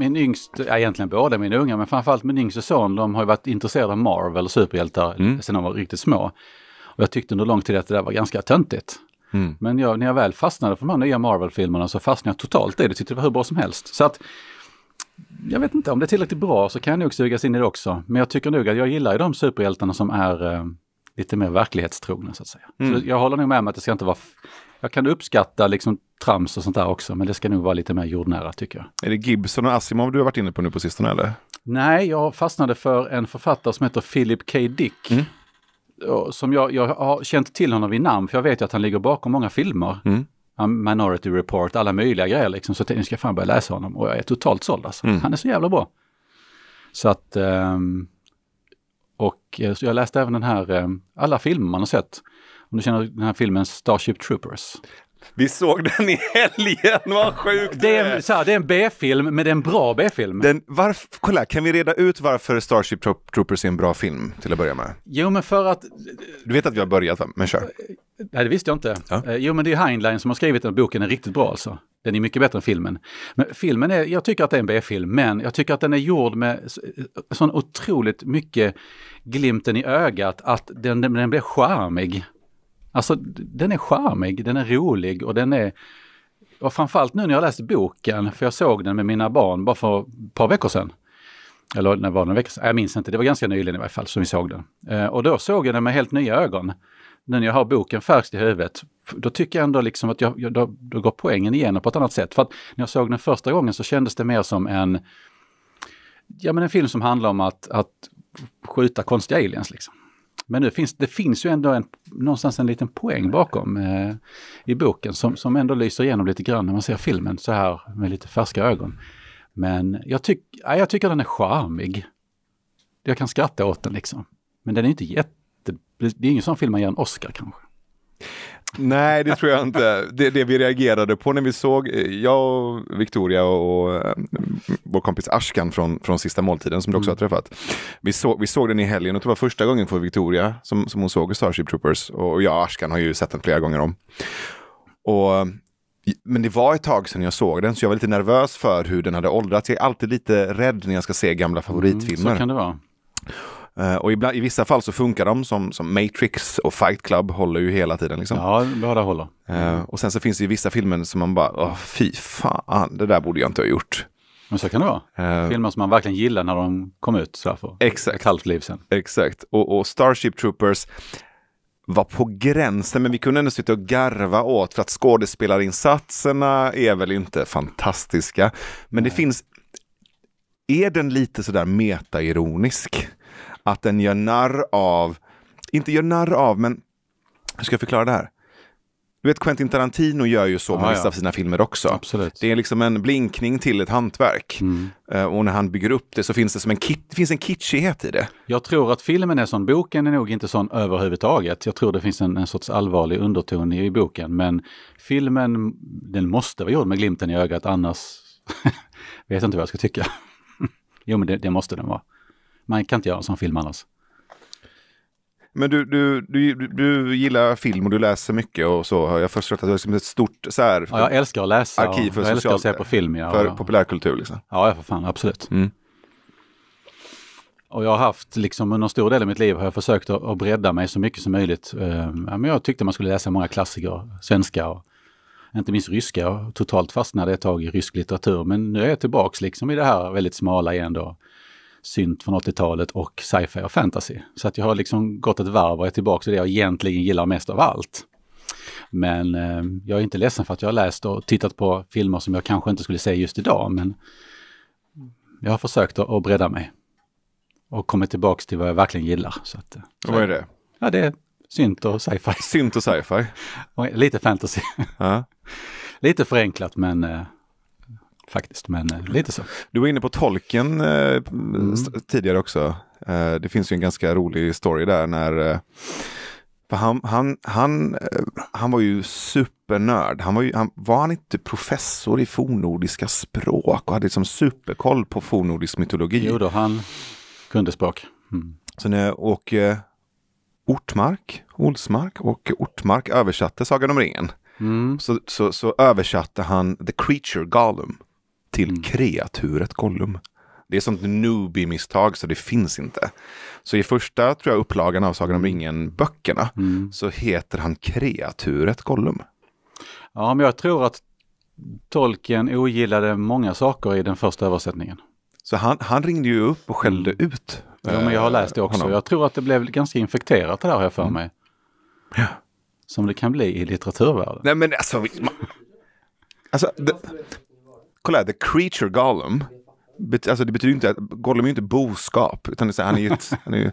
min yngste, ja, egentligen båda mina unga, men framförallt min yngste son, de har ju varit intresserade av Marvel och superhjältar Mm. sedan de var riktigt små. Och jag tyckte under lång tid att det där var ganska töntigt. Mm. Men jag, när jag väl fastnade för de här nya Marvel-filmerna så fastnade jag totalt i det, tyckte det var hur bra som helst. Så att jag vet inte, om det är tillräckligt bra så kan jag nog sugas in i det också. Men jag tycker nog att jag gillar ju de superhjältarna som är eh, lite mer verklighetstrogna så att säga. Mm. Så jag håller nog med om att det ska inte vara... Jag kan uppskatta liksom trams och sånt där också, men det ska nog vara lite mer jordnära tycker jag. Är det Gibson och Asimov du har varit inne på nu på sistone eller? Nej, jag fastnade för en författare som heter Philip K. Dick. Mm. Som jag, jag har känt till honom vid namn, för jag vet ju att han ligger bakom många filmer. Mm. Minority Report, alla möjliga grejer liksom. Så jag tänkte, nu ska jag fan börja läsa honom. Och jag är totalt såld alltså. Mm. Han är så jävla bra. Så att... ehm, och eh, så jag läste även den här, ehm, alla filmer man har sett. Om du känner den här filmen Starship Troopers. Vi såg den i helgen, vad sjukt Det är, en- så här, det är en B-film, men det är en bra B-film. Den, varf, kolla, kan vi reda ut varför Starship Tro- Troopers är en bra film till att börja med? Jo, men för att Du vet att vi har börjat, va? men kör. Nej, det visste jag inte. Ja. Eh, Jo, men det är Heinlein som har skrivit den boken, är riktigt bra alltså. Den är mycket bättre än filmen. Men filmen är, jag tycker att det är en B-film, men jag tycker att den är gjord med sån otroligt mycket glimten i ögat att den, den, den blir charmig. Alltså, den är charmig, den är rolig och den är... Och framförallt nu när jag läste boken, för jag såg den med mina barn bara för ett par veckor sedan. Eller när var det en vecka sedan? Jag minns inte, det var ganska nyligen i varje fall som vi såg den. Eh, och då såg jag den med helt nya ögon nu när jag har boken färskt i huvudet, då tycker jag ändå liksom att jag, jag, då, då går poängen igenom på ett annat sätt. För att när jag såg den första gången så kändes det mer som en, ja men en film som handlar om att, att skjuta konstiga aliens liksom. Men nu finns det finns ju ändå en, någonstans en liten poäng bakom eh, i boken som, som ändå lyser igenom lite grann när man ser filmen så här med lite färska ögon. Men jag, tyck, ja, jag tycker den är charmig. Jag kan skratta åt den liksom. Men den är inte jätte... Det är ingen sån film man ger en Oscar kanske. Nej, det tror jag inte. Det, det vi reagerade på när vi såg, eh, jag och Victoria och eh, vår kompis Ashkan från, från Sista måltiden som du också har träffat. Vi, såg vi såg den i helgen och det var första gången för Victoria som, som hon såg Starship Troopers. Och jag och Ashkan har ju sett den flera gånger om. Och, eh, men det var ett tag sedan jag såg den så jag var lite nervös för hur den hade åldrats. Jag är alltid lite rädd när jag ska se gamla favoritfilmer. Så kan det vara. Eh, och ibland, i vissa fall så funkar de som, som Matrix och Fight Club håller ju hela tiden. Liksom. Ja, båda håller. Eh, och sen så finns det ju vissa filmer som man bara, åh fy fan, det där borde jag inte ha gjort. Men så kan det vara. Eh, Filmer som man verkligen gillar när de kom ut så här för ett exakt, halvt liv sedan. exakt. Och, och Starship Troopers var på gränsen, men vi kunde ändå sitta och garva åt för att skådespelarinsatserna är väl inte fantastiska. Men det finns, är den lite sådär meta-ironisk? Att den gör narr av, inte gör narr av, men hur ska jag förklara det här? Du vet Quentin Tarantino gör ju så med Ja, vissa ja. av sina filmer också. Absolut. Det är liksom en blinkning till ett hantverk. Mm. Eh, och när han bygger upp det så finns det som en, kit, finns en kitschighet i det. Jag tror att filmen är sån, boken är nog inte sån överhuvudtaget. Jag tror det finns en, en sorts allvarlig underton i, i boken, men filmen, den måste vara gjord med glimten i ögat, annars vet jag inte vad jag ska tycka. jo, men det, det måste den vara. Man kan inte göra en sån film annars. Men du, du, du, du, gillar film och du läser mycket och så har jag förstått att du har liksom ett stort så här, Ja, jag älskar att läsa Arkiv och för jag älskar att social- se på film. Ja, för ja. populärkultur. Liksom. Ja, för fan, absolut. Mm. Och jag har haft, liksom under en stor del av mitt liv har jag försökt att, att bredda mig så mycket som möjligt. Ja, men jag tyckte man skulle läsa många klassiker, svenska och inte minst ryska. Jag totalt fastnade ett tag i rysk litteratur, men nu är jag tillbaks liksom i det här väldigt smala igen då. Synt från 80-talet och sci-fi och fantasy. Så att jag har liksom gått ett varv och är tillbaks i det jag egentligen gillar mest av allt. Men eh, jag är inte ledsen för att jag har läst och tittat på filmer som jag kanske inte skulle se just idag, men jag har försökt att, att bredda mig. Och kommit tillbaks till vad jag verkligen gillar. Så att, eh, Och vad är det? Ja, det är synt och sci-fi. Synt och sci-fi. Lite fantasy. Ja. lite förenklat men eh, faktiskt, men eh, lite så. Du var inne på tolken eh, Mm. tidigare också. Eh, det finns ju en ganska rolig story där när eh, han, han, han, eh, han var ju supernörd. Han var, ju, han, var han inte professor i fornnordiska språk och hade liksom superkoll på fornnordisk mytologi? Jo då, han kunde språk. Mm. Så när, och eh, Ortmark, Olsmark och Ortmark översatte Sagan om ringen. Mm. Så, så, så översatte han The Creature Gollum. Till kreaturet Gollum. Det är sånt newbie-misstag så det finns inte. Så i första, tror jag, upplagan av Sagan om ringen-böckerna så heter han kreaturet Gollum. Ja, men jag tror att Tolkien ogillade många saker i den första översättningen. Så han, han ringde ju upp och skällde ut. Ja, men jag har läst det eh, också. honom. Jag tror att det blev ganska infekterat det där har jag för mig. Ja. Som det kan bli i litteraturvärlden. Nej men alltså. vi- ma- alltså det, kolla här, the creature Gollum. Bet, alltså det betyder inte att Gollum är ju inte boskap. Utan det är så, han är ju ett, han är ju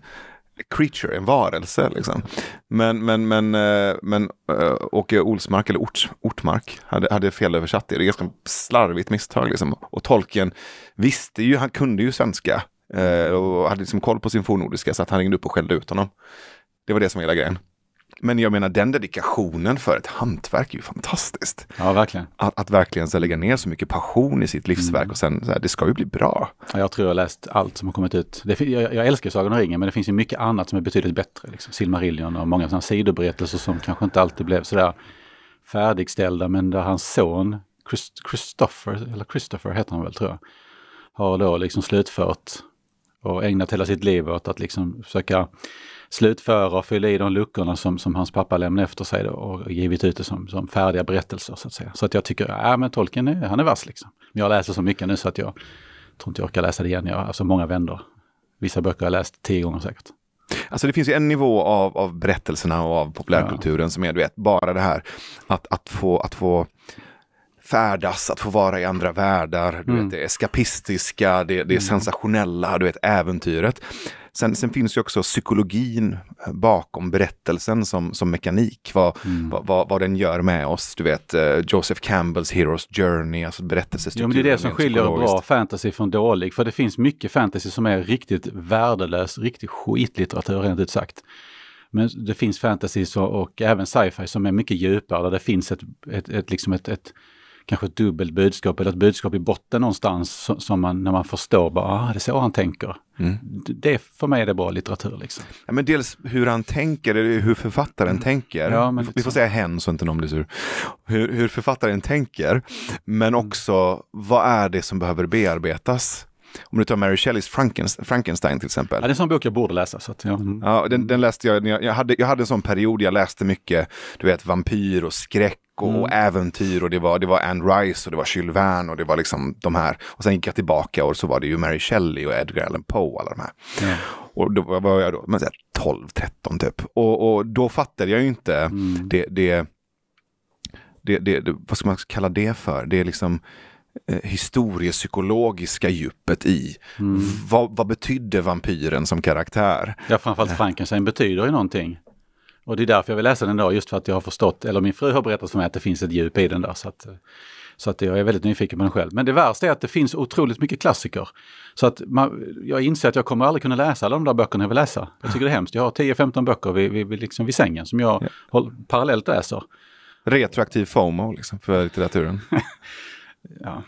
creature, en varelse liksom. Men, men, men, eh, men uh, Åke Olsmark, eller Ort, Ortmark, hade, hade felöversatt det. Det är ganska slarvigt misstag liksom. Och tolken visste ju, han kunde ju svenska. eh, och hade liksom koll på sin fornnordiska så att han ringde upp och skällde ut honom. Det var det som var hela grejen. Men jag menar den dedikationen för ett hantverk är ju fantastiskt. Ja, verkligen. Att, att verkligen så lägga ner så mycket passion i sitt livsverk och sen så här, det ska ju bli bra. Ja, Jag tror jag har läst allt som har kommit ut. Det, jag, jag älskar Sagan om ringen men det finns ju mycket annat som är betydligt bättre. Liksom. Silmarillion och många sådana sidoberättelser som kanske inte alltid blev sådär färdigställda men där hans son Christ, Christopher, eller Christopher heter han väl tror jag, har då liksom slutfört och ägnat hela sitt liv åt att liksom försöka slutföra och fylla i de luckorna som, som hans pappa lämnade efter sig då, och givit ut det som, som färdiga berättelser så att säga. Så att jag tycker, ja men Tolkien är, han är vass liksom. Men jag läser så mycket nu så att jag tror inte jag orkar läsa det igen. Jag har alltså många vänner. Vissa böcker har jag läst tio gånger säkert. Alltså det finns ju en nivå av, av berättelserna och av populärkulturen som är, du vet, bara det här att, att, få, att få färdas, att få vara i andra världar, du vet, det eskapistiska, det, det sensationella, du vet, äventyret. Sen, sen finns ju också psykologin bakom berättelsen som, som mekanik, vad, vad, vad, vad den gör med oss. Du vet, eh, Joseph Campbells Hero's Journey, alltså berättelsestrukturen. men det är det som skiljer bra fantasy från dålig. För det finns mycket fantasy som är riktigt värdelös, riktigt skitlitteratur rent ut sagt. Men det finns fantasy och även sci-fi som är mycket djupare, där det finns ett, ett, ett, liksom ett, ett kanske ett dubbelt budskap eller ett budskap i botten någonstans som, man, när man förstår, bara, ah, det är så han tänker. Det, det, för mig är det bra litteratur liksom. Ja, men dels hur han tänker, hur författaren tänker. Mm. Ja, men vi, får, så. säga hen så inte någon blir sur. Hur, hur författaren tänker, men Mm. också vad är det som behöver bearbetas? Om du tar Mary Shelleys Frankenstein, till exempel. Ja, det är en sån bok jag borde läsa. Så att, ja. mm. Ja, den, den läste jag, jag, hade, jag hade en sån period, jag läste mycket, du vet, vampyr och skräck och, Mm. och äventyr och det var, det var Anne Rice och det var Jules Verne och det var liksom de här. Och sen gick jag tillbaka och så var det ju Mary Shelley och Edgar Allan Poe och alla de här. Ja. Och då var jag då, men så här 12, 13 typ. Och, och då fattade jag ju inte Mm. det, det, det, det, det, vad ska man kalla det för? Det är liksom eh, historiepsykologiska djupet i Mm. vad, vad betydde vampyren som karaktär? Ja, framförallt Frankenstein betyder ju någonting. Och det är därför jag vill läsa den då, just för att jag har förstått, eller min fru har berättat för mig att det finns ett djup i den där. Så att, så att jag är väldigt nyfiken på den själv. Men det värsta är att det finns otroligt mycket klassiker. Så att man, jag inser att jag kommer aldrig kunna läsa alla de där böckerna jag vill läsa. Jag tycker det är hemskt. Jag har 10-15 böcker vid, vid, vid, liksom vid sängen som jag håll, parallellt läser. Retroaktiv FOMO liksom, för litteraturen. Ja.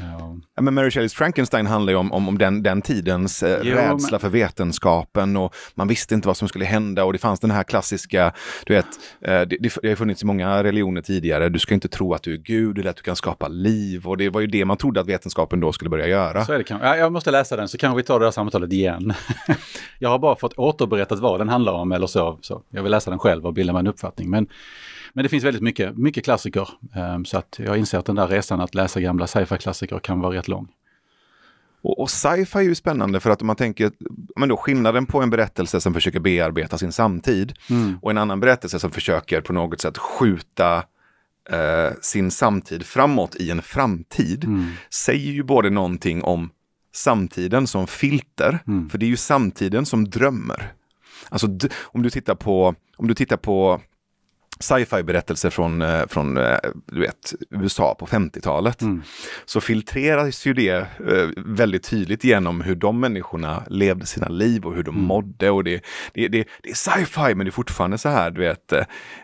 Ja. Ja, men Mary Shelleys Frankenstein handlar ju om, om, om den, den tidens eh, Jo, rädsla men- för vetenskapen och man visste inte vad som skulle hända och det fanns den här klassiska, du vet, eh, det, det, har funnits i många religioner tidigare, du ska inte tro att du är Gud eller att du kan skapa liv och det var ju det man trodde att vetenskapen då skulle börja göra. Så är det kanske. Ja, jag måste läsa den så kan vi ta det här samtalet igen. jag har bara fått återberättat vad den handlar om eller så. så jag vill läsa den själv och bilda mig en uppfattning. Men, men det finns väldigt mycket, mycket klassiker. ehm, så att jag inser att den där resan att läsa gamla sci-fi-klassiker kan vara rätt lång. Och, och sci-fi är ju spännande för att om man tänker, men då skillnaden på en berättelse som försöker bearbeta sin samtid och en annan berättelse som försöker på något sätt skjuta eh, sin samtid framåt i en framtid, säger ju både någonting om samtiden som filter, för det är ju samtiden som drömmer. Alltså om du tittar på, om du tittar på sci-fi berättelser från, eh, från eh, du vet, USA på 50-talet så filtreras ju det eh, väldigt tydligt genom hur de människorna levde sina liv och hur de mådde. Och det, det, det, det är sci-fi men det är fortfarande så här, du vet,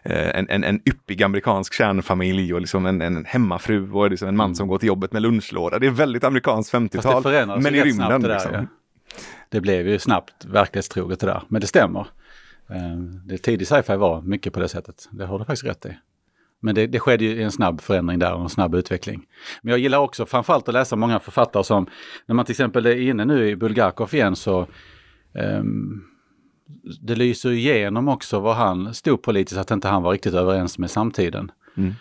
en, en, en yppig amerikansk kärnfamilj och liksom en, en hemmafru och liksom en man som går till jobbet med lunchlåda. Det är väldigt amerikanskt Fast det 50-tal, förändrades men i rymden. det där. liksom. ja. Det blev ju snabbt verklighetstroget det där. Men det stämmer. Eh, det tidig sci-fi var mycket på det sättet. Det har du faktiskt rätt i. Men det, det skedde ju en snabb förändring där och en snabb utveckling. Men jag gillar också framförallt att läsa många författare som, när man till exempel är inne nu i Bulgakov igen så um, det lyser igenom också vad han stod politiskt, att inte han var riktigt överens med samtiden. Mm.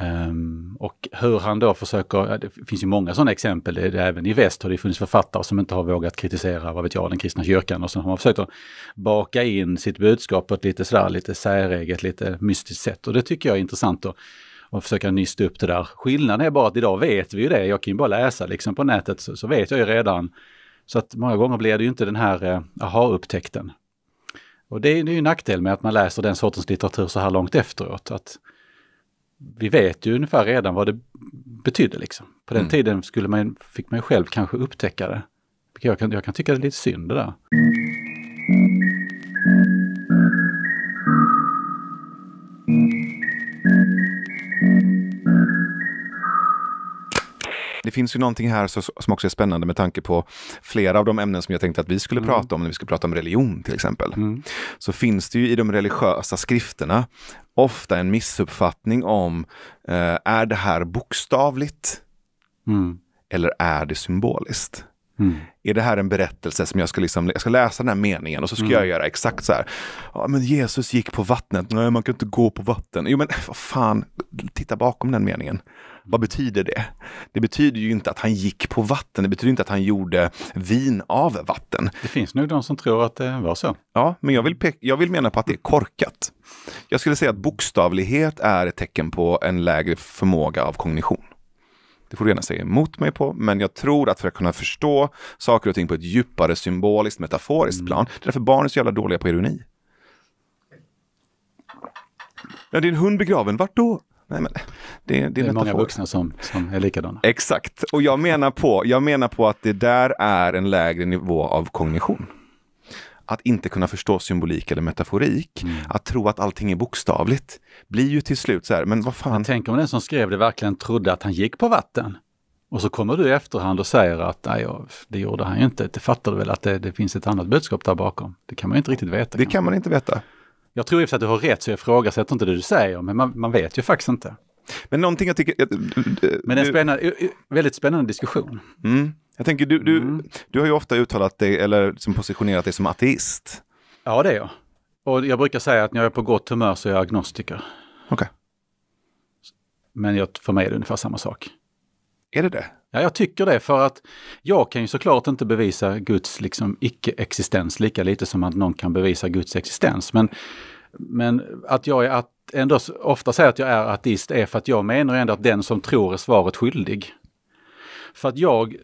Um, och hur han då försöker, det finns ju många sådana exempel, det, det, även i väst har det funnits författare som inte har vågat kritisera, vad vet jag, den kristna kyrkan och sen har man försökt att baka in sitt budskap på ett lite sådär, lite säreget, lite mystiskt sätt. Och det tycker jag är intressant att, att försöka nysta upp det där. Skillnaden är bara att idag vet vi ju det, jag kan ju bara läsa liksom på nätet så, så vet jag ju redan. Så att många gånger blir det ju inte den här eh, aha-upptäckten. Och det är ju en nackdel med att man läser den sortens litteratur så här långt efteråt. Att vi vet ju ungefär redan vad det betydde liksom. På den mm. tiden skulle man, fick man ju själv kanske upptäcka det. Jag kan, jag kan tycka det är lite synd det där. Det finns ju någonting här som också är spännande med tanke på flera av de ämnen som jag tänkte att vi skulle mm. prata om när vi ska prata om religion till exempel. Mm. Så finns det ju i de religiösa skrifterna ofta en missuppfattning om, eh, är det här bokstavligt? Mm. Eller är det symboliskt? Mm. Är det här en berättelse som jag ska, liksom, jag ska läsa den här meningen och så ska mm. jag göra exakt så här. Ja, men Jesus gick på vattnet. Nej, man kan inte gå på vatten. Jo, men vad fan, titta bakom den meningen. Vad betyder det? Det betyder ju inte att han gick på vatten. Det betyder inte att han gjorde vin av vatten. Det finns nog de som tror att det var så. Ja, men jag vill, jag vill mena på att det är korkat. Jag skulle säga att bokstavlighet är ett tecken på en lägre förmåga av kognition. Det får du gärna säga emot mig på, men jag tror att för att kunna förstå saker och ting på ett djupare symboliskt, metaforiskt mm. plan, det är därför barn är så jävla dåliga på ironi. Ja, din hund begraven, vart då? Nej, men det, det, det är många vuxna som, som är likadana. Exakt, och jag menar, på, jag menar på att det där är en lägre nivå av kognition. Att inte kunna förstå symbolik eller metaforik, mm. att tro att allting är bokstavligt, blir ju till slut så här, men vad fan. Tänk om den som skrev det verkligen trodde att han gick på vatten. Och så kommer du i efterhand och säger att nej, det gjorde han ju inte. Det fattar du väl att det, det finns ett annat budskap där bakom. Det kan man ju inte riktigt veta. Det kan man inte veta. Jag tror i och för sig att du har rätt så jag ifrågasätter inte det du säger, men man, man vet ju faktiskt inte. Men någonting jag tycker... Men en spännande, väldigt spännande diskussion. Mm. Jag tänker, du, du, mm. du har ju ofta uttalat dig, eller liksom positionerat dig som ateist. Ja, det är jag. Och jag brukar säga att när jag är på gott humör så är jag agnostiker. Okej. Okay. Men jag, för mig är det ungefär samma sak. Är det det? Ja, jag tycker det för att jag kan ju såklart inte bevisa Guds liksom icke-existens lika lite som att någon kan bevisa Guds existens. Men, men att jag är att ändå ofta säger att jag är ateist är för att jag menar ändå att den som tror är svaret skyldig. För att jag,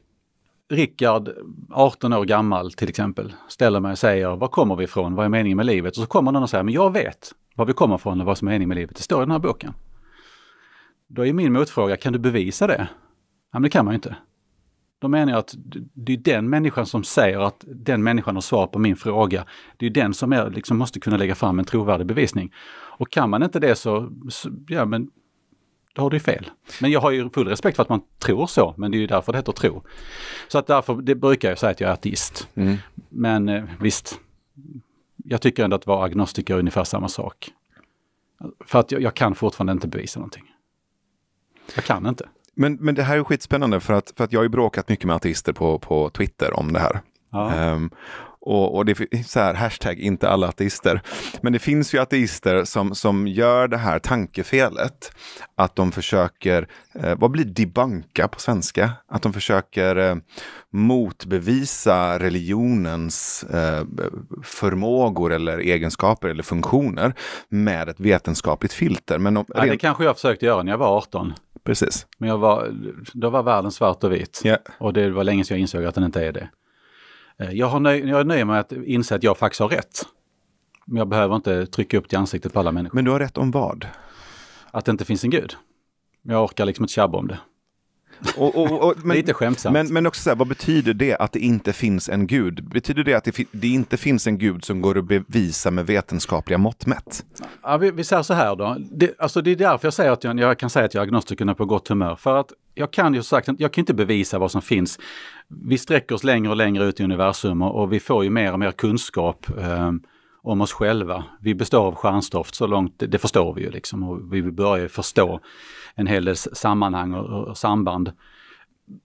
Rickard, 18 år gammal till exempel, ställer mig och säger var kommer vi ifrån, vad är meningen med livet? Och så kommer någon och säger, men jag vet var vi kommer ifrån och vad som är meningen med livet. Det står i den här boken. Då är min motfråga, kan du bevisa det? Ja, men det kan man ju inte. Då menar jag att det är den människan som säger att den människan har svar på min fråga. Det är den som är, liksom måste kunna lägga fram en trovärdig bevisning. Och kan man inte det så, så ja men då har du fel. Men jag har ju full respekt för att man tror så, men det är ju därför det heter tro. Så att därför det brukar jag säga att jag är ateist. Mm. Men eh, visst, jag tycker ändå att vara agnostiker är ungefär samma sak. För att jag, jag kan fortfarande inte bevisa någonting. Jag kan inte. Men, men det här är skitspännande för att, för att jag har ju bråkat mycket med ateister på, på Twitter om det här. Ja. Um, och, och, det är så här, hashtag inte alla ateister. Men det finns ju ateister som, som gör det här tankefelet. Att de försöker, eh, vad blir debunka på svenska? Att de försöker eh, motbevisa religionens eh, förmågor eller egenskaper eller funktioner med ett vetenskapligt filter. Men om, ja, det kanske jag försökte göra när jag var 18. Precis. Men jag var, då var världen svart och vit. Yeah. Och det var länge sedan jag insåg att den inte är det. Eh, jag, har nöj, jag nöjer mig med att inse att jag faktiskt har rätt. Men jag behöver inte trycka upp det i ansiktet på alla människor. Men du har rätt om vad? Att det inte finns en gud. Jag orkar liksom inte tjabba om det. Och, och, och, men, Lite skämtsamt. Men, men också så här, vad betyder det att det inte finns en gud? Betyder det att det, det inte finns en gud som går att bevisa med vetenskapliga mått mätt? Ja, vi, vi säger så här då. Det, alltså det är därför jag säger att jag, jag kan säga att jag är agnostikerna på gott humör. För att jag kan ju sagt, jag kan inte bevisa vad som finns. Vi sträcker oss längre och längre ut i universum och, och vi får ju mer och mer kunskap. Um, om oss själva. Vi består av stjärnstoft, så långt, det, förstår vi ju liksom. Och vi börjar förstå en hel del sammanhang och, och samband.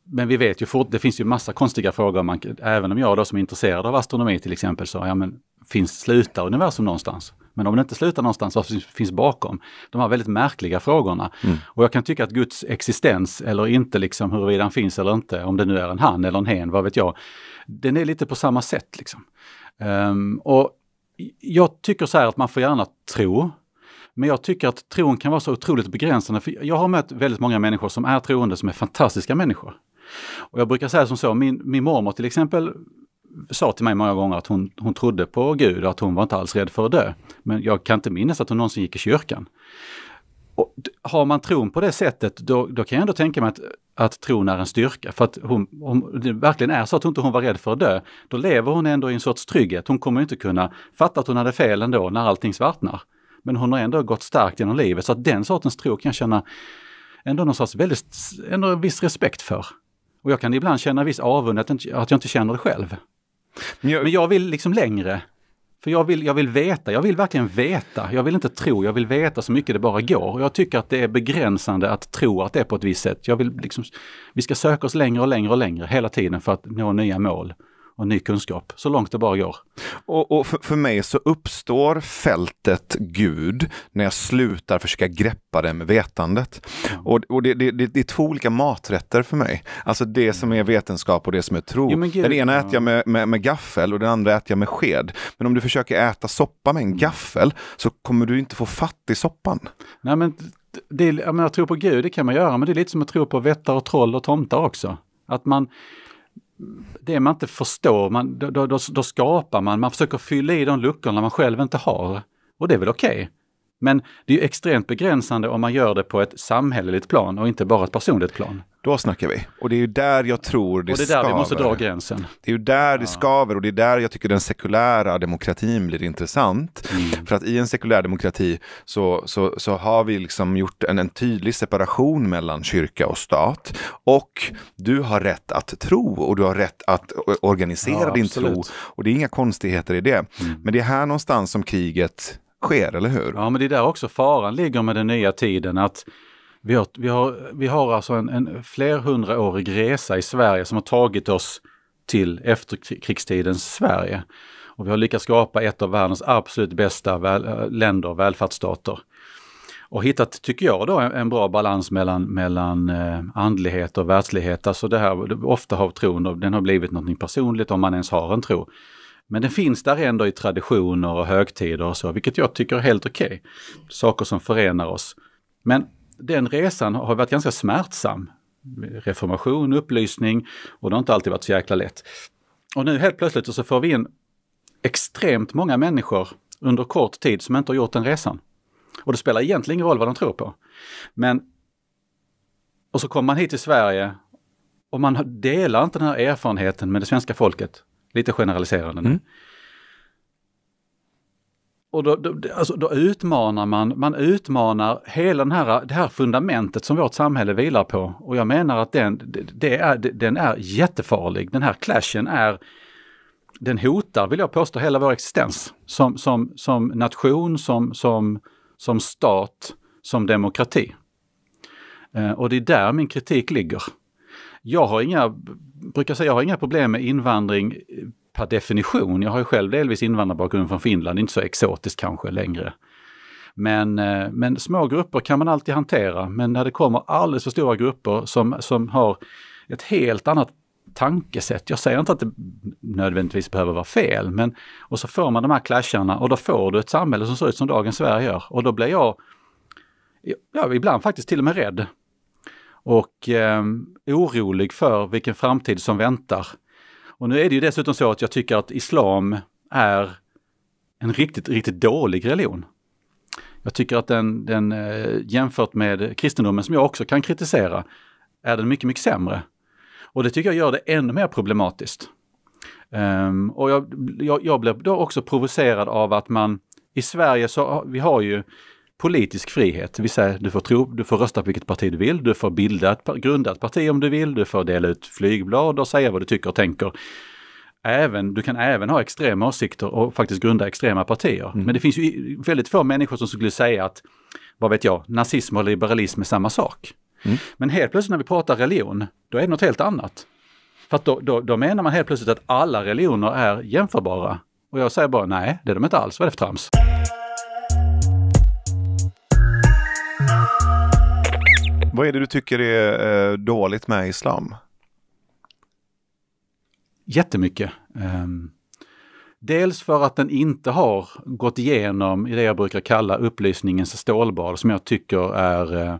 Men vi vet ju fort, det finns ju massa konstiga frågor, man, även om jag då som är intresserad av astronomi till exempel, så ja men finns, slutar universum någonstans? Men om det inte slutar någonstans, vad finns bakom? De här väldigt märkliga frågorna. Mm. Och jag kan tycka att Guds existens eller inte, liksom huruvida han finns eller inte, om det nu är en han eller en hen, vad vet jag, den är lite på samma sätt. Liksom. Um, och jag tycker så här att man får gärna tro, men jag tycker att tron kan vara så otroligt begränsande. För jag har mött väldigt många människor som är troende, som är fantastiska människor. Och jag brukar säga som så, min, min mormor till exempel sa till mig många gånger att hon, hon trodde på Gud och att hon var inte alls rädd för att dö. Men jag kan inte minnas att hon någonsin gick i kyrkan. Och har man tron på det sättet, då, då kan jag ändå tänka mig att, att tron är en styrka. För att hon, om det verkligen är så att hon inte hon var rädd för att dö, då lever hon ändå i en sorts trygghet. Hon kommer inte kunna fatta att hon hade fel ändå när allting svartnar. Men hon har ändå gått starkt genom livet, så att den sortens tro kan jag känna ändå någon sorts väldigt, ändå en viss respekt för. Och jag kan ibland känna viss avund att, att jag inte känner det själv. Men jag, Men jag vill liksom längre. För jag vill, jag vill veta, jag vill verkligen veta. Jag vill inte tro, jag vill veta så mycket det bara går. Och jag tycker att det är begränsande att tro att det är på ett visst sätt. Jag vill liksom, vi ska söka oss längre och längre och längre hela tiden för att nå nya mål och ny kunskap, så långt det bara går. Och, och för, för, mig så uppstår fältet Gud när jag slutar försöka greppa det med vetandet. Mm. Och, och det, det, det, det, är två olika maträtter för mig. Alltså det som är vetenskap och det som är tro. Jo, Gud, den ena äter jag med, med, med, gaffel och den andra äter jag med sked. Men om du försöker äta soppa med en mm. gaffel så kommer du inte få fatt i soppan. Nej men det, jag, menar, tro på Gud, det kan man göra, men det är lite som att tro på vättar och troll och tomtar också. Att man det man inte förstår, man, då, då, då, skapar man, man försöker fylla i de luckorna man själv inte har. Och det är väl okej. Okay. Men det är extremt begränsande om man gör det på ett samhälleligt plan och inte bara ett personligt plan. Då snackar vi. Och det är ju där jag tror det skaver. Och det är där skaver. vi måste dra gränsen. Det är ju där ja. det skaver och det är där jag tycker den sekulära demokratin blir intressant. Mm. För att i en sekulär demokrati så, så, så har vi liksom gjort en, en tydlig separation mellan kyrka och stat. Och du har rätt att tro och du har rätt att organisera ja, din tro. Och det är inga konstigheter i det. Mm. Men det är här någonstans som kriget sker, eller hur? Ja, men det är där också faran ligger med den nya tiden. att vi har, vi har, vi har alltså en, en flerhundraårig resa i Sverige som har tagit oss till efterkrigstidens Sverige. Och vi har lyckats skapa ett av världens absolut bästa väl, eh, länder, välfärdsstater. Och hittat, tycker jag, då, en bra balans mellan, mellan eh, andlighet och världslighet. Alltså det här, ofta har tron, den har blivit något personligt om man ens har en tro. Men den finns där ändå i traditioner och högtider och så, vilket jag tycker är helt okej. Okay. Saker som förenar oss. Men den resan har varit ganska smärtsam. Reformation, upplysning och det har inte alltid varit så jäkla lätt. Och nu helt plötsligt så får vi in extremt många människor under kort tid som inte har gjort den resan. Och det spelar egentligen ingen roll vad de tror på. Men och så kommer man hit till Sverige och man delar inte den här erfarenheten med det svenska folket. Lite generaliserande nu. Mm. Och då, då, alltså, då, utmanar man, man utmanar hela den här, det här fundamentet som vårt samhälle vilar på. Och jag menar att den, det är, den är jättefarlig. Den här clashen är, den hotar, vill jag påstå, hela vår existens. Som, som, som nation, som, som, som stat, som demokrati. Eh, och det är där min kritik ligger. Jag har inga, brukar säga, jag har inga problem med invandring per definition. Jag har ju själv delvis invandrarbakgrund från Finland, inte så exotiskt kanske längre. Men, eh, men små grupper kan man alltid hantera, men när det kommer alldeles för stora grupper som, som har ett helt annat tankesätt. Jag säger inte att det nödvändigtvis behöver vara fel, men och så får man de här clasharna och då får du ett samhälle som ser ut som dagens Sverige gör. Och då blir jag, ja, ibland faktiskt till och med rädd. Och eh, orolig för vilken framtid som väntar. Och nu är det ju dessutom så att jag tycker att islam är en riktigt, riktigt dålig religion. Jag tycker att den, den eh, jämfört med kristendomen, som jag också kan kritisera, är den mycket, mycket sämre. Och det tycker jag gör det ännu mer problematiskt. Um, och jag, jag, jag blev då också provocerad av att man i Sverige så vi har ju politisk frihet. Vill säga du får, tro, du får rösta på vilket parti du vill, du får bilda ett, grunda ett parti om du vill, du får dela ut flygblad och säga vad du tycker och tänker. även, du kan även ha extrema åsikter och faktiskt grunda extrema partier. Mm. Men det finns ju väldigt få människor som skulle säga att, vad vet jag, nazism och liberalism är samma sak. Mm. Men helt plötsligt när vi pratar religion, då är det något helt annat. För då, då, då, menar man helt plötsligt att alla religioner är jämförbara. Och jag säger bara nej, det är de inte alls. Vad är det för trams? Vad är det du tycker är eh, dåligt med islam? Jättemycket. Um, dels för att den inte har gått igenom i det jag brukar kalla upplysningens stålbad som jag tycker är...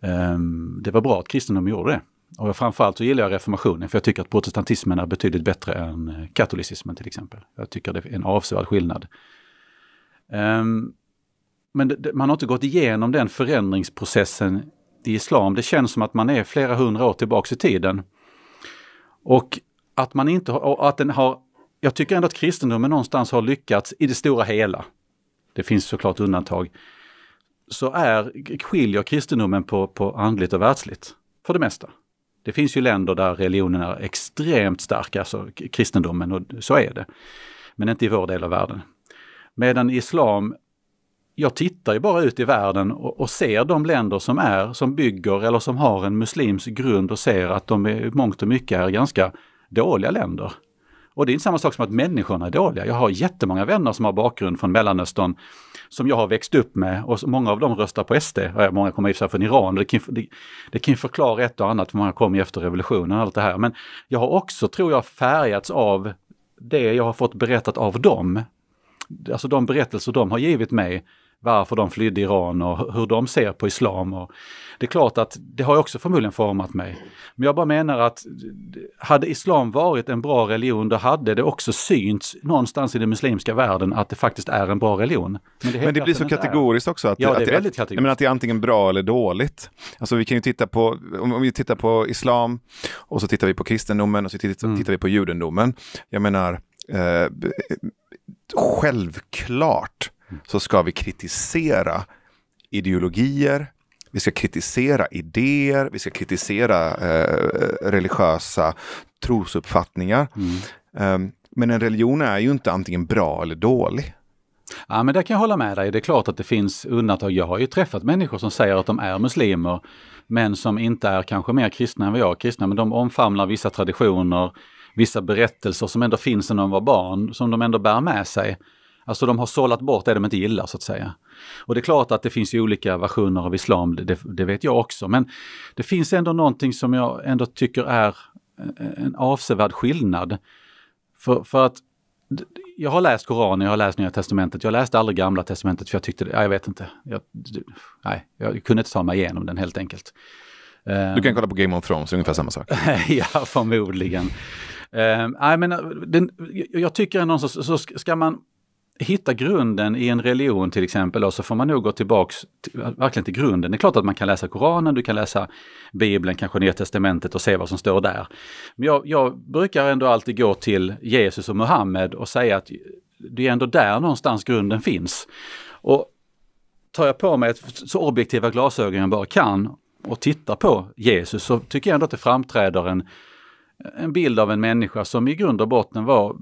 Um, det var bra att kristendomen gjorde det. Och framförallt så gillar jag reformationen för jag tycker att protestantismen är betydligt bättre än eh, katolicismen till exempel. Jag tycker det är en avsevärd skillnad. Um, men det, man har inte gått igenom den förändringsprocessen i islam. Det känns som att man är flera hundra år tillbaks i tiden. Och att man inte har, att den har, jag tycker ändå att kristendomen någonstans har lyckats i det stora hela. Det finns såklart undantag. Så är, skiljer kristendomen på, på andligt och världsligt. För det mesta. Det finns ju länder där religionen är extremt stark, alltså kristendomen, och så är det. Men inte i vår del av världen. Medan islam, jag tittar ju bara ut i världen och, och, ser de länder som är, som bygger eller som har en muslims grund och ser att de i mångt och mycket är ganska dåliga länder. Och det är inte samma sak som att människorna är dåliga. Jag har jättemånga vänner som har bakgrund från Mellanöstern som jag har växt upp med och många av dem röstar på SD. Många kommer i och för sig från Iran. Det kan, det, det kan förklara ett och annat, för många kom ju efter revolutionen och allt det här. Men jag har också, tror jag, färgats av det jag har fått berättat av dem. Alltså de berättelser de har givit mig varför de flydde Iran och hur de ser på islam. Och det är klart att det har också förmodligen format mig. Men jag bara menar att hade islam varit en bra religion, då hade det också synts någonstans i den muslimska världen att det faktiskt är en bra religion. Men det, Men det blir så kategoriskt är. också. Att, ja, det är att, väldigt kategoriskt. Men att det är antingen bra eller dåligt. Alltså vi kan ju titta på, om vi tittar på islam och så tittar vi på kristendomen och så tittar, mm. tittar vi på judendomen. Jag menar, eh, självklart så ska vi kritisera ideologier, vi ska kritisera idéer, vi ska kritisera eh, religiösa trosuppfattningar. Mm. Um, men en religion är ju inte antingen bra eller dålig. Ja men det kan jag hålla med dig. Det är klart att det finns undantag. Jag har ju träffat människor som säger att de är muslimer men som inte är kanske mer kristna än vad jag är kristna. Men de omfamnar vissa traditioner, vissa berättelser som ändå finns när de var barn, som de ändå bär med sig. Alltså de har sållat bort det de inte gillar så att säga. Och det är klart att det finns ju olika versioner av islam, det, det, vet jag också. Men det finns ändå någonting som jag ändå tycker är en avsevärd skillnad. För, för att jag har läst Koranen, jag har läst Nya Testamentet. Jag läste aldrig Gamla Testamentet för jag tyckte, jag vet inte. Jag, nej, jag kunde inte ta mig igenom den helt enkelt. Du kan kolla på Game of Thrones, ungefär samma sak. ja, förmodligen. Uh, nej, men den, jag tycker ändå så, så ska man hitta grunden i en religion till exempel, och så får man nog gå tillbaks till, verkligen till grunden. Det är klart att man kan läsa Koranen, du kan läsa Bibeln, kanske Nya Testamentet och se vad som står där. Men jag, jag brukar ändå alltid gå till Jesus och Muhammed och säga att det är ändå där någonstans grunden finns. Och tar jag på mig ett så objektiva glasögon jag bara kan och tittar på Jesus så tycker jag ändå att det framträder en, en bild av en människa som i grund och botten var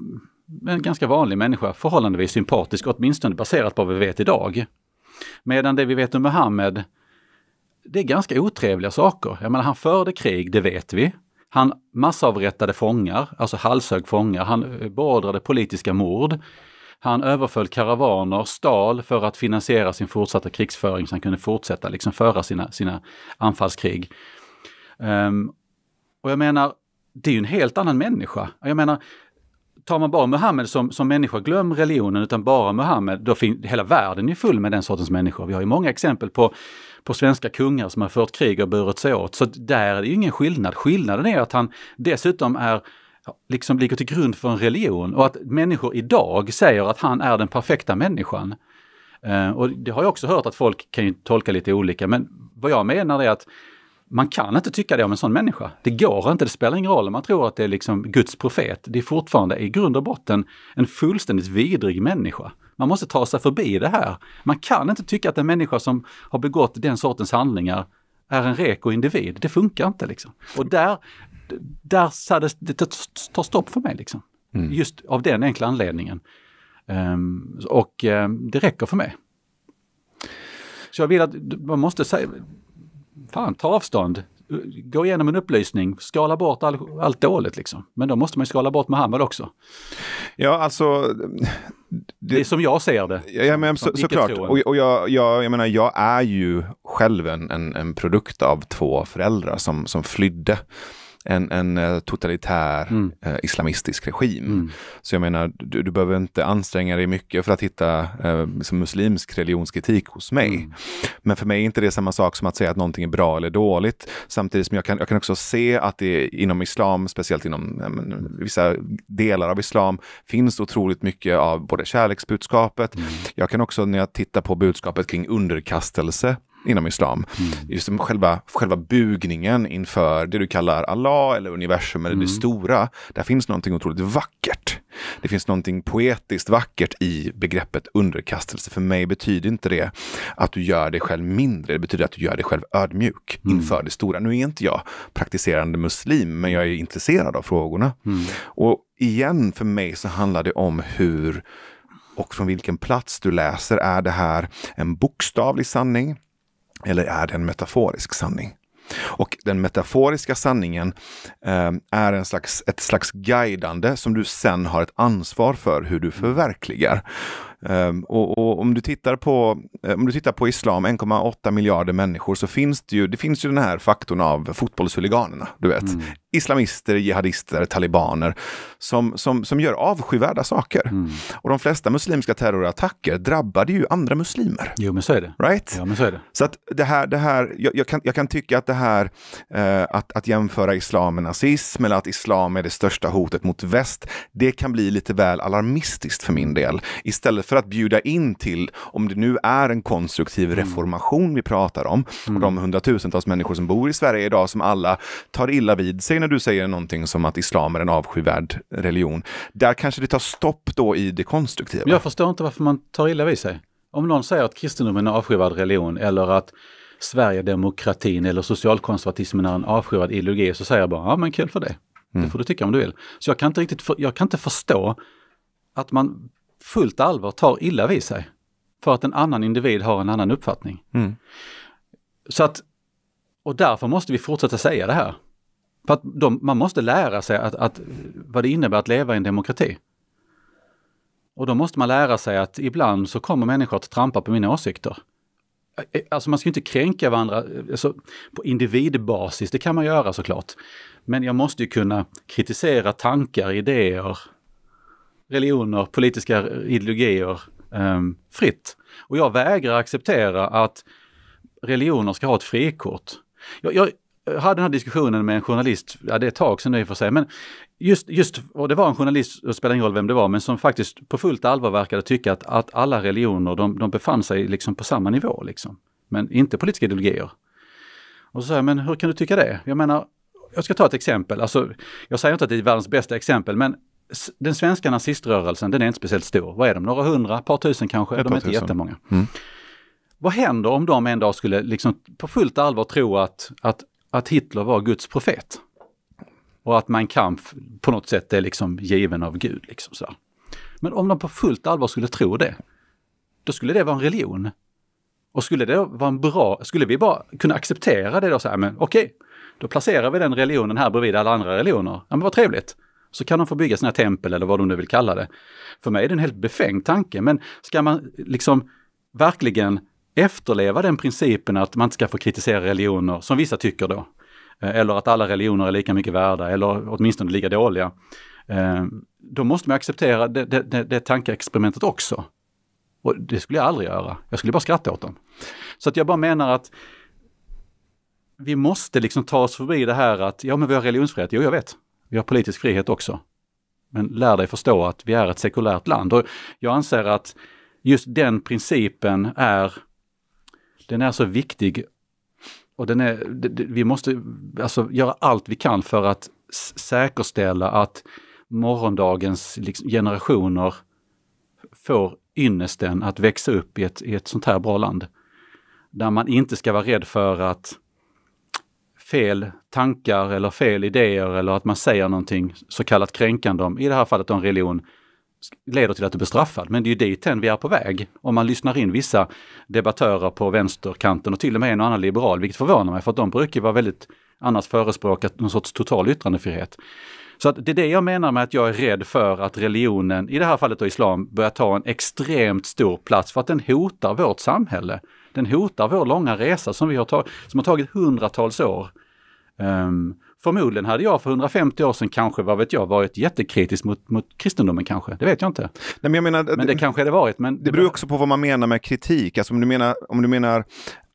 en ganska vanlig människa, förhållandevis sympatisk, åtminstone baserat på vad vi vet idag. Medan det vi vet om Muhammed, det är ganska otrevliga saker. Jag menar, han förde krig, det vet vi. Han massavrättade fångar, alltså halshög fångar. Han eh, beordrade politiska mord. Han överföll karavaner, stal för att finansiera sin fortsatta krigsföring så han kunde fortsätta liksom föra sina, sina anfallskrig. Um, och jag menar, det är ju en helt annan människa. Jag menar, tar man bara Muhammed som, som människa, glöm religionen, utan bara Muhammed, då finns hela världen är full med den sortens människor. Vi har ju många exempel på, på svenska kungar som har fört krig och burit sig åt. Så där är det ju ingen skillnad. Skillnaden är att han dessutom är liksom ligger till grund för en religion och att människor idag säger att han är den perfekta människan. Uh, och det har jag också hört att folk kan ju tolka lite olika, men vad jag menar är att man kan inte tycka det om en sån människa. Det går inte, det spelar ingen roll om man tror att det är liksom Guds profet. Det är fortfarande i grund och botten en fullständigt vidrig människa. Man måste ta sig förbi det här. Man kan inte tycka att en människa som har begått den sortens handlingar är en reko individ. Det funkar inte liksom. Och där, där det, det tar stopp för mig liksom. Mm. Just av den enkla anledningen. Um, och um, det räcker för mig. Så jag vill att man måste säga, fan ta avstånd, gå igenom en upplysning, skala bort all, allt dåligt liksom. Men då måste man skala bort Muhammed också. Ja, alltså... Det, det är som jag ser det. Ja, men så, såklart. Och, och jag, jag, jag menar, jag är ju själv en, en, en produkt av två föräldrar som, som flydde en, en eh, totalitär mm. eh, islamistisk regim. Mm. Så jag menar, du, du, behöver inte anstränga dig mycket för att hitta eh, liksom muslimsk religionskritik hos mig. Mm. Men för mig är inte det samma sak som att säga att någonting är bra eller dåligt. Samtidigt som jag kan, jag kan också se att det inom islam, speciellt inom men, vissa delar av islam, finns otroligt mycket av både kärleksbudskapet. Mm. Jag kan också när jag tittar på budskapet kring underkastelse inom islam. Mm. Just själva, själva bugningen inför det du kallar Allah eller universum eller mm. det stora. Där finns någonting otroligt vackert. Det finns någonting poetiskt vackert i begreppet underkastelse. För mig betyder inte det att du gör dig själv mindre. Det betyder att du gör dig själv ödmjuk mm. inför det stora. Nu är inte jag praktiserande muslim, men jag är intresserad av frågorna. Mm. Och igen, för mig så handlar det om hur och från vilken plats du läser. Är det här en bokstavlig sanning? Eller är det en metaforisk sanning? Och den metaforiska sanningen eh, är en slags, ett slags guidande som du sen har ett ansvar för hur du förverkligar. Um, och, och, om, du tittar på, um, om du tittar på islam, 1,8 miljarder människor, så finns det ju, det finns ju den här faktorn av fotbollshuliganerna. Du vet, mm. islamister, jihadister, talibaner som, som, som gör avskyvärda saker. Mm. Och de flesta muslimska terrorattacker drabbade ju andra muslimer. Jo, men så är det. Right? Ja, men så är det. Så att det här, det här jag, jag kan, jag kan tycka att det här uh, att, att jämföra islam med nazism eller att islam är det största hotet mot väst, det kan bli lite väl alarmistiskt för min del. Istället för att bjuda in till, om det nu är en konstruktiv mm. reformation vi pratar om, mm. och de hundratusentals människor som bor i Sverige idag som alla tar illa vid sig när du säger någonting som att islam är en avskyvärd religion. Där kanske det tar stopp då i det konstruktiva. Jag förstår inte varför man tar illa vid sig. Om någon säger att kristendomen är en avskyvärd religion eller att Sverigedemokratin eller socialkonservatismen är en avskyvärd ideologi så säger jag bara, ja men kul för det. Mm. Det får du tycka om du vill. Så jag kan inte riktigt, för, jag kan inte förstå att man fullt allvar tar illa vid sig. För att en annan individ har en annan uppfattning. Mm. Så att, och därför måste vi fortsätta säga det här. För att de, man måste lära sig att, att, vad det innebär att leva i en demokrati. Och då måste man lära sig att ibland så kommer människor att trampa på mina åsikter. Alltså man ska inte kränka varandra alltså, på individbasis, det kan man göra såklart. Men jag måste ju kunna kritisera tankar, idéer, religioner, politiska ideologier um, fritt. Och jag vägrar acceptera att religioner ska ha ett frikort. Jag, jag, eh, hade den här diskussionen med en journalist, ja det är ett tag sedan nu i och för sig, men just, just, och det var en journalist, det spelar ingen roll vem det var, men som faktiskt på fullt allvar verkade tycka att, att alla religioner, de, de befann sig liksom på samma nivå liksom. Men inte politiska ideologier. Och så sa jag, men hur kan du tycka det? Jag menar, jag ska ta ett exempel, alltså jag säger inte att det är världens bästa exempel, men den svenska naziströrelsen, den är inte speciellt stor. Vad är de? Några hundra, par tusen kanske? Ett de är inte tusen. jättemånga. Mm. Vad händer om de en dag skulle liksom på fullt allvar tro att, att, att Hitler var Guds profet? Och att Mein Kampf på något sätt är liksom given av Gud. Liksom så. Men om de på fullt allvar skulle tro det, då skulle det vara en religion. Och skulle det vara en bra, skulle vi bara kunna acceptera det då så här, men okej, okay, då placerar vi den religionen här bredvid alla andra religioner. Ja men vad trevligt så kan de få bygga sina tempel eller vad de nu vill kalla det. För mig är det en helt befängd tanke, men ska man liksom verkligen efterleva den principen att man inte ska få kritisera religioner, som vissa tycker då, eh, eller att alla religioner är lika mycket värda eller åtminstone lika dåliga, eh, då måste man acceptera det, det, det, det tankeexperimentet också. Och det skulle jag aldrig göra. Jag skulle bara skratta åt dem. Så att jag bara menar att vi måste liksom ta oss förbi det här att, ja men vi har religionsfrihet, jo jag vet. Vi har politisk frihet också. Men lär dig förstå att vi är ett sekulärt land. Och jag anser att just den principen är, den är så viktig och den är, vi måste alltså göra allt vi kan för att säkerställa att morgondagens liksom, generationer får ynnesten att växa upp i ett, i ett sånt här bra land. Där man inte ska vara rädd för att fel tankar eller fel idéer eller att man säger någonting så kallat kränkande om, i det här fallet om religion, leder till att du blir straffad. Men det är ju dithän vi är på väg. Om man lyssnar in vissa debattörer på vänsterkanten och till och med en och annan liberal, vilket förvånar mig för att de brukar vara väldigt annars förespråkat någon sorts total yttrandefrihet. Så att det är det jag menar med att jag är rädd för att religionen, i det här fallet då islam, börjar ta en extremt stor plats för att den hotar vårt samhälle. Den hotar vår långa resa som, vi har, tag som har tagit hundratals år. Um, förmodligen hade jag för 150 år sedan kanske, vad vet jag, varit jättekritisk mot, mot kristendomen kanske. Det vet jag inte. Nej, men, jag menar, men det, det kanske det varit. Men det, det beror också på vad man menar med kritik. Alltså om du menar, om du menar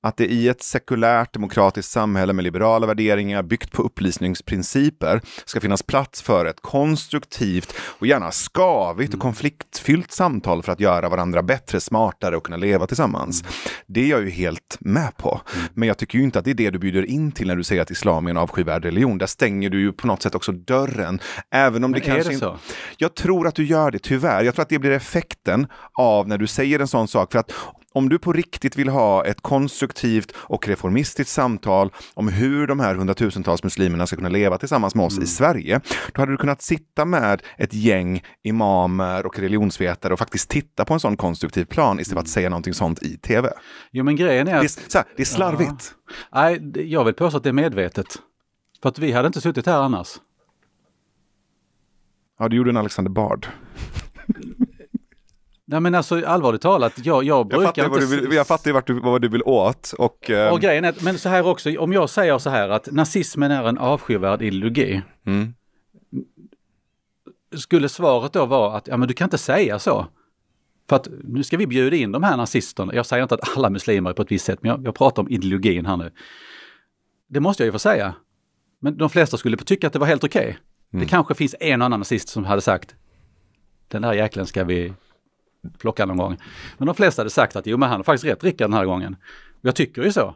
att det i ett sekulärt demokratiskt samhälle med liberala värderingar byggt på upplysningsprinciper ska finnas plats för ett konstruktivt och gärna skavigt och mm. konfliktfyllt samtal för att göra varandra bättre, smartare och kunna leva tillsammans. Mm. Det är jag ju helt med på. Mm. Men jag tycker ju inte att det är det du bjuder in till när du säger att islam är en avskyvärd religion. Där stänger du ju på något sätt också dörren. Även om Men det kanske det så? Jag tror att du gör det, tyvärr. Jag tror att det blir effekten av när du säger en sån sak. För att om du på riktigt vill ha ett konstruktivt och reformistiskt samtal om hur de här hundratusentals muslimerna ska kunna leva tillsammans med oss mm. i Sverige, då hade du kunnat sitta med ett gäng imamer och religionsvetare och faktiskt titta på en sån konstruktiv plan istället för att mm. säga någonting sånt i tv. Jo men grejen är att... Det är, här, det är slarvigt. Ja. Nej, jag vill påstå att det är medvetet. För att vi hade inte suttit här annars. Ja, du gjorde en Alexander Bard. Nej men alltså allvarligt talat, jag, jag brukar jag fattar inte... Vad du vill, jag fattar vart du, vad du vill åt och... Eh... Och grejen är, men så här också, om jag säger så här att nazismen är en avskyvärd ideologi. Mm. Skulle svaret då vara att, ja men du kan inte säga så. För att nu ska vi bjuda in de här nazisterna. Jag säger inte att alla muslimer är på ett visst sätt, men jag, jag pratar om ideologin här nu. Det måste jag ju få säga. Men de flesta skulle tycka att det var helt okej. Okay. Mm. Det kanske finns en annan nazist som hade sagt, den där jäkeln ska vi plocka någon gång. Men de flesta hade sagt att jo men han har faktiskt rätt Rickard den här gången. Jag tycker ju så.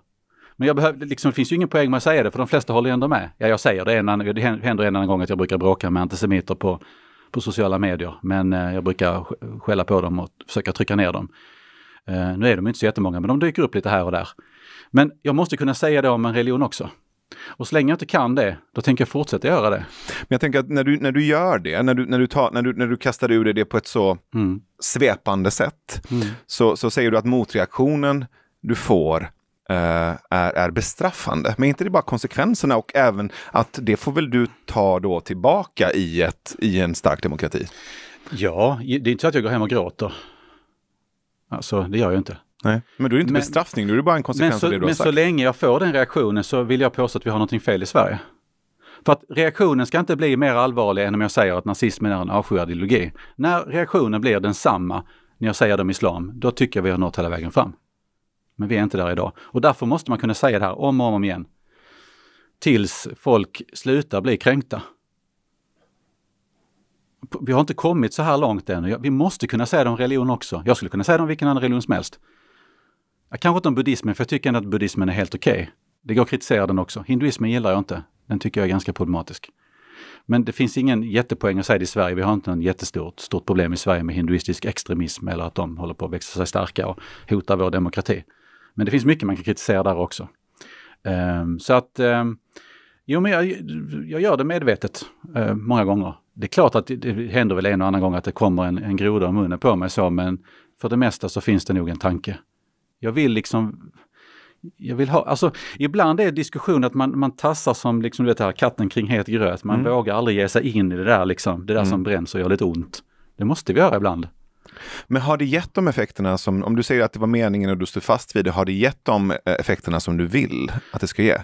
Men jag behöver, liksom, det finns ju ingen poäng med att säga det för de flesta håller ändå med. Ja, jag säger det, en, det händer en annan gång att jag brukar bråka med antisemiter på, på sociala medier. Men eh, jag brukar skälla på dem och försöka trycka ner dem. Eh, nu är de inte så jättemånga, men de dyker upp lite här och där. Men jag måste kunna säga det om en religion också. Och så länge jag inte kan det, då tänker jag fortsätta göra det. Men jag tänker att när du, när du gör det, när du, när du, tar, när du, när du kastar ur dig det på ett så mm. svepande sätt, mm. så, så säger du att motreaktionen du får uh, är, är bestraffande. Men inte det bara konsekvenserna och även att det får väl du ta då tillbaka i, ett, i en stark demokrati? Ja, det är inte så att jag går hem och gråter. Alltså, det gör jag inte. Nej, men då är det inte men, bestraffning, då är det bara en konsekvens så, av det du har sagt. Men så länge jag får den reaktionen så vill jag påstå att vi har någonting fel i Sverige. För att reaktionen ska inte bli mer allvarlig än om jag säger att nazismen är en avskyvärd ideologi. När reaktionen blir densamma när jag säger det om islam, då tycker jag vi har nått hela vägen fram. Men vi är inte där idag. Och därför måste man kunna säga det här om och om igen. Tills folk slutar bli kränkta. Vi har inte kommit så här långt ännu. Vi måste kunna säga det om religion också. Jag skulle kunna säga det om vilken annan religion som helst. Kanske inte om buddhismen, för jag tycker ändå att buddhismen är helt okej. Okay. Det går att kritisera den också. Hinduismen gillar jag inte. Den tycker jag är ganska problematisk. Men det finns ingen jättepoäng att säga det i Sverige. Vi har inte något jättestort stort problem i Sverige med hinduistisk extremism eller att de håller på att växa sig starka och hotar vår demokrati. Men det finns mycket man kan kritisera där också. Um, så att, um, jo men jag, jag, gör det medvetet uh, många gånger. Det är klart att det, det händer väl en och annan gång att det kommer en, en groda i munnen på mig så, men för det mesta så finns det nog en tanke. Jag vill liksom jag vill ha, alltså ibland är diskussion att man, man tassar som liksom, du vet här, katten kring het gröt. Man mm. vågar aldrig ge sig in i det där liksom, det där mm. som bränns och gör lite ont. Det måste vi göra ibland. Men har det gett de effekterna som, om du säger att det var meningen och du står fast vid det, har det gett de eh, effekterna som du vill att det ska ge? Uh,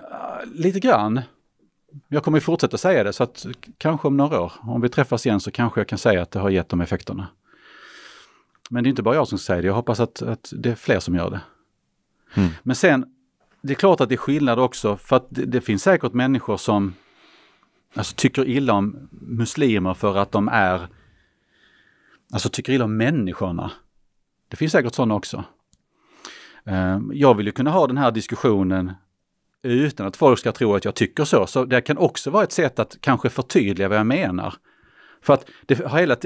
lite grann. Jag kommer ju fortsätta säga det så att kanske om några år, om vi träffas igen så kanske jag kan säga att det har gett de effekterna. Men det är inte bara jag som säger det, jag hoppas att, att det är fler som gör det. Mm. Men sen, det är klart att det är skillnad också för att det, det, finns säkert människor som alltså, tycker illa om muslimer för att de är, alltså tycker illa om människorna. Det finns säkert sådana också. Ehm, jag vill ju kunna ha den här diskussionen utan att folk ska tro att jag tycker så. Så det kan också vara ett sätt att kanske förtydliga vad jag menar. För att det har hela,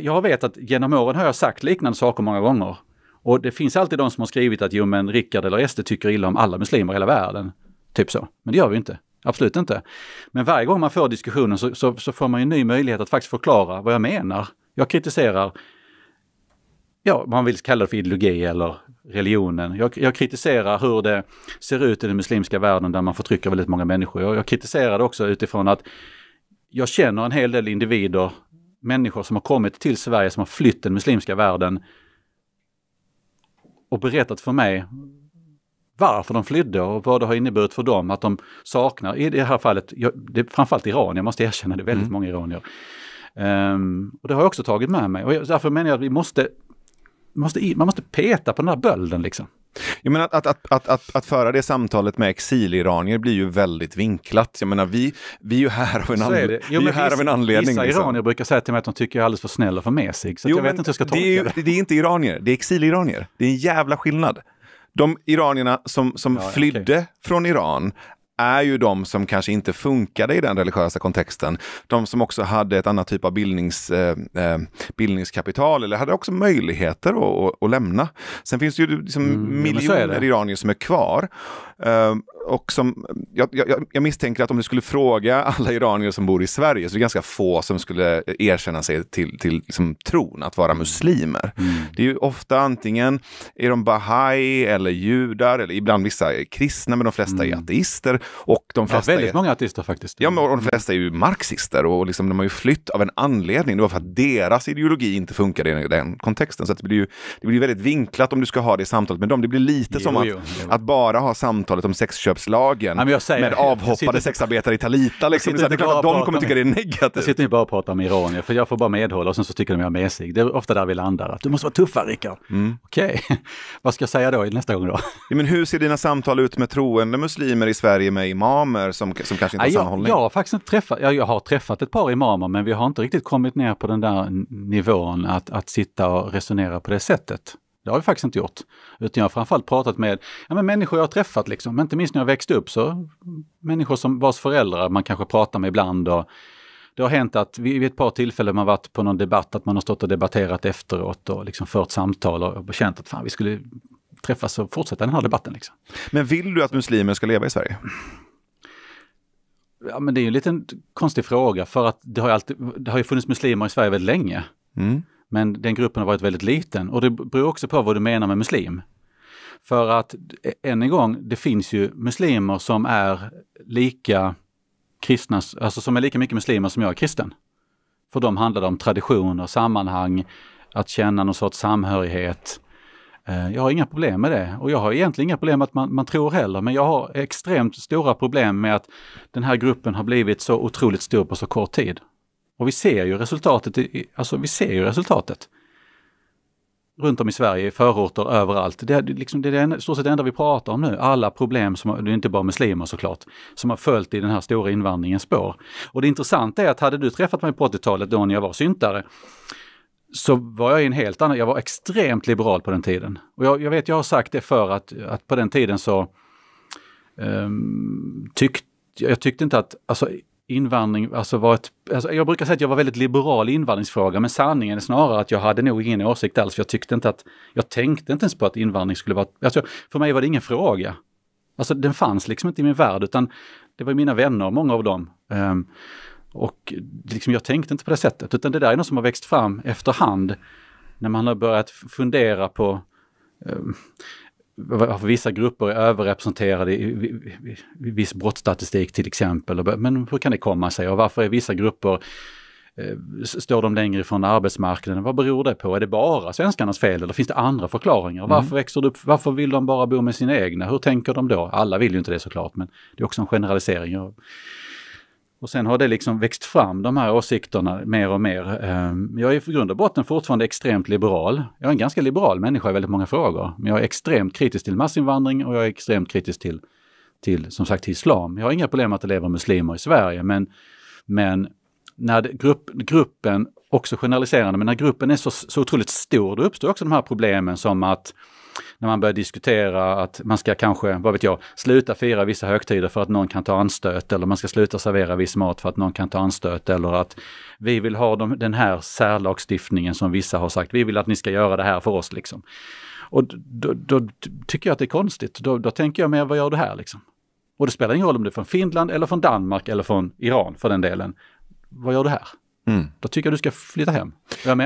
jag vet att genom åren har jag sagt liknande saker många gånger. Och det finns alltid de som har skrivit att jo men Rickard eller SD tycker illa om alla muslimer i hela världen. Typ så. Men det gör vi inte. Absolut inte. Men varje gång man får diskussionen så, så, så får man en ny möjlighet att faktiskt förklara vad jag menar. Jag kritiserar, ja, man vill kalla det för ideologi eller religionen. Jag, jag, kritiserar hur det ser ut i den muslimska världen där man förtrycker väldigt många människor. Jag, jag kritiserar det också utifrån att jag känner en hel del individer, människor som har kommit till Sverige, som har flytt den muslimska världen och berättat för mig varför de flydde och vad det har inneburit för dem att de saknar, i det här fallet, det är framförallt iranier, jag måste erkänna, det är väldigt mm. många iranier. Um, och det har jag också tagit med mig och därför menar jag att vi måste, måste man måste peta på den här bölden liksom. Jag menar att, att, att, att, att föra det samtalet med exiliranier blir ju väldigt vinklat. Jag menar vi, vi är ju här av en, anle jo, vi är här vissa, av en anledning. Vissa liksom. iranier brukar säga till mig att de tycker jag är alldeles för snäll och för mesig. Så jo, jag vet inte hur jag ska tolka det. Är, det. det är inte iranier, det är exiliranier. Det är en jävla skillnad. De iranierna som, som ja, flydde okay. från Iran är ju de som kanske inte funkade i den religiösa kontexten. De som också hade ett annat typ av bildnings, eh, eh bildningskapital eller hade också möjligheter att, att, att lämna. Sen finns det ju liksom mm, miljoner iranier som är kvar. Uh, och som, jag, jag, jag, misstänker att om du skulle fråga alla iranier som bor i Sverige så är det ganska få som skulle erkänna sig till, till liksom, tron att vara muslimer. Mm. Det är ju ofta antingen är de bahai eller judar eller ibland vissa är kristna men de flesta mm. är ateister. Och de flesta ja, väldigt är, många ateister faktiskt. Ja, men de flesta är ju marxister och liksom, de har ju flytt av en anledning. Det var för att deras ideologi inte funkade i den kontexten. Så det blir ju det blir väldigt vinklat om du ska ha det samtalet med dem. Det blir lite jo, som att, jo, jo. att bara ha samtalet om sexköpslagen ja, med avhoppade sitter, sexarbetare i Talita. Liksom. Det är klart att de kommer tycka det är negativt. Jag sitter ju bara och pratar om iranier, för jag får bara medhålla och sen så tycker de jag är mesig. Det är ofta där vi landar, att du måste vara tuffare Rickard. Mm. Okej, okay. vad ska jag säga då nästa gång då? Ja, men hur ser dina samtal ut med troende muslimer i Sverige med imamer som, som kanske inte har ja, samma hållning? Jag har faktiskt inte träffat, jag, jag har träffat ett par imamer men vi har inte riktigt kommit ner på den där nivån att, att sitta och resonera på det sättet. Det har vi faktiskt inte gjort. Utan jag har framförallt pratat med ja, men människor jag har träffat, liksom. inte minst när jag växte upp, så människor som vars föräldrar man kanske pratar med ibland. Och det har hänt att vid ett par tillfällen man varit på någon debatt, att man har stått och debatterat efteråt och liksom fört samtal och känt att fan, vi skulle träffas och fortsätta den här debatten. Liksom. Men vill du att muslimer ska leva i Sverige? Ja, men det är ju en liten konstig fråga för att det har ju, alltid, det har ju funnits muslimer i Sverige väldigt länge. Mm. Men den gruppen har varit väldigt liten och det beror också på vad du menar med muslim. För att eh, än en gång, det finns ju muslimer som är lika kristna, alltså som är lika mycket muslimer som jag är kristen. För dem handlar det om traditioner, sammanhang, att känna någon sorts samhörighet. Eh, jag har inga problem med det och jag har egentligen inga problem med att man, man tror heller, men jag har extremt stora problem med att den här gruppen har blivit så otroligt stor på så kort tid. Och vi ser ju resultatet, i, alltså vi ser ju resultatet. Runt om i Sverige, i förorter, överallt. Det är, liksom, det är stort sett det enda vi pratar om nu. Alla problem, som, det är inte bara muslimer såklart, som har följt i den här stora invandringens spår. Och det intressanta är att hade du träffat mig på 80-talet då när jag var syntare, så var jag en helt annan, jag var extremt liberal på den tiden. Och jag, jag vet, jag har sagt det för att, att på den tiden så ehm, um, tyckte jag tyckte inte att, alltså invandring alltså var ett... Alltså jag brukar säga att jag var väldigt liberal i invandringsfrågan men sanningen är snarare att jag hade nog ingen åsikt alls. För jag tyckte inte att... Jag tänkte inte ens på att invandring skulle vara... Alltså för mig var det ingen fråga. Alltså den fanns liksom inte i min värld utan det var mina vänner, många av dem. Um, och liksom jag tänkte inte på det sättet utan det där är något som har växt fram efterhand när man har börjat fundera på um, vissa grupper är överrepresenterade i, viss brottsstatistik till exempel. Men hur kan det komma sig och varför är vissa grupper eh, Står de längre ifrån arbetsmarknaden? Vad beror det på? Är det bara svenskarnas fel eller finns det andra förklaringar? Mm. Varför växer det upp? Varför vill de bara bo med sina egna? Hur tänker de då? Alla vill ju inte det såklart, men det är också en generalisering. Och sen har det liksom växt fram de här åsikterna mer och mer. Ehm, jag är i grund och botten fortfarande extremt liberal. Jag är en ganska liberal människa i väldigt många frågor. Men jag är extremt kritisk till massinvandring och jag är extremt kritisk till, till som sagt, till islam. Jag har inga problem med att det lever muslimer i Sverige, men, men när grupp, gruppen, också generaliserande, men när gruppen är så, så otroligt stor, då uppstår också de här problemen som att när man börjar diskutera att man ska kanske, vad vet jag, sluta fira vissa högtider för att någon kan ta anstöt eller man ska sluta servera viss mat för att någon kan ta anstöt eller att vi vill ha de, den här särlagstiftningen som vissa har sagt, vi vill att ni ska göra det här för oss liksom. Och då, då, då tycker jag att det är konstigt. Då, då tänker jag mer, vad gör du här liksom? Och det spelar ingen roll om du är från Finland eller från Danmark eller från Iran för den delen. Vad gör du här? Mm. Då tycker jag du ska flytta hem.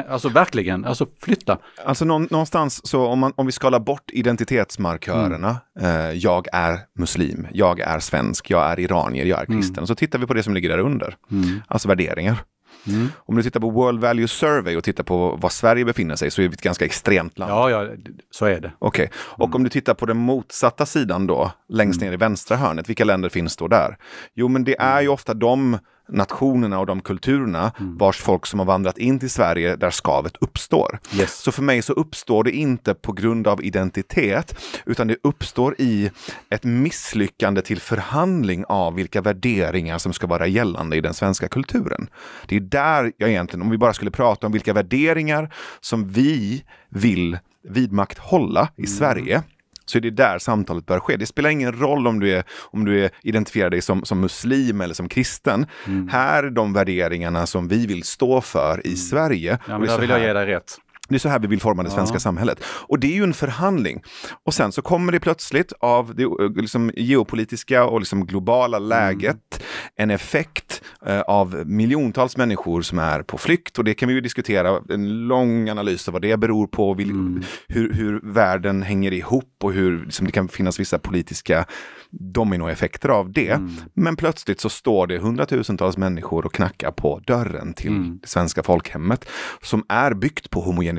Alltså verkligen, alltså flytta. Alltså någonstans så om, man, om vi skalar bort identitetsmarkörerna, mm. eh, jag är muslim, jag är svensk, jag är iranier, jag är kristen, mm. så tittar vi på det som ligger där under. Mm. Alltså värderingar. Mm. Om du tittar på World Value Survey och tittar på var Sverige befinner sig så är vi ett ganska extremt land. Ja, ja så är det. Okej, okay. och mm. om du tittar på den motsatta sidan då, längst mm. ner i vänstra hörnet, vilka länder finns då där? Jo, men det är ju ofta de nationerna och de kulturerna mm. vars folk som har vandrat in till Sverige där skavet uppstår. Yes. Så för mig så uppstår det inte på grund av identitet utan det uppstår i ett misslyckande till förhandling av vilka värderingar som ska vara gällande i den svenska kulturen. Det är där jag egentligen, om vi bara skulle prata om vilka värderingar som vi vill vidmakthålla i mm. Sverige så är det där samtalet bör ske. Det spelar ingen roll om du, är, om du är, identifierar dig som, som muslim eller som kristen. Mm. Här är de värderingarna som vi vill stå för i mm. Sverige. Ja, men där vill jag ge dig rätt. Det är så här vi vill forma det svenska ja. samhället. Och det är ju en förhandling. Och sen så kommer det plötsligt av det liksom, geopolitiska och liksom, globala mm. läget mm. en effekt eh, av miljontals människor som är på flykt. Och det kan vi ju diskutera, en lång analys av vad det beror på, vil, mm. hur, hur världen hänger ihop och hur liksom, det kan finnas vissa politiska dominoeffekter av det. Mm. Men plötsligt så står det hundratusentals människor och knackar på dörren till mm. det svenska folkhemmet som är byggt på homogenitet.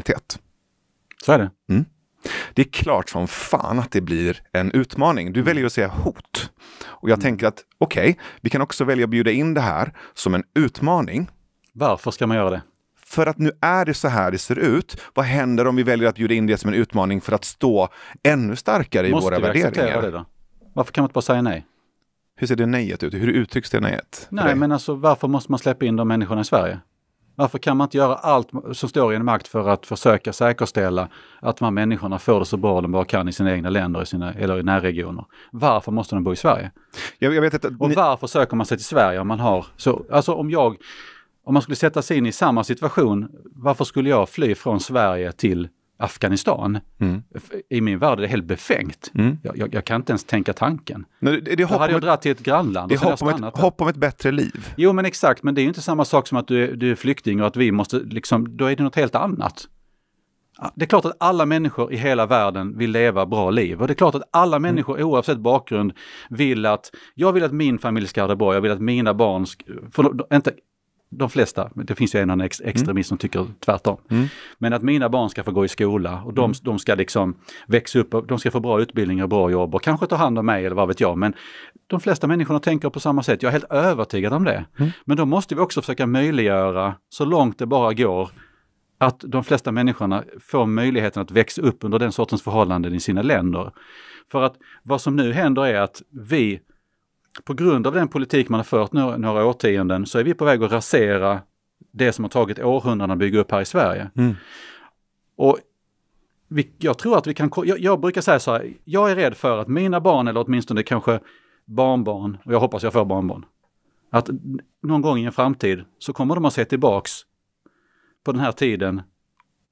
Så är det. Mm. Det är klart som fan att det blir en utmaning. Du väljer att säga hot. Och jag mm. tänker att okej, okay, vi kan också välja att bjuda in det här som en utmaning. Varför ska man göra det? För att nu är det så här det ser ut. Vad händer om vi väljer att bjuda in det som en utmaning för att stå ännu starkare i Måste våra värderingar? Vi acceptera det då? Varför kan man inte bara säga nej? Hur ser det nejet ut? Hur uttrycks det nejet? Nej, men alltså varför måste man släppa in de människorna i Sverige? Varför kan man inte göra allt som står i en makt för att försöka säkerställa att de här människorna får det så bra de bara kan i sina egna länder i sina, eller i närregioner? Varför måste de bo i Sverige? Jag, jag vet att, Och varför söker man sig till Sverige om man har så, alltså om jag, om man skulle sätta sig in i samma situation, varför skulle jag fly från Sverige till Afghanistan. Mm. I min värld är det helt befängt. Mm. Jag, jag, jag, kan inte ens tänka tanken. Men det, det Då hade jag dragit till ett grannland. Det är hopp om, ett, hopp om ett bättre liv. Jo men exakt, men det är ju inte samma sak som att du är, du är flykting och att vi måste, liksom, då är det något helt annat. Det är klart att alla människor i hela världen vill leva bra liv och det är klart att alla mm. människor mm. oavsett bakgrund vill att, jag vill att min familj ska ha det bra, jag vill att mina barn, för, inte, de flesta, det finns ju en annan ex extremist mm. som tycker tvärtom. Mm. Men att mina barn ska få gå i skola och de, mm. de ska liksom växa upp, och de ska få bra utbildning och bra jobb och kanske ta hand om mig eller vad vet jag. Men de flesta människorna tänker på samma sätt. Jag är helt övertygad om det. Mm. Men då måste vi också försöka möjliggöra så långt det bara går att de flesta människorna får möjligheten att växa upp under den sortens förhållanden i sina länder. För att vad som nu händer är att vi på grund av den politik man har fört några, några årtionden så är vi på väg att rasera det som har tagit århundraden att bygga upp här i Sverige. Mm. Och vi, jag tror att vi kan, jag, jag, brukar säga så här, jag är rädd för att mina barn eller åtminstone kanske barnbarn, och jag hoppas jag får barnbarn, att någon gång i en framtid så kommer de att se tillbaks på den här tiden,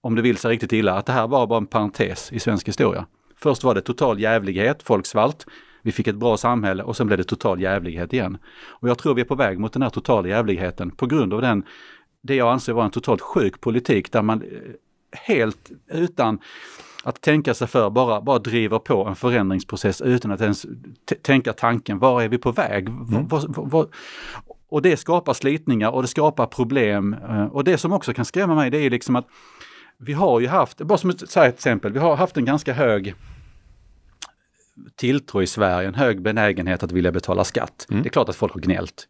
om det vill sig riktigt illa, att det här var bara en parentes i svensk historia. Först var det total jävlighet, folk svalt vi fick ett bra samhälle och sen blev det total jävlighet igen. Och jag tror vi är på väg mot den här totala jävligheten på grund av den, det jag anser vara en totalt sjuk politik där man eh, helt utan att tänka sig för bara, bara driver på en förändringsprocess utan att ens tänka tanken, var är vi på väg? Mm. Var, var, var, och det skapar slitningar och det skapar problem. Eh, och det som också kan skrämma mig det är liksom att vi har ju haft, bara som ett, ett exempel, vi har haft en ganska hög tilltro i Sverige, en hög benägenhet att vilja betala skatt. Mm. Det är klart att folk har gnällt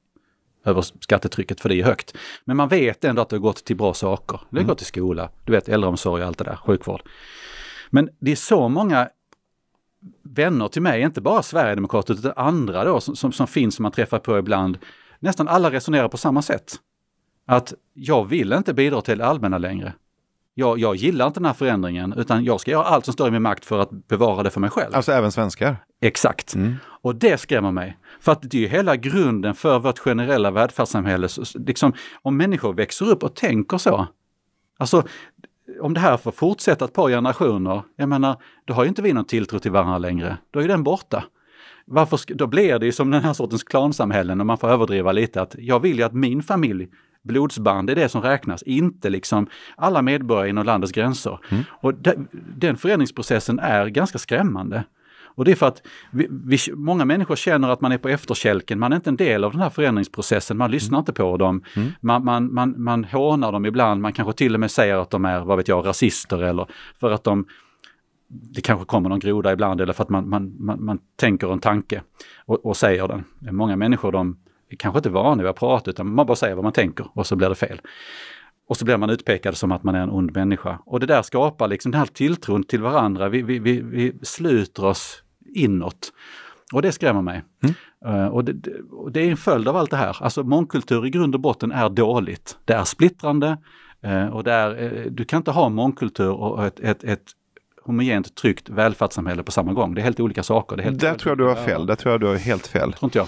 över skattetrycket för det är högt. Men man vet ändå att det har gått till bra saker. Det har mm. gått till skola, du vet äldreomsorg och allt det där, sjukvård. Men det är så många vänner till mig, inte bara sverigedemokrater utan andra då som, som, som finns som man träffar på ibland. Nästan alla resonerar på samma sätt. Att jag vill inte bidra till det allmänna längre jag, jag gillar inte den här förändringen utan jag ska göra allt som står i min makt för att bevara det för mig själv. Alltså även svenskar? Exakt. Mm. Och det skrämmer mig. För att det är ju hela grunden för vårt generella välfärdssamhälle. Liksom, om människor växer upp och tänker så. Alltså, om det här får fortsätta ett par generationer, jag menar, då har ju inte vi någon tilltro till varandra längre. Då är den borta. varför, då blir det ju som den här sortens klansamhällen, om man får överdriva lite, att jag vill ju att min familj blodsband är det som räknas, inte liksom alla medborgare inom landets gränser. Mm. Och de, den förändringsprocessen är ganska skrämmande. Och det är för att vi, vi, många människor känner att man är på efterkälken, man är inte en del av den här förändringsprocessen, man lyssnar mm. inte på dem. Mm. Man, man, man, man hånar dem ibland, man kanske till och med säger att de är, vad vet jag, rasister eller för att de det kanske kommer någon groda ibland eller för att man, man, man, man tänker en tanke och, och säger den. Många människor de är kanske inte vana vid att prata utan man bara säger vad man tänker och så blir det fel. Och så blir man utpekad som att man är en ond människa. Och det där skapar liksom den här tilltron till varandra. Vi, vi, vi, vi sluter oss inåt. Och det skrämmer mig. Mm. Uh, och, det, och, det, är en följd av allt det här. Alltså mångkultur i grund och botten är dåligt. Det är splittrande uh, och det är, uh, du kan inte ha mångkultur och ett, ett, ett homogent, tryggt välfärdssamhälle på samma gång. Det är helt olika saker. Det är helt Där tror jag du har fel. Där tror jag du har helt fel. Tror inte jag.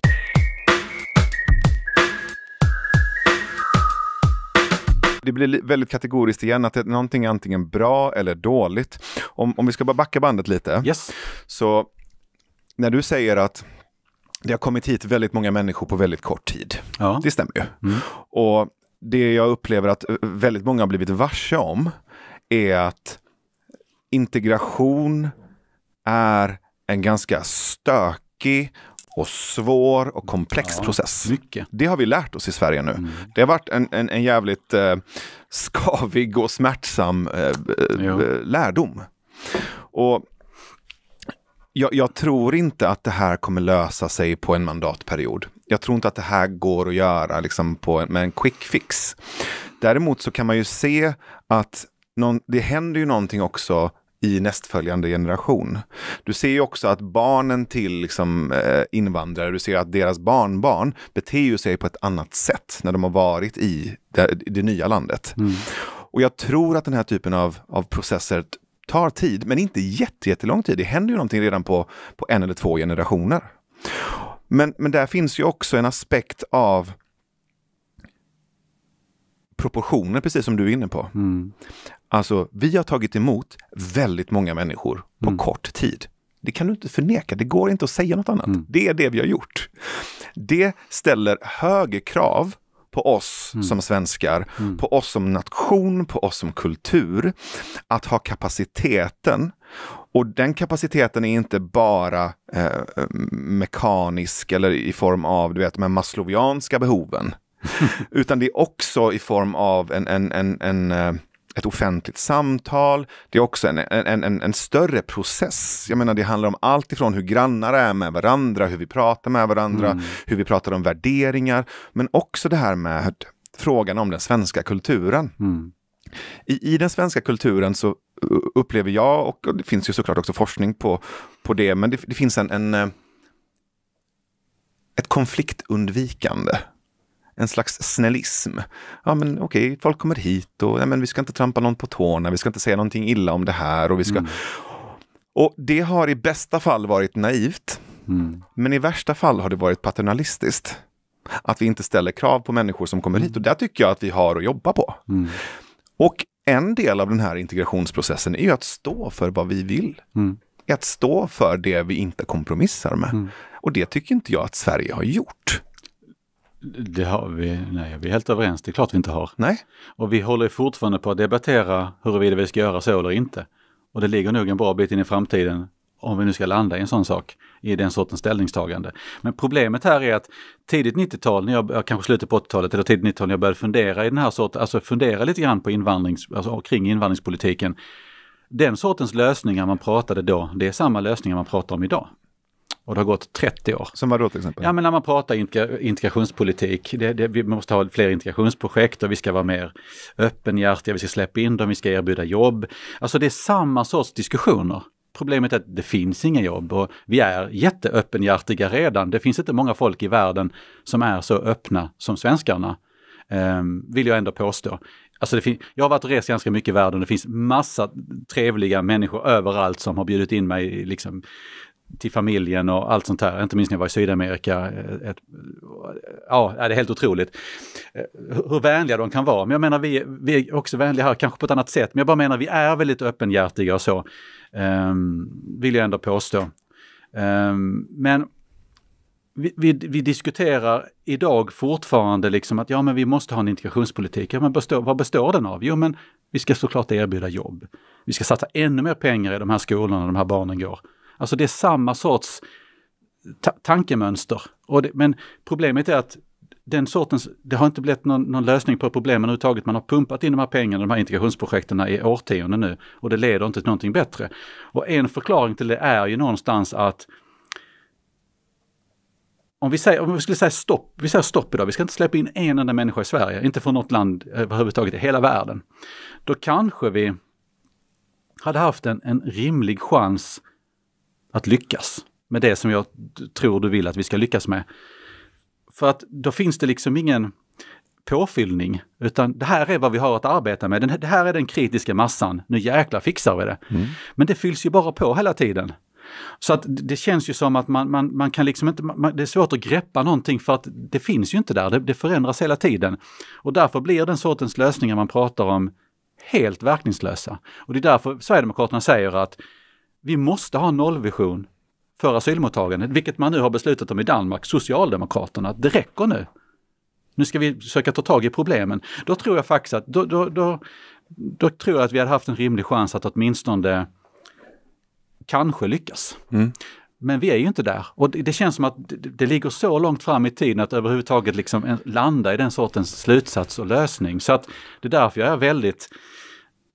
Det blir väldigt kategoriskt igen att det är någonting antingen bra eller dåligt. Om, om vi ska bara backa bandet lite. Yes. Så när du säger att det har kommit hit väldigt många människor på väldigt kort tid. Ja. Det stämmer ju. Mm. Och det jag upplever att väldigt många har blivit varse om är att integration är en ganska stökig och svår och komplex ja, process. Mycket. Det har vi lärt oss i Sverige nu. Mm. Det har varit en, en, en jävligt eh, skavig och smärtsam eh, eh, lärdom. Och jag, jag, tror inte att det här kommer lösa sig på en mandatperiod. Jag tror inte att det här går att göra liksom på en, med en quick fix. Däremot så kan man ju se att någon, det händer ju någonting också i nästföljande generation. Du ser ju också att barnen till liksom, eh, invandrare, du ser att deras barnbarn beter sig på ett annat sätt när de har varit i det, det nya landet. Mm. Och jag tror att den här typen av, av processer tar tid, men inte jättelång tid. Det händer ju någonting redan på, på en eller två generationer. Men, men där finns ju också en aspekt av proportioner, precis som du är inne på. Mm. Alltså, vi har tagit emot väldigt många människor på mm. kort tid. Det kan du inte förneka, det går inte att säga något annat. Mm. Det är det vi har gjort. Det ställer högre krav på oss mm. som svenskar, mm. på oss som nation, på oss som kultur, att ha kapaciteten. Och den kapaciteten är inte bara eh, mekanisk eller i form av du vet, de maslovianska behoven. Utan det är också i form av en, en, en, en eh, ett offentligt samtal. Det är också en, en, en, en, större process. Jag menar, det handlar om allt ifrån hur grannar är med varandra, hur vi pratar med varandra, mm. hur vi pratar om värderingar, men också det här med frågan om den svenska kulturen. Mm. I, I den svenska kulturen så upplever jag, och det finns ju såklart också forskning på, på det, men det, det finns en, en eh, ett konfliktundvikande en slags snällism. Ja men okej, okay, folk kommer hit och ja, men vi ska inte trampa någon på tårna, vi ska inte säga någonting illa om det här och vi ska... Mm. Och det har i bästa fall varit naivt. Mm. Men i värsta fall har det varit paternalistiskt. Att vi inte ställer krav på människor som kommer hit och där tycker jag att vi har att jobba på. Mm. Och en del av den här integrationsprocessen är ju att stå för vad vi vill. Mm. Att stå för det vi inte kompromissar med. Mm. Och det tycker inte jag att Sverige har gjort. Det har vi, nej, vi är helt överens. Det är klart vi inte har. Nej. Och vi håller fortfarande på att debattera huruvida vi ska göra så eller inte. Och det ligger nog en bra bit in i framtiden om vi nu ska landa i en sån sak, i den sortens ställningstagande. Men problemet här är att tidigt 90-tal, när jag, kanske slutet på 80-talet eller tidigt 90-tal, när jag började fundera i den här sorten, alltså fundera lite grann på invandrings, alltså kring invandringspolitiken. Den sortens lösningar man pratade då, det är samma lösningar man pratar om idag. Och det har gått 30 år. Som vadå till exempel? Ja men när man pratar integrationspolitik, det, det, vi måste ha fler integrationsprojekt och vi ska vara mer öppenhjärtiga, vi ska släppa in dem, vi ska erbjuda jobb. Alltså det är samma sorts diskussioner. Problemet är att det finns inga jobb och vi är jätteöppenhjärtiga redan. Det finns inte många folk i världen som är så öppna som svenskarna, eh, vill jag ändå påstå. Alltså jag har varit och rest ganska mycket i världen. Det finns massa trevliga människor överallt som har bjudit in mig liksom, till familjen och allt sånt här. Inte minst när jag var i Sydamerika. Eh, ett, ja, det är helt otroligt. Eh, hur vänliga de kan vara. Men jag menar, vi, vi är också vänliga här, kanske på ett annat sätt. Men jag bara menar, vi är väldigt öppenhjärtiga och så. Um, vill jag ändå påstå. Um, men vi, vi, vi, diskuterar idag fortfarande liksom att ja, men vi måste ha en integrationspolitik. Ja, men består, vad består den av? Jo, men vi ska såklart erbjuda jobb. Vi ska satsa ännu mer pengar i de här skolorna de här barnen går. Alltså det är samma sorts ta tankemönster. Och det, men problemet är att den sortens, det har inte blivit någon, någon lösning på problemen överhuvudtaget. Man har pumpat in de här pengarna, de här integrationsprojekten i årtionden nu och det leder inte till någonting bättre. Och en förklaring till det är ju någonstans att om vi, säger, om vi skulle säga stopp, vi säger stopp idag, vi ska inte släppa in en enda människa i Sverige, inte från något land eh, överhuvudtaget i hela världen. Då kanske vi hade haft en, en rimlig chans att lyckas med det som jag tror du vill att vi ska lyckas med. För att då finns det liksom ingen påfyllning, utan det här är vad vi har att arbeta med. det här är den kritiska massan, nu jäkla fixar vi det. Mm. Men det fylls ju bara på hela tiden. Så att det känns ju som att man, man, man kan liksom inte, man, det är svårt att greppa någonting för att det finns ju inte där, det, det förändras hela tiden. Och därför blir den sortens lösningar man pratar om helt verkningslösa. Och det är därför Sverigedemokraterna säger att vi måste ha nollvision för asylmottagandet, vilket man nu har beslutat om i Danmark, Socialdemokraterna, det räcker nu. Nu ska vi försöka ta tag i problemen. Då tror jag faktiskt att, då, då, då, då tror jag att vi hade haft en rimlig chans att åtminstone kanske lyckas. Mm. Men vi är ju inte där och det, det känns som att det, det, ligger så långt fram i tiden att överhuvudtaget liksom landa i den sortens slutsats och lösning. Så att det är därför jag är väldigt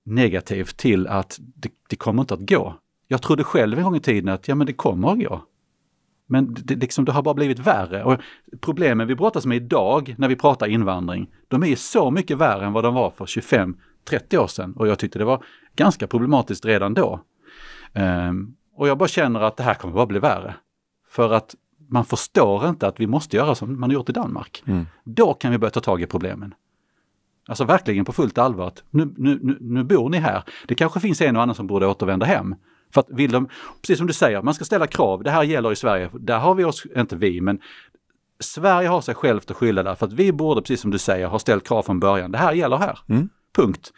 negativ till att det, det kommer inte att gå. Jag trodde själv en gång i tiden att ja men det kommer att gå. Men det, liksom, det har bara blivit värre. Och problemen vi brottas med idag när vi pratar invandring, de är så mycket värre än vad de var för 25-30 år sedan. Och jag tyckte det var ganska problematiskt redan då. Um, och jag bara känner att det här kommer bara bli värre. För att man förstår inte att vi måste göra som man har gjort i Danmark. Mm. Då kan vi börja ta tag i problemen. Alltså verkligen på fullt allvar. Nu, nu, nu, nu bor ni här. Det kanske finns en och annan som borde återvända hem. För att vill de, precis som du säger, man ska ställa krav. Det här gäller i Sverige. Där har vi oss, inte vi, men Sverige har sig självt att skylla där. För att vi borde, precis som du säger, ha ställt krav från början. Det här gäller här. Mm. Punkt.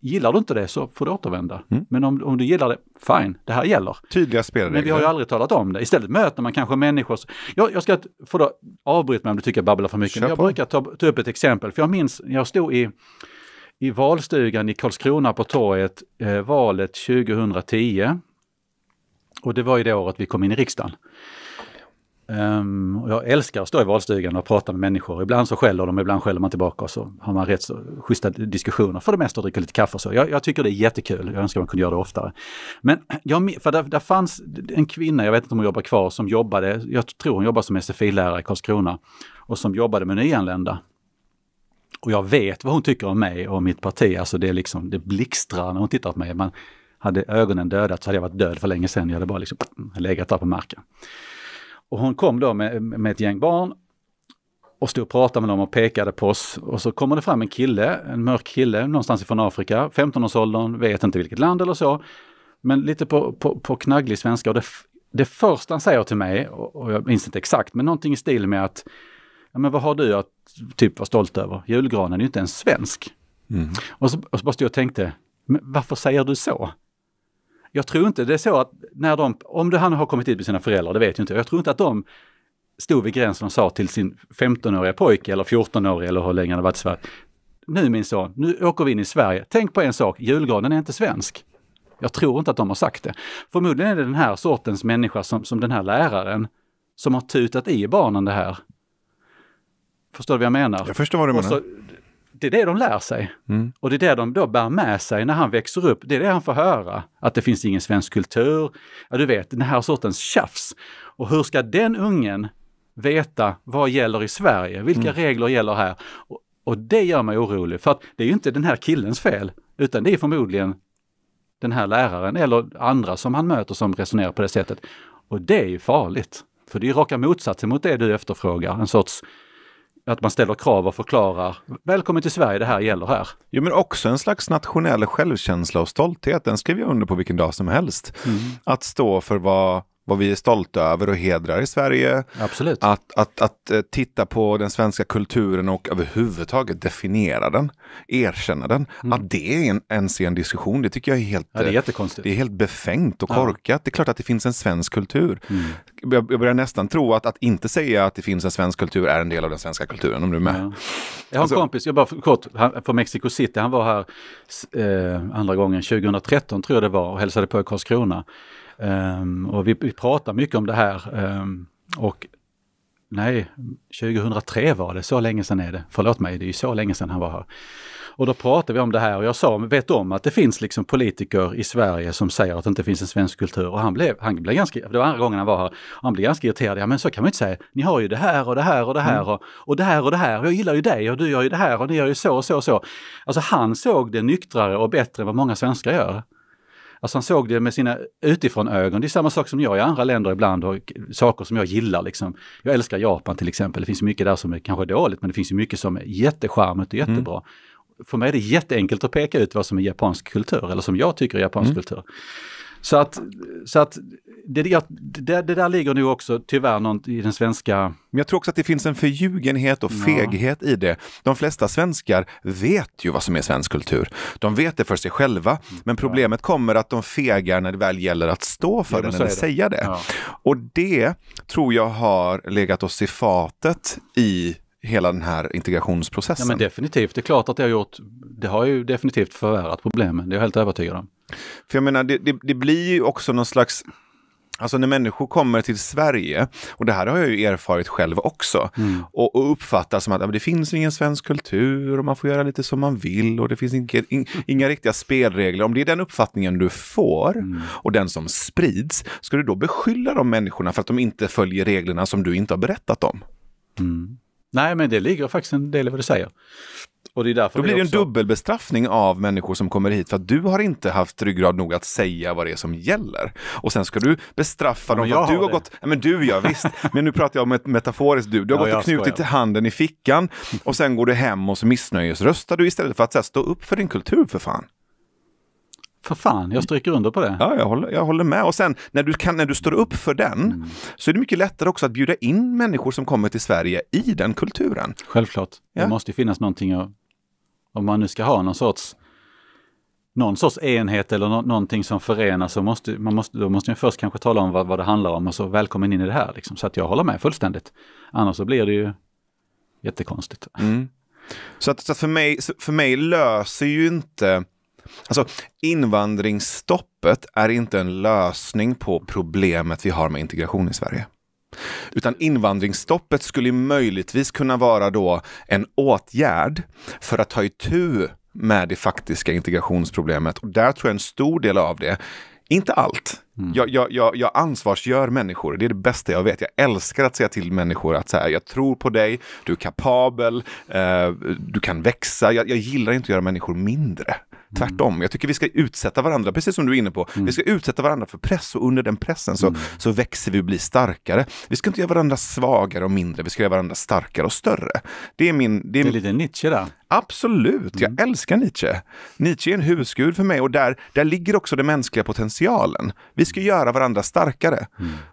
Gillar du inte det så får du återvända. Mm. Men om, om du gillar det, fine, det här gäller. Tydliga spelregler. Men vi har ju aldrig talat om det. Istället möter man kanske människor. Jag, jag ska få då avbryta mig om du tycker jag babblar för mycket. Jag brukar ta, ta upp ett exempel. För jag minns, jag stod i, i valstugan i Karlskrona på torget eh, valet 2010. Och det var ju det året vi kom in i riksdagen. Um, och jag älskar att stå i valstugan och prata med människor. Ibland så skäller de, ibland skäller man tillbaka och så har man rätt så schyssta diskussioner. För det mesta att dricka lite kaffe och så. Jag, jag, tycker det är jättekul. Jag önskar man kunde göra det oftare. Men jag, för där, där fanns en kvinna, jag vet inte om hon jobbar kvar, som jobbade, jag tror hon jobbar som SFI-lärare i Karlskrona och som jobbade med nyanlända. Och jag vet vad hon tycker om mig och mitt parti. Alltså det är liksom, det blixtrar när hon tittar på mig. Man hade ögonen dödat så hade jag varit död för länge sedan. Jag hade bara liksom legat där på marken. Och hon kom då med, med ett gäng barn och stod och pratade med dem och pekade på oss. Och så kommer det fram en kille, en mörk kille någonstans ifrån Afrika, 15-årsåldern, vet inte vilket land eller så. Men lite på, på, på knagglig svenska. Och det, det första han säger till mig, och jag minns inte exakt, men någonting i stil med att ja, men vad har du att typ vara stolt över? Julgranen är ju inte ens svensk. Mm. Och, så, och så bara stod jag och tänkte, men varför säger du så? Jag tror inte det är så att när de, om det han har kommit hit med sina föräldrar, det vet jag inte. Jag tror inte att de stod vid gränsen och sa till sin 15-åriga pojke eller 14-åriga eller hur länge han har varit i Sverige. Nu min son, nu åker vi in i Sverige. Tänk på en sak, julgranen är inte svensk. Jag tror inte att de har sagt det. Förmodligen är det den här sortens människa som, som den här läraren som har tutat i barnen det här. Förstår du vad jag menar? Jag förstår vad du menar. Så, det är det de lär sig. Mm. Och det är det de då bär med sig när han växer upp. Det är det han får höra. Att det finns ingen svensk kultur. Ja, du vet, den här sortens tjafs. Och hur ska den ungen veta vad gäller i Sverige? Vilka mm. regler gäller här? Och, och, det gör mig orolig. För att det är ju inte den här killens fel, utan det är förmodligen den här läraren eller andra som han möter som resonerar på det sättet. Och det är ju farligt. För det är raka motsatsen mot det du efterfrågar, en sorts att man ställer krav och förklarar Välkommen till Sverige, det här gäller här. Jo, men också en slags nationell självkänsla och stolthet. Den skriver jag under på vilken dag som helst. Mm. Att stå för vad vad vi är stolta över och hedrar i Sverige. Absolut. Att, att, att eh, titta på den svenska kulturen och överhuvudtaget definiera den, erkänna den. Att det är en, ens är en diskussion, det tycker jag är helt, Mm. Ja, det är eh, det är helt befängt och Ja. korkat. Det är klart att det finns en svensk kultur. Mm. Jag jag börjar nästan tro att, att inte säga att det finns en svensk kultur är en del av den svenska kulturen, om du är med. Ja. Jag har en Alltså- kompis, jag bara kort, han, från Mexico City, han var här eh, andra gången 2013 tror jag det var och hälsade på i Karlskrona. Ehm, och vi, vi pratar mycket om det här. ehm, och nej, 2003 var det, så länge sedan är det. Förlåt mig, det är ju så länge sedan han var här. Och då pratade vi om det här och jag sa, vet om att det finns liksom politiker i Sverige som säger att det inte finns en svensk kultur. Och han blev, han blev ganska, det var andra gången han var här, han blev ganska irriterad. Ja men så kan man inte säga, ni har ju det här och det här och det här och, och det här och det här. Jag gillar ju dig och du gör ju det här och ni gör ju så och så och så. Alltså han såg det nyktrare och bättre än vad många svenskar gör. Alltså han såg det med sina utifrån ögon. Det är samma sak som jag i andra länder ibland och saker som jag gillar. Liksom. Jag älskar Japan till exempel. Det finns mycket där som är kanske dåligt men det finns ju mycket som är jättecharmigt och jättebra. För mig är det jätteenkelt att peka ut vad som är japansk kultur eller som jag tycker är japansk kultur. Så att, så att det, det, det, där ligger nog också tyvärr något i den svenska Men jag tror också att det finns en förljugenhet och feghet i det. De flesta svenskar vet ju vad som är svensk kultur. De vet det för sig själva, men problemet kommer att de fegar när det väl gäller att stå för Ja, så eller det. säga det. Ja. Och det tror jag har legat oss i fatet i hela den här integrationsprocessen. Ja men definitivt, det är klart att det har gjort, det har ju definitivt förvärrat problemen, det är jag helt övertygad om. För jag menar, det, det, det blir ju också någon slags Alltså när människor kommer till Sverige, och det här har jag ju erfarit själv också, och, och uppfattar som att det finns ingen svensk kultur och man får göra lite som man vill och det finns inga, in, inga riktiga spelregler. Om det är den uppfattningen du får och den som sprids, ska du då beskylla de människorna för att de inte följer reglerna som du inte har berättat om? Nej men det ligger faktiskt en del i vad du säger. Och det är därför Då blir det en också- dubbelbestraffning av människor som kommer hit för att du har inte haft ryggrad nog att säga vad det är som gäller. Och sen ska du bestraffa Ja, dem för att du har det. gått, ja, men du gör visst, men nu pratar jag om ett metaforiskt du. Du har Ja, gått och knutit skojar. handen i fickan och sen går du hem och så missnöjesröstar du istället för att här, stå upp för din kultur för fan. För fan, jag stryker under på det. Ja, jag håller, jag håller med. Och sen när du, kan, när du står upp för den Mm. så är det mycket lättare också att bjuda in människor som kommer till Sverige i den kulturen. Självklart. Ja. Det måste ju finnas någonting att, om man nu ska ha någon sorts någon sorts enhet eller nå- någonting som förenar så måste man måste, då måste man först kanske tala om vad, vad det handlar om och så välkommen in i det här. Liksom. Så att jag håller med fullständigt. Annars så blir det ju jättekonstigt. Mm. Så att, så att för, mig, för mig löser ju inte... Alltså invandringsstoppet är inte en lösning på problemet vi har med integration i Sverige. Utan invandringsstoppet skulle möjligtvis kunna vara då en åtgärd för att ta itu med det faktiska integrationsproblemet. Och där tror jag en stor del av det, inte allt. Jag, jag, jag, jag ansvarsgör människor, det är det bästa jag vet. Jag älskar att säga till människor att så här, jag tror på dig, du är kapabel, eh, du kan växa. Jag, jag gillar inte att göra människor mindre. Tvärtom, jag tycker vi ska utsätta varandra, precis som du är inne på, vi ska utsätta varandra för press och under den pressen så, så växer vi och blir starkare. Vi ska inte göra varandra svagare och mindre, vi ska göra varandra starkare och större. Det är min... Det är Det är lite Nietzsche där. Absolut, jag älskar Nietzsche. Nietzsche är en husgud för mig och där, där ligger också den mänskliga potentialen. Vi ska göra varandra starkare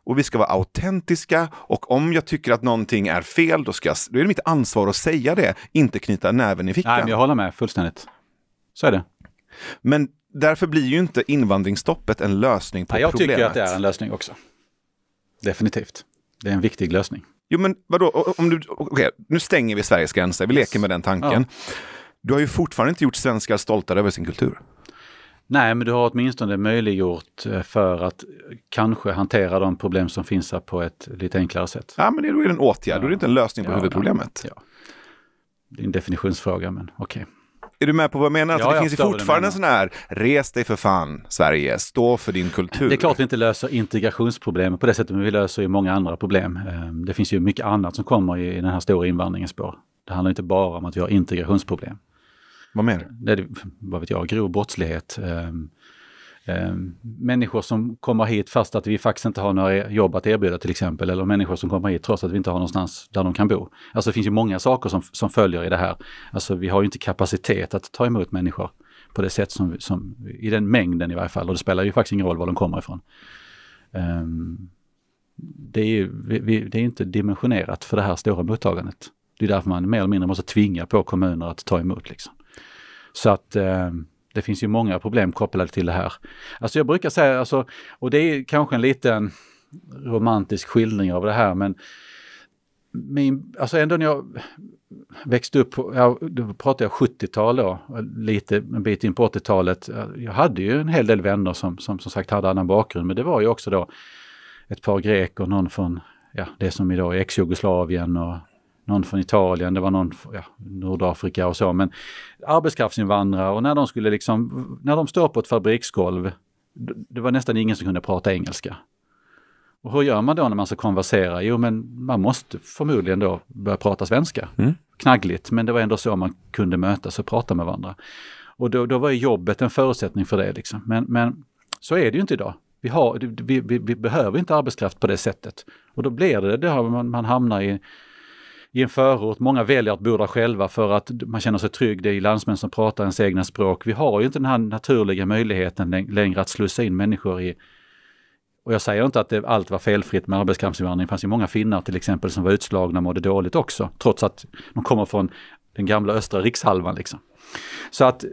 och vi ska vara autentiska och om jag tycker att någonting är fel då, ska jag, då är det mitt ansvar att säga det, inte knyta näven i fickan. Nej, men jag håller med fullständigt. Så är det. Men därför blir ju inte invandringsstoppet en lösning på Ja, jag problemet. tycker att det är en lösning också. Definitivt. Det är en viktig lösning. Jo men vadå, om du, okej, nu stänger vi Sveriges gränser, vi leker med den tanken. Du har ju fortfarande inte gjort svenskar stolta över sin kultur. Nej, men du har åtminstone möjliggjort eh, för att kanske hantera de problem som finns här på ett lite enklare sätt. Ja, men det, är det en åtgärd, då är det inte en lösning på Ja, huvudproblemet. Ja. Det är en definitionsfråga, men okej. Är du med på vad jag menar? Alltså, Ja, det jag finns ju fortfarande en sån här, res dig för fan Sverige, stå för din kultur. Det är klart vi inte löser integrationsproblemen på det sättet, men vi löser ju många andra problem. Eh, Det finns ju mycket annat som kommer i den här stora invandringens spår. Det handlar inte bara om att vi har integrationsproblem. Vad mer? Det vad vet jag, grov brottslighet. Ehm, ehm, människor som kommer hit fast att vi faktiskt inte har några jobb att erbjuda till exempel. Eller människor som kommer hit trots att vi inte har någonstans där de kan bo. Alltså det finns ju många saker som, som följer i det här. Alltså vi har ju inte kapacitet att ta emot människor på det sätt som, som, i den mängden i varje fall. Och det spelar ju faktiskt ingen roll var de kommer ifrån. Um, det är ju vi, det är inte dimensionerat för det här stora mottagandet. Det är därför man mer eller mindre måste tvinga på kommuner att ta emot. Liksom. Så att eh, det finns ju många problem kopplade till det här. Alltså jag brukar säga, alltså, och det är kanske en liten romantisk skildring av det här, men min, alltså ändå när jag växte upp, ja, då pratar jag 70-tal då, lite en bit in på 80-talet. Eh, jag hade ju en hel del vänner som, som som sagt hade annan bakgrund, men det var ju också då ett par greker, någon från ja, det som idag är ex-Jugoslavien och någon från Italien, det var någon ja, Nordafrika och så. Men arbetskraftsinvandrare och när de skulle liksom, när de står på ett fabriksgolv, det var nästan ingen som kunde prata engelska. Och hur gör man då när man ska konversera? Jo, men man måste förmodligen då börja prata svenska. Mm. Knaggligt, men det var ändå så man kunde mötas och prata med varandra. Och då, då var jobbet en förutsättning för det. Liksom. Men, men så är det ju inte idag. Vi, har, vi, vi, vi, behöver inte arbetskraft på det sättet. Och då blir det, det man, man hamnar i, i en förort. Många väljer att bo där själva för att man känner sig trygg. Det är landsmän som pratar ens egna språk. Vi har ju inte den här naturliga möjligheten längre att slussa in människor i, och jag säger inte att det, allt var felfritt med arbetskraftsinvandring. Det fanns ju många finnar till exempel som var utslagna och mådde dåligt också, trots att de kommer från den gamla östra rikshalvan. Liksom. Så att,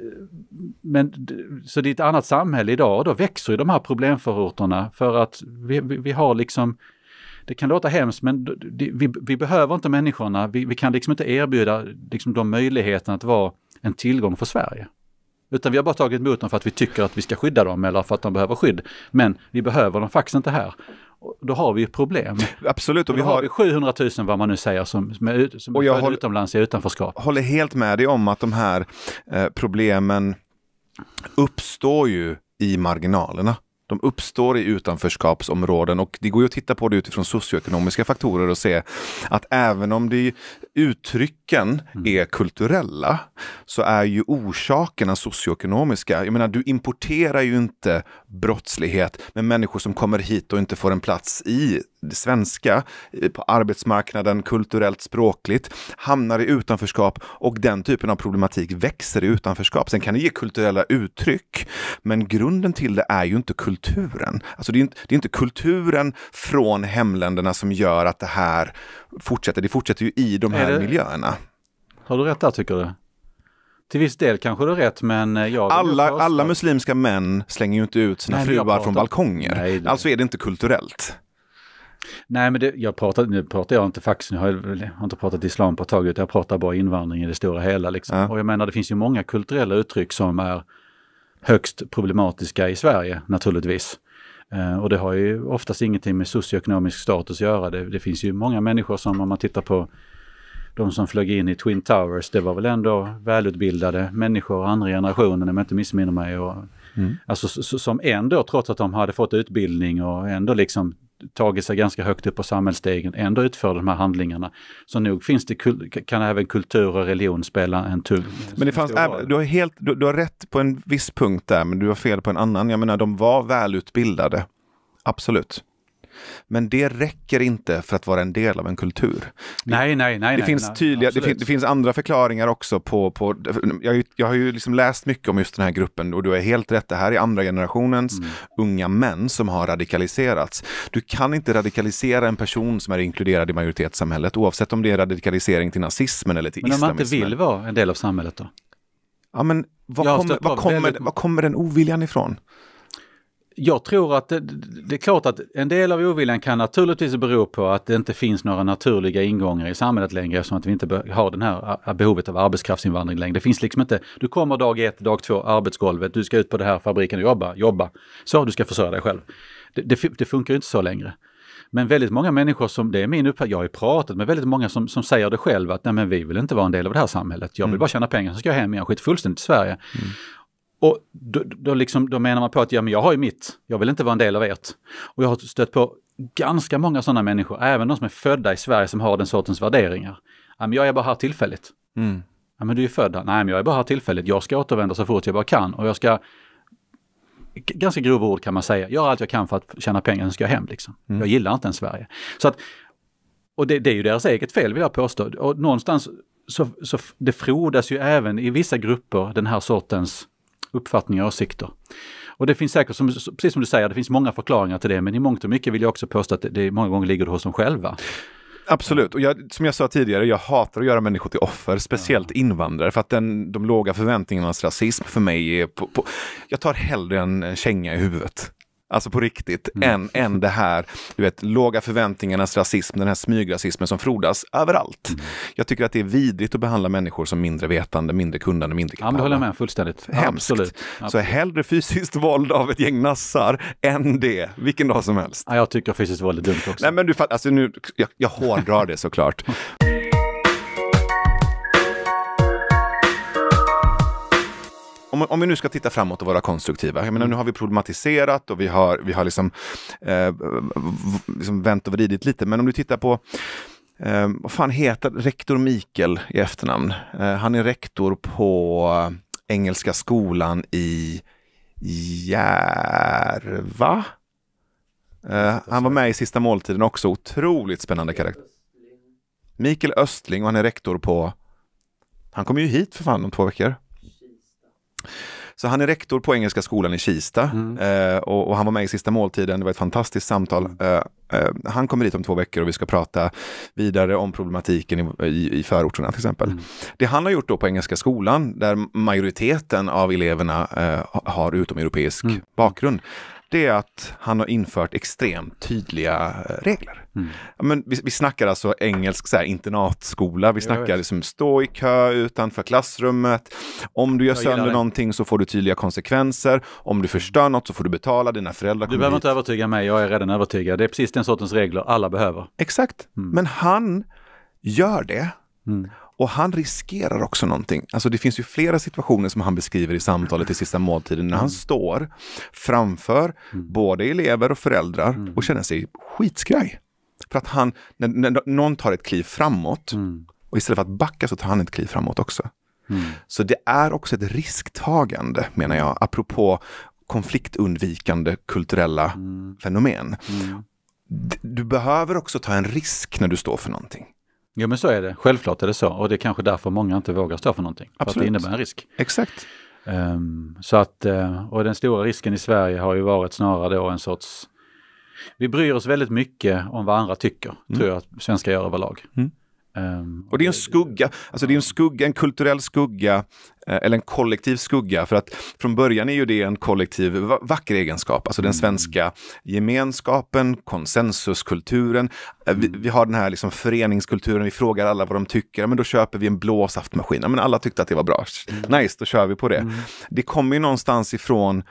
men, så det är ett annat samhälle idag och då växer ju de här problemförorterna för att vi, vi, vi har liksom det kan låta hemskt men vi, vi behöver inte människorna. Vi, vi, kan liksom inte erbjuda liksom de möjligheterna att vara en tillgång för Sverige. Utan vi har bara tagit emot dem för att vi tycker att vi ska skydda dem eller för att de behöver skydd. Men vi behöver dem faktiskt inte här. Då har vi ett problem. Absolut. Och vi har, har 700 000 vad man nu säger som, som är, som och jag håller, utomlands i utanförskap. håller helt med dig om att de här eh, problemen uppstår ju i marginalerna. De uppstår i utanförskapsområden och det går ju att titta på det utifrån socioekonomiska faktorer och se att även om det uttrycken mm. är kulturella så är ju orsakerna socioekonomiska. Jag menar, du importerar ju inte brottslighet med människor som kommer hit och inte får en plats i det svenska, på arbetsmarknaden, kulturellt, språkligt, hamnar i utanförskap och den typen av problematik växer i utanförskap. Sen kan det ge kulturella uttryck, men grunden till det är ju inte kulturen. Alltså det är inte, det är inte kulturen från hemländerna som gör att det här fortsätter. Det fortsätter ju i de här det... miljöerna. Har du rätt där tycker du? Till viss del kanske du har rätt men eh, jag... Alla, alla muslimska män slänger ju inte ut sina Nej, fruar från balkonger. Nej, det... Alltså är det inte kulturellt. Nej, men det, jag pratar, nu pratar jag inte faktiskt, nu har jag, jag har inte pratat islam på ett tag, utan jag pratar bara invandring i det stora hela. Liksom. Ja. Och jag menar, det finns ju många kulturella uttryck som är högst problematiska i Sverige naturligtvis. Uh, och det har ju oftast ingenting med socioekonomisk status att göra. Det, det, finns ju många människor som, om man tittar på de som flög in i Twin Towers, det var väl ändå välutbildade människor, andra generationen om jag inte missminner mig. Och, mm. Alltså som ändå, trots att de hade fått utbildning och ändå liksom tagit sig ganska högt upp på samhällsstegen, ändå utför de här handlingarna. Så nog finns det, kan även kultur och religion spela en tung Men det fanns, du, har helt, du, du har rätt på en viss punkt där, men du har fel på en annan. Jag menar, de var välutbildade. Absolut. Men det räcker inte för att vara en del av en kultur. Nej, nej, nej. Det, nej, finns, nej, tydliga, det, fin, det, finns andra förklaringar också på... på jag, jag har ju liksom läst mycket om just den här gruppen och du har helt rätt, det här är andra generationens mm. unga män som har radikaliserats. Du kan inte radikalisera en person som är inkluderad i majoritetssamhället oavsett om det är radikalisering till nazismen eller till men islamismen. Men om man inte vill vara en del av samhället då? Ja, men var kommer, var, kommer, väldigt... var kommer den oviljan ifrån? Jag tror att det, det, är klart att en del av oviljan kan naturligtvis bero på att det inte finns några naturliga ingångar i samhället längre eftersom att vi inte har det här behovet av arbetskraftsinvandring längre. Det finns liksom inte, du kommer dag ett, dag två, arbetsgolvet, du ska ut på den här fabriken och jobba, jobba. Så, du ska försörja dig själv. Det, det, det funkar inte så längre. Men väldigt många människor som, det är min uppfattning, jag har ju pratat med väldigt många som, som säger det själv att nej men vi vill inte vara en del av det här samhället. Jag vill mm. bara tjäna pengar så ska jag hem, jag skiter fullständigt i Sverige. Mm. Och då, då, liksom, då, menar man på att ja, men jag har ju mitt, jag vill inte vara en del av ert. Och jag har stött på ganska många sådana människor, även de som är födda i Sverige som har den sortens värderingar. Ja, men jag är bara här tillfälligt. Mm. Ja, men du är född här. Nej, men jag är bara här tillfälligt. Jag ska återvända så fort jag bara kan och jag ska ganska grova ord kan man säga. Göra allt jag kan för att tjäna pengar, sen ska jag hem. Liksom. Mm. Jag gillar inte en Sverige. Så att, och det, det, är ju deras eget fel vill jag påstå. Och någonstans så, så det frodas ju även i vissa grupper den här sortens uppfattningar och åsikter. Och det finns säkert, som, precis som du säger, det finns många förklaringar till det, men i mångt och mycket vill jag också påstå att det, det många gånger ligger hos dem själva. Absolut, och jag, som jag sa tidigare, jag hatar att göra människor till offer, speciellt invandrare, för att den, de låga förväntningarnas rasism för mig är på, på jag tar hellre en känga i huvudet Alltså på riktigt, mm. än, än det här, du vet, låga förväntningarnas rasism, den här smygrasismen som frodas överallt. Mm. Jag tycker att det är vidrigt att behandla människor som mindre vetande, mindre kunnande, mindre kapabla. Ja, det håller jag med fullständigt. Hemskt. Absolut. Så hellre fysiskt våld av ett gäng nassar än det, vilken dag som helst. Ja, jag tycker fysiskt våld är dumt också. Nej, men du alltså nu, jag, jag hårdrar det såklart. om, om vi nu ska titta framåt och vara konstruktiva. Jag menar, mm. nu har vi problematiserat och vi har, vi har liksom, eh, liksom vänt och vridit lite. Men om du tittar på eh, vad fan heter rektor Mikael i efternamn? Eh, han är rektor på Engelska skolan i Järva. Eh, han var med i Sista måltiden också, otroligt spännande karaktär. Mikael Östling och han är rektor på, han kommer ju hit för fan om två veckor. Så han är rektor på Engelska skolan i Kista mm. eh, och, och, han var med i Sista måltiden. Det var ett fantastiskt samtal. Mm. Eh, eh, han kommer hit om två veckor och vi ska prata vidare om problematiken i, i, i förorterna till exempel. Mm. Det han har gjort då på Engelska skolan, där majoriteten av eleverna eh, har utomeuropeisk mm. bakgrund, det är att han har infört extremt tydliga eh, regler. Mm. Ja, men vi, vi snackar alltså engelsk så här, internatskola, vi snackar liksom stå i kö utanför klassrummet. Om du gör sönder någonting så får du tydliga konsekvenser. Om du förstör något så får du betala, dina föräldrar Du behöver hit. inte övertyga mig, jag är redan övertygad. Det är precis den sortens regler alla behöver. Exakt, mm. men han gör det. Mm. Och han riskerar också någonting. Alltså det finns ju flera situationer som han beskriver i samtalet i sista måltiden när han mm. står framför mm. både elever och föräldrar mm. och känner sig skitskraj. För att han, när, när någon tar ett kliv framåt mm. och istället för att backa så tar han ett kliv framåt också. Mm. Så det är också ett risktagande menar jag, apropå konfliktundvikande kulturella mm. fenomen. Du behöver också ta en risk när du står för någonting. Jo men så är det, självklart är det så och det är kanske därför många inte vågar stå för någonting. Absolut. För att det innebär en risk. Exakt. Um, så att, uh, och den stora risken i Sverige har ju varit snarare då en sorts vi bryr oss väldigt mycket om vad andra tycker, mm. tror jag att svenskar gör överlag. Mm. Um, och det är en skugga, alltså det är en skugga, en kulturell skugga, eh, eller en kollektiv skugga. För att från början är ju det en kollektiv vacker egenskap, alltså den mm. svenska gemenskapen, konsensuskulturen. Eh, vi, vi, har den här liksom föreningskulturen, vi frågar alla vad de tycker, men då köper vi en blå saftmaskin. Men alla tyckte att det var bra. Mm. Nice, då kör vi på det. Mm. Det kommer ju någonstans ifrån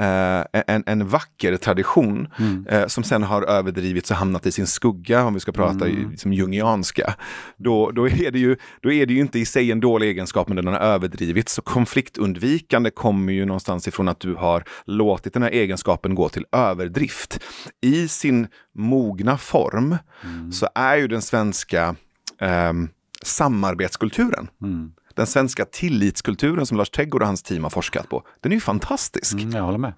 eh, en, en vacker tradition mm. eh, som sen har överdrivits och hamnat i sin skugga, om vi ska prata mm. liksom jungianska. Då, då, är det ju, då är det ju inte i sig en dålig egenskap, men den har överdrivits. Så konfliktundvikande kommer ju någonstans ifrån att du har låtit den här egenskapen gå till överdrift. I sin mogna form mm. så är ju den svenska eh, samarbetskulturen mm den svenska tillitskulturen som Lars Teggård och hans team har forskat på, den är ju fantastisk. Mm, jag håller med.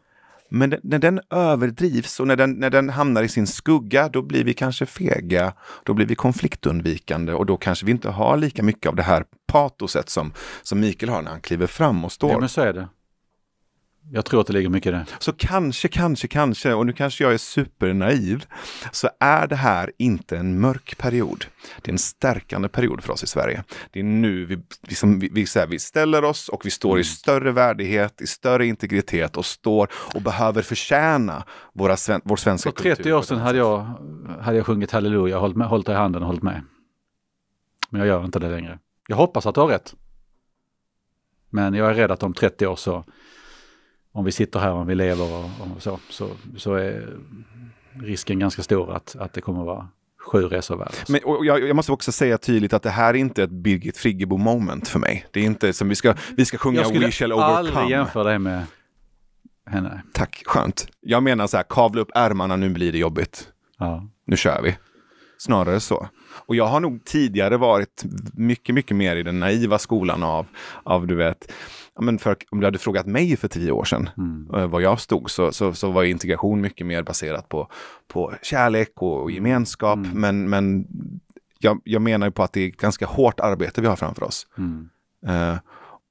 Men när den överdrivs och när den, när den hamnar i sin skugga, då blir vi kanske fega, då blir vi konfliktundvikande och då kanske vi inte har lika mycket av det här patoset som, som Mikael har när han kliver fram och står. Ja, men så är det. Jag tror att det ligger mycket i det. Så kanske, kanske, kanske, och nu kanske jag är supernaiv, så är det här inte en mörk period. Det är en stärkande period för oss i Sverige. Det är nu vi, liksom, vi, vi, vi ställer oss och vi står i mm. större värdighet, i större integritet och står och behöver förtjäna våra, vår svenska kultur. För 30 år sedan hade jag, hade jag sjungit halleluja, hållit, med, hållit i handen och hållit med. Men jag gör inte det längre. Jag hoppas att du har rätt. Men jag är rädd att om 30 år så om vi sitter här, om vi lever och, och så, så, så är risken ganska stor att, att det kommer att vara sju resor värda. Men jag, jag, måste också säga tydligt att det här är inte ett Birgit Friggebo moment för mig. Det är inte som vi ska, vi ska sjunga We shall overcome. Jag skulle aldrig jämföra det med henne. Tack, skönt. Jag menar så här, kavla upp ärmarna, nu blir det jobbigt. Ja. Nu kör vi. Snarare så. Och jag har nog tidigare varit mycket, mycket mer i den naiva skolan av, av du vet, ja, men för, om du hade frågat mig för tio år sedan mm. Eh, var jag stod så, så, så var integration mycket mer baserat på, på kärlek och gemenskap. Mm. Men, men jag, jag menar ju på att det är ett ganska hårt arbete vi har framför oss. Mm. Uh,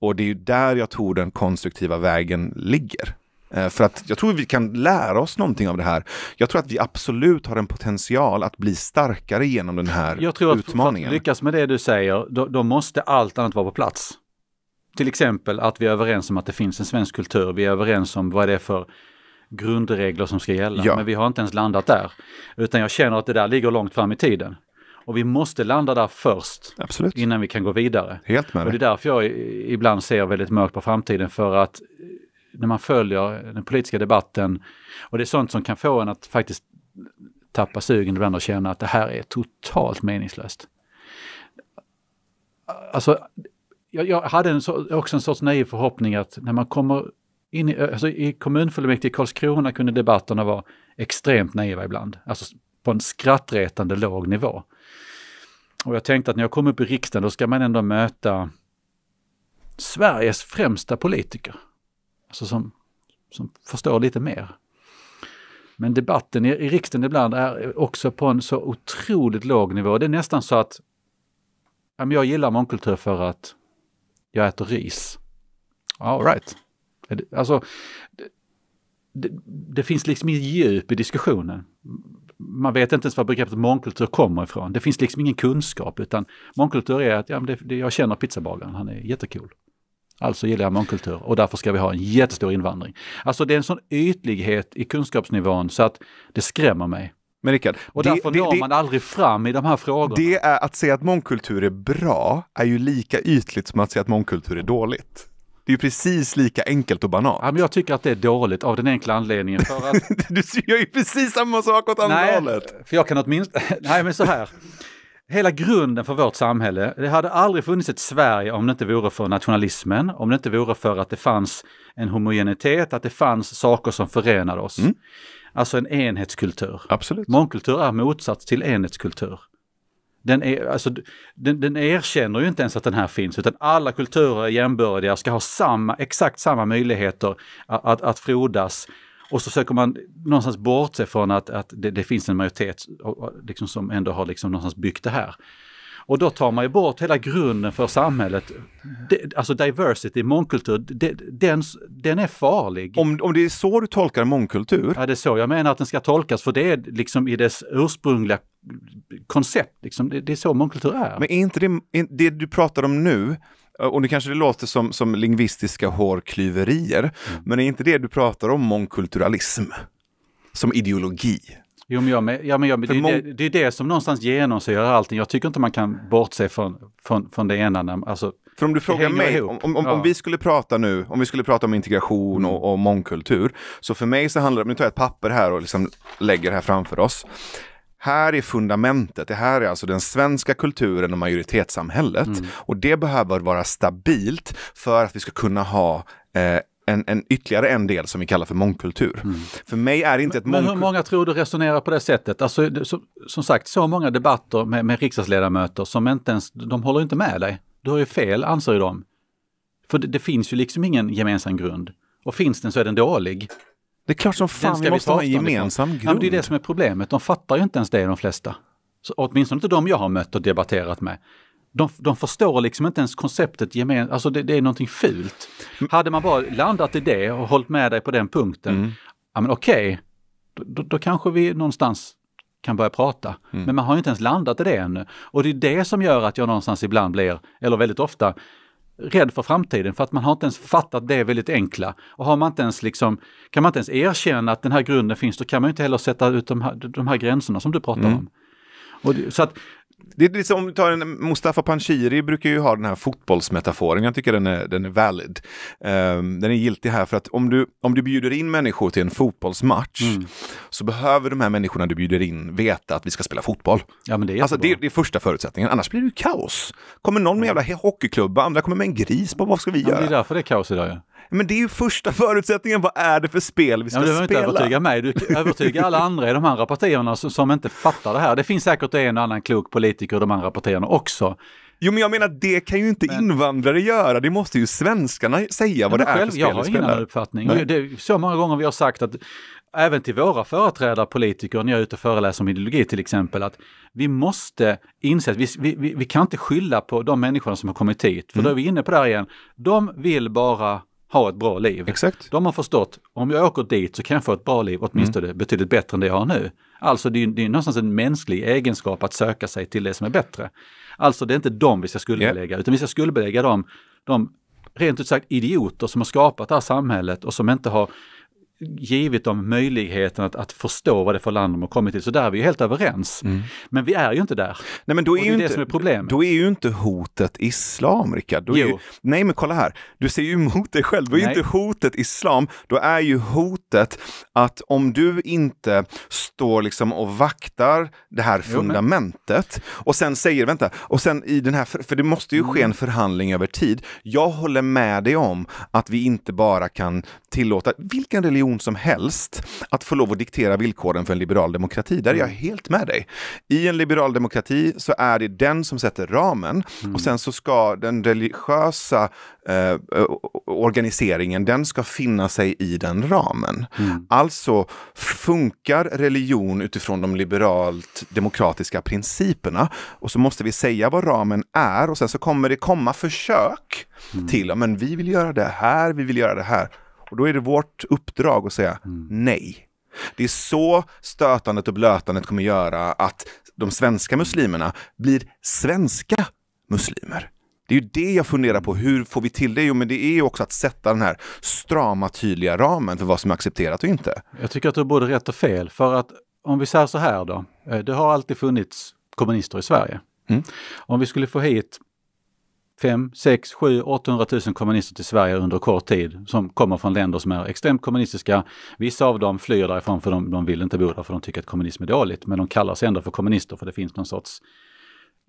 och det är ju där jag tror den konstruktiva vägen ligger. Eh, för att jag tror vi kan lära oss någonting av det här. Jag tror att vi absolut har en potential att bli starkare genom den här Jag tror att utmaningen. för att lyckas med det du säger, då, då måste allt annat vara på plats. Till exempel att vi är överens om att det finns en svensk kultur. Vi är överens om vad det är för grundregler som ska gälla. Ja. Men vi har inte ens landat där. Utan jag känner att det där ligger långt fram i tiden. Och vi måste landa där först Absolut. innan vi kan gå vidare. Helt med Och det är därför jag ibland ser väldigt mörkt på framtiden för att eh, när man följer den politiska debatten och det är sånt som kan få en att faktiskt tappa sugen ibland och känna att det här är totalt meningslöst. Alltså, jag, jag hade en, så- också en sorts naiv förhoppning att när man kommer in i, alltså i kommunfullmäktige i Karlskrona kunde debatterna vara extremt naiva ibland. Alltså på en skrattretande låg nivå. Och jag tänkte att när jag kom upp i riksdagen då ska man ändå möta Sveriges främsta politiker. Alltså som, som förstår lite mer. Men debatten i, i riksdagen ibland är också på en så otroligt låg nivå. Det är nästan så att ja, jag gillar mångkultur för att jag äter ris. All right. Alltså, det, det, finns liksom inget djup i diskussionen. Man vet inte ens var begreppet mångkultur kommer ifrån. Det finns liksom ingen kunskap utan mångkultur är att ja, det, det, jag känner pizzabagaren, han är jättecool. Alltså gillar jag mångkultur och därför ska vi ha en jättestor invandring. Alltså det är en sån ytlighet i kunskapsnivån så att det skrämmer mig. Men Rickard, Och det, därför det, når det, man aldrig fram i de här frågorna. det är att säga att mångkultur är bra är ju lika ytligt som att säga att mångkultur är dåligt. Det är ju precis lika enkelt och banalt. Ja, men jag tycker att det är dåligt av den enkla anledningen för att Du gör ju precis samma sak åt andra Nej, hållet. för jag kan åtminstone... Nej, men så här. Hela grunden för vårt samhälle, det hade aldrig funnits ett Sverige om det inte vore för nationalismen, om det inte vore för att det fanns en homogenitet, att det fanns saker som förenade oss. Mm. Alltså en enhetskultur. Absolut. Mångkultur är motsats till enhetskultur. Den, är, alltså, den, den erkänner ju inte ens att den här finns, utan alla kulturer är jämbördiga, ska ha samma, exakt samma möjligheter att, att, att frodas. Och så försöker man någonstans bortse från att, att det, det finns en majoritet liksom, som ändå har liksom någonstans byggt det här. Och då tar man ju bort hela grunden för samhället. Det, alltså diversity, mångkultur, det, den, den är farlig. Om, om det är så du tolkar mångkultur, Ja, det är så jag menar att den ska tolkas, för det är liksom i dess ursprungliga koncept. Liksom. Det, det är så mångkultur är. men är inte det, det du pratar om nu, och det kanske det låter som, som lingvistiska hårklyverier, Mm. men är inte det du pratar om mångkulturalism? Som ideologi? Jo, men jag, men- ja, men jag, det, För är det, det är det som någonstans genomsyrar allting. Jag tycker inte man kan bortse från, från, från det ena. När, alltså, För om du frågar mig, om, om, om Ja. vi skulle prata nu, om vi skulle prata om integration och, och mångkultur, så för mig så handlar det om, nu tar jag ett papper här och liksom lägger det här framför oss. Här är fundamentet, det här är alltså den svenska kulturen och majoritetssamhället. Mm. Och det behöver vara stabilt för att vi ska kunna ha eh, en, en ytterligare en del som vi kallar för mångkultur. För mig är inte ett Mm. men hur mångkultur... många tror du resonerar på det sättet? Alltså, det, så, som sagt, så många debatter med, med riksdagsledamöter som inte ens, de håller inte med dig. Du har ju fel, anser ju de. För det, det finns ju liksom ingen gemensam grund. Och finns den så är den dålig. Det är klart som fan vi måste ha en ifrån. gemensam Ja, grund. men det är det som är problemet. De fattar ju inte ens det, de flesta. Så, åtminstone inte de jag har mött och debatterat med. De, de förstår liksom inte ens konceptet gemen, alltså det, det är någonting fult. Hade man bara landat i det och hållit med dig på den punkten, Mm. ja men okej, då, då, då kanske vi någonstans kan börja prata. Mm. Men man har ju inte ens landat i det ännu. Och det är det som gör att jag någonstans ibland blir, eller väldigt ofta, rädd för framtiden för att man har inte ens fattat det väldigt enkla. Och har man inte ens liksom, kan man inte ens erkänna att den här grunden finns, då kan man inte heller sätta ut de här, de här gränserna som du pratar Mm. om. Det, så att, Det är lite som om du tar en, Mustafa Panshiri brukar ju ha den här fotbollsmetaforen. Jag tycker den är, den är valid. Ehm, den är giltig här för att om du, om du bjuder in människor till en fotbollsmatch Mm. så behöver de här människorna du bjuder in veta att vi ska spela fotboll. ja men det är Alltså det, det är första förutsättningen, annars blir det ju kaos. Kommer någon med jävla hockeyklubba, andra kommer med en gris, på vad ska vi ja, göra? det är därför det är kaos idag ju. Men det är ju första förutsättningen, vad är det för spel vi Ja, ska men du behöver inte spela? övertyga mig, du övertygar alla andra i de andra partierna som, som inte fattar det här. Det finns säkert en och annan klok politiker i de andra partierna också. Jo men jag menar, det kan ju inte invandrare göra, det måste ju svenskarna säga vad Men det är själv, för jag spel har vi ingen annan uppfattning. Nej. Det är så många gånger vi har sagt att även till våra företrädare, politiker, när jag är ute och föreläser om ideologi till exempel, att vi måste inse att vi, vi, vi, vi kan inte skylla på de människorna som har kommit hit. För Mm. då är vi inne på det här igen. De vill bara ha ett bra liv. Exakt. De har förstått, om jag åker dit så kan jag få ett bra liv, åtminstone mm. betydligt bättre än det jag har nu. Alltså det är, det är någonstans en mänsklig egenskap att söka sig till det som är bättre. Alltså det är inte dem vi ska skuldbelägga, yeah. utan vi ska skuldbelägga dem, de rent ut sagt idioter som har skapat det här samhället och som inte har givit dem möjligheten att, att förstå vad det är för land de har kommit till. Så där är vi helt överens. Mm. Men vi är ju inte där. Nej, men då är, är ju det inte, som är problemet. Då är ju inte hotet islam, Rickard. Då ju, nej, men kolla här. Du ser ju emot dig själv. Då är nej. inte hotet islam. Då är ju hotet att om du inte står liksom och vaktar det här fundamentet jo, och sen säger, vänta, och sen i den här, för det måste ju ske en mm. förhandling över tid. Jag håller med dig om att vi inte bara kan tillåta vilken religion som helst att få lov att diktera villkoren för en liberal demokrati. Där är jag mm. helt med dig. I en liberal demokrati så är det den som sätter ramen mm. och sen så ska den religiösa eh, organiseringen, den ska finna sig i den ramen. Mm. Alltså funkar religion utifrån de liberalt demokratiska principerna och så måste vi säga vad ramen är och sen så kommer det komma försök mm. till, men vi vill göra det här, vi vill göra det här. Och då är det vårt uppdrag att säga mm. nej. Det är så stötandet och blötandet kommer göra att de svenska muslimerna blir svenska muslimer. Det är ju det jag funderar på, hur får vi till det? Jo, men det är ju också att sätta den här strama, tydliga ramen för vad som är accepterat och inte. Jag tycker att du är både rätt och fel, för att om vi säger så här då, eh, det har alltid funnits kommunister i Sverige. Mm. Om vi skulle få hit 5, 6, 7, 800 000 kommunister till Sverige under kort tid som kommer från länder som är extremt kommunistiska. Vissa av dem flyr därifrån för de, de vill inte bo där för de tycker att kommunism är dåligt. Men de kallar sig ändå för kommunister för det finns någon sorts,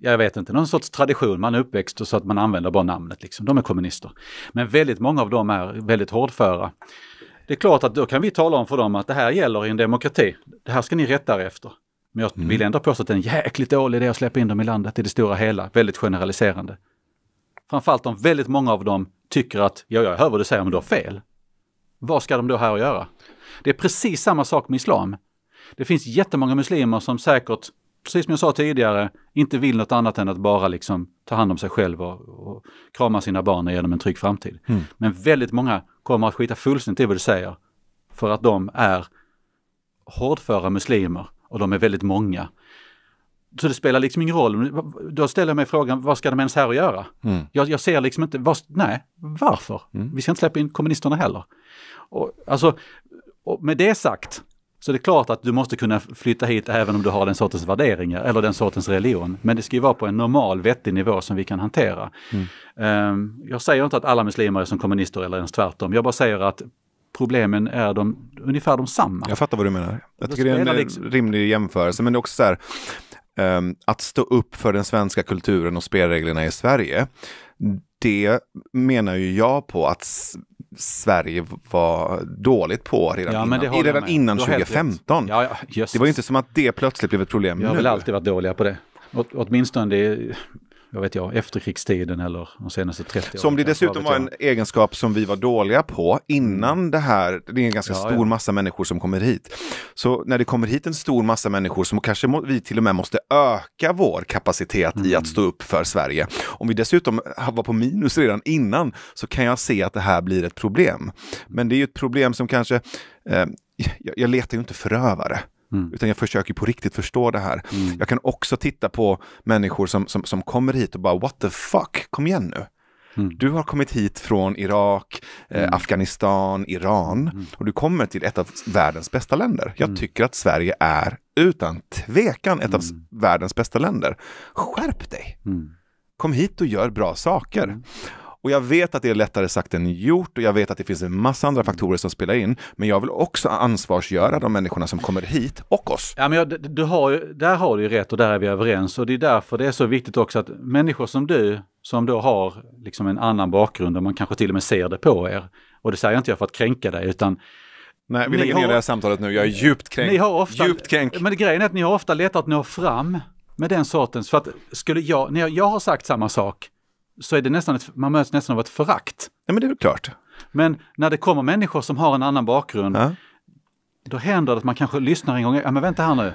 jag vet inte, någon sorts tradition. Man är uppväxt så att man använder bara namnet liksom. De är kommunister. Men väldigt många av dem är väldigt hårdföra. Det är klart att då kan vi tala om för dem att det här gäller i en demokrati. Det här ska ni rätta er efter. Men jag mm. vill ändå påstå att det är en jäkligt dålig idé att släppa in dem i landet i det stora hela. Väldigt generaliserande. Framförallt om väldigt många av dem tycker att, ja, jag hör vad du säger, men du har fel. Vad ska de då här att göra? Det är precis samma sak med islam. Det finns jättemånga muslimer som säkert, precis som jag sa tidigare, inte vill något annat än att bara liksom ta hand om sig själv och, och krama sina barn och ge dem en trygg framtid. Mm. Men väldigt många kommer att skita fullständigt i vad du säger. För att de är hårdföra muslimer och de är väldigt många. Så det spelar liksom ingen roll. Då ställer jag mig frågan, vad ska de ens här att göra? Mm. Jag, jag, ser liksom inte, var, nej, varför? Mm. Vi ska inte släppa in kommunisterna heller. Och, alltså, och med det sagt, så det är klart att du måste kunna flytta hit även om du har den sortens värderingar eller den sortens religion. Men det ska ju vara på en normal, vettig nivå som vi kan hantera. Mm. Um, jag säger inte att alla muslimer är som kommunister eller ens tvärtom. Jag bara säger att problemen är de, ungefär de samma. Jag fattar vad du menar. Jag tycker det är en liksom... rimlig jämförelse, men det är också så här, um, att stå upp för den svenska kulturen och spelreglerna i Sverige. Det menar ju jag på att Sverige var dåligt på redan ja, innan, redan innan 2015. Ja, ja, det var ju inte som att det plötsligt blev ett problem Jag har väl alltid varit dåliga på det. Å, åtminstone det, vad vet jag, efterkrigstiden eller de senaste 30 åren. Så om det dessutom var en egenskap som vi var dåliga på innan det här, det är en ganska ja, stor ja. massa människor som kommer hit. Så när det kommer hit en stor massa människor som kanske må, vi till och med måste öka vår kapacitet mm. i att mm. stå upp för Sverige. Om vi dessutom var på minus redan innan så kan jag se att det här blir ett problem. Men det är ju ett problem som kanske, eh, jag, jag letar ju inte förövare. Mm. Utan jag försöker på riktigt förstå det här. Mm. Jag kan också titta på människor som, som, som kommer hit och bara what the fuck, kom igen nu. Mm. Du har kommit hit från Irak, eh, mm. Afghanistan, Iran mm. och du kommer till ett av världens bästa länder. Jag tycker att Sverige är utan tvekan ett av världens bästa länder. Skärp dig! Kom hit och gör bra saker. Och jag vet att det är lättare sagt än gjort och jag vet att det finns en massa andra faktorer som spelar in. Men jag vill också ansvarsgöra de människorna som kommer hit och oss. Ja, men jag, du har, där har du ju rätt och där är vi överens. Och det är därför det är så viktigt också att människor som du, som då har liksom en annan bakgrund och man kanske till och med ser det på er. Och det säger inte jag för att kränka dig utan Nej, vi lägger ner har, det här samtalet nu. Jag är djupt kränkt. Ni har ofta, djupt kränkt. Men grejen är att ni har ofta letat att nå fram med den sortens, för att skulle jag, när jag, jag har sagt samma sak, så är det nästan ett, man möts nästan av ett förakt. Ja, men det är väl klart. Men när det kommer människor som har en annan bakgrund, ja. då händer det att man kanske lyssnar en gång, ja men vänta här nu.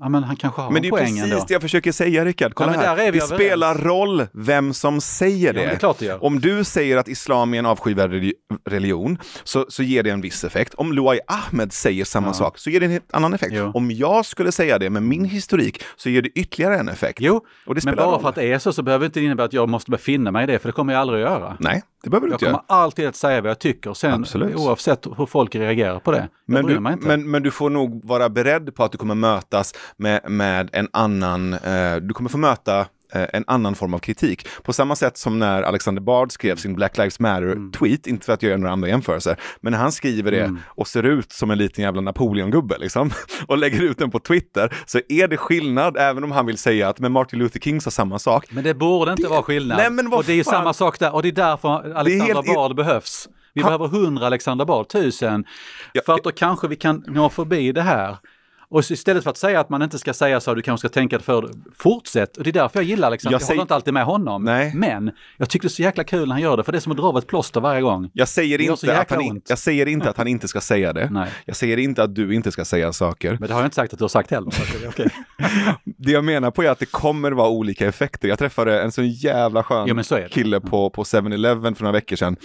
Ja, men han kanske har Men det är poängen precis då. det jag försöker säga Rickard. Kolla Ja, här. det spelar roll vem som säger det. Ja, det är klart det gör. Om du säger att islam är en avskyvärd reli- religion så, så ger det en viss effekt. Om Luai Ahmed säger samma sak så ger det en helt annan effekt. Jo. Om jag skulle säga det med min historik så ger det ytterligare en effekt. Jo, men bara roll. för att det är så så behöver inte det innebära att jag måste befinna mig i det, för det kommer jag aldrig att göra. Nej, det behöver du Jag inte kommer göra. alltid att säga vad jag tycker, sen Absolut. oavsett hur folk reagerar på det. Jag Men du, men, men du får nog vara beredd på att du kommer mötas med, med en annan, eh, du kommer få möta en annan form av kritik. På samma sätt som när Alexander Bard skrev sin Black Lives Matter-tweet, inte för att jag gör några andra jämförelser, men när han skriver det och ser ut som en liten jävla Napoleon-gubbe liksom, och lägger ut den på Twitter, så är det skillnad, även om han vill säga att men Martin Luther King sa samma sak. Men det borde inte vara skillnad. Nej, men vad och det är fan. samma sak där och det är därför Alexander helt- Bard behövs. Vi Han- behöver hundra Alexander Bard, tusen. Ja, för att då kanske vi kan nå förbi det här. Och istället för att säga att man inte ska säga så, du kanske ska tänka för fortsätt. Och det är därför jag gillar Alexander. Jag Jag, säger- håller inte alltid med honom. Nej. Men jag tycker det är så jäkla kul när han gör det, för det är som att dra av ett plåster varje gång. Jag säger, inte att han, in- jag säger inte att han inte ska säga det. Nej. Jag säger inte att du inte ska säga saker. Men det har jag inte sagt att du har sagt heller. att det jag menar på är att det kommer vara olika effekter. Jag träffade en så jävla skön Jo, så kille på, på 7-Eleven för några veckor sedan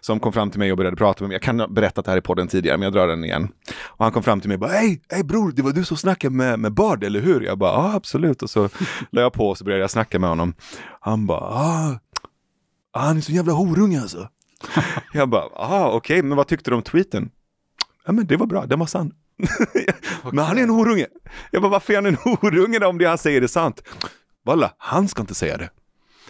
som kom fram till mig och började prata med mig. Jag kan ha berättat det här i podden tidigare, men jag drar den igen. Och han kom fram till mig och bara, hej, hej bror, det var du som snackade med, med Bard, eller hur? Jag bara, ja absolut. Och så la jag på och så började jag snacka med honom. Han bara, ah, ah han är så jävla horunge alltså. jag bara, ah okej, men vad tyckte du om tweeten? Ja men det var bra, den var sann. Men han är en horunge. Jag bara, varför är han en horunge om det han säger är sant? Valla, han ska inte säga det.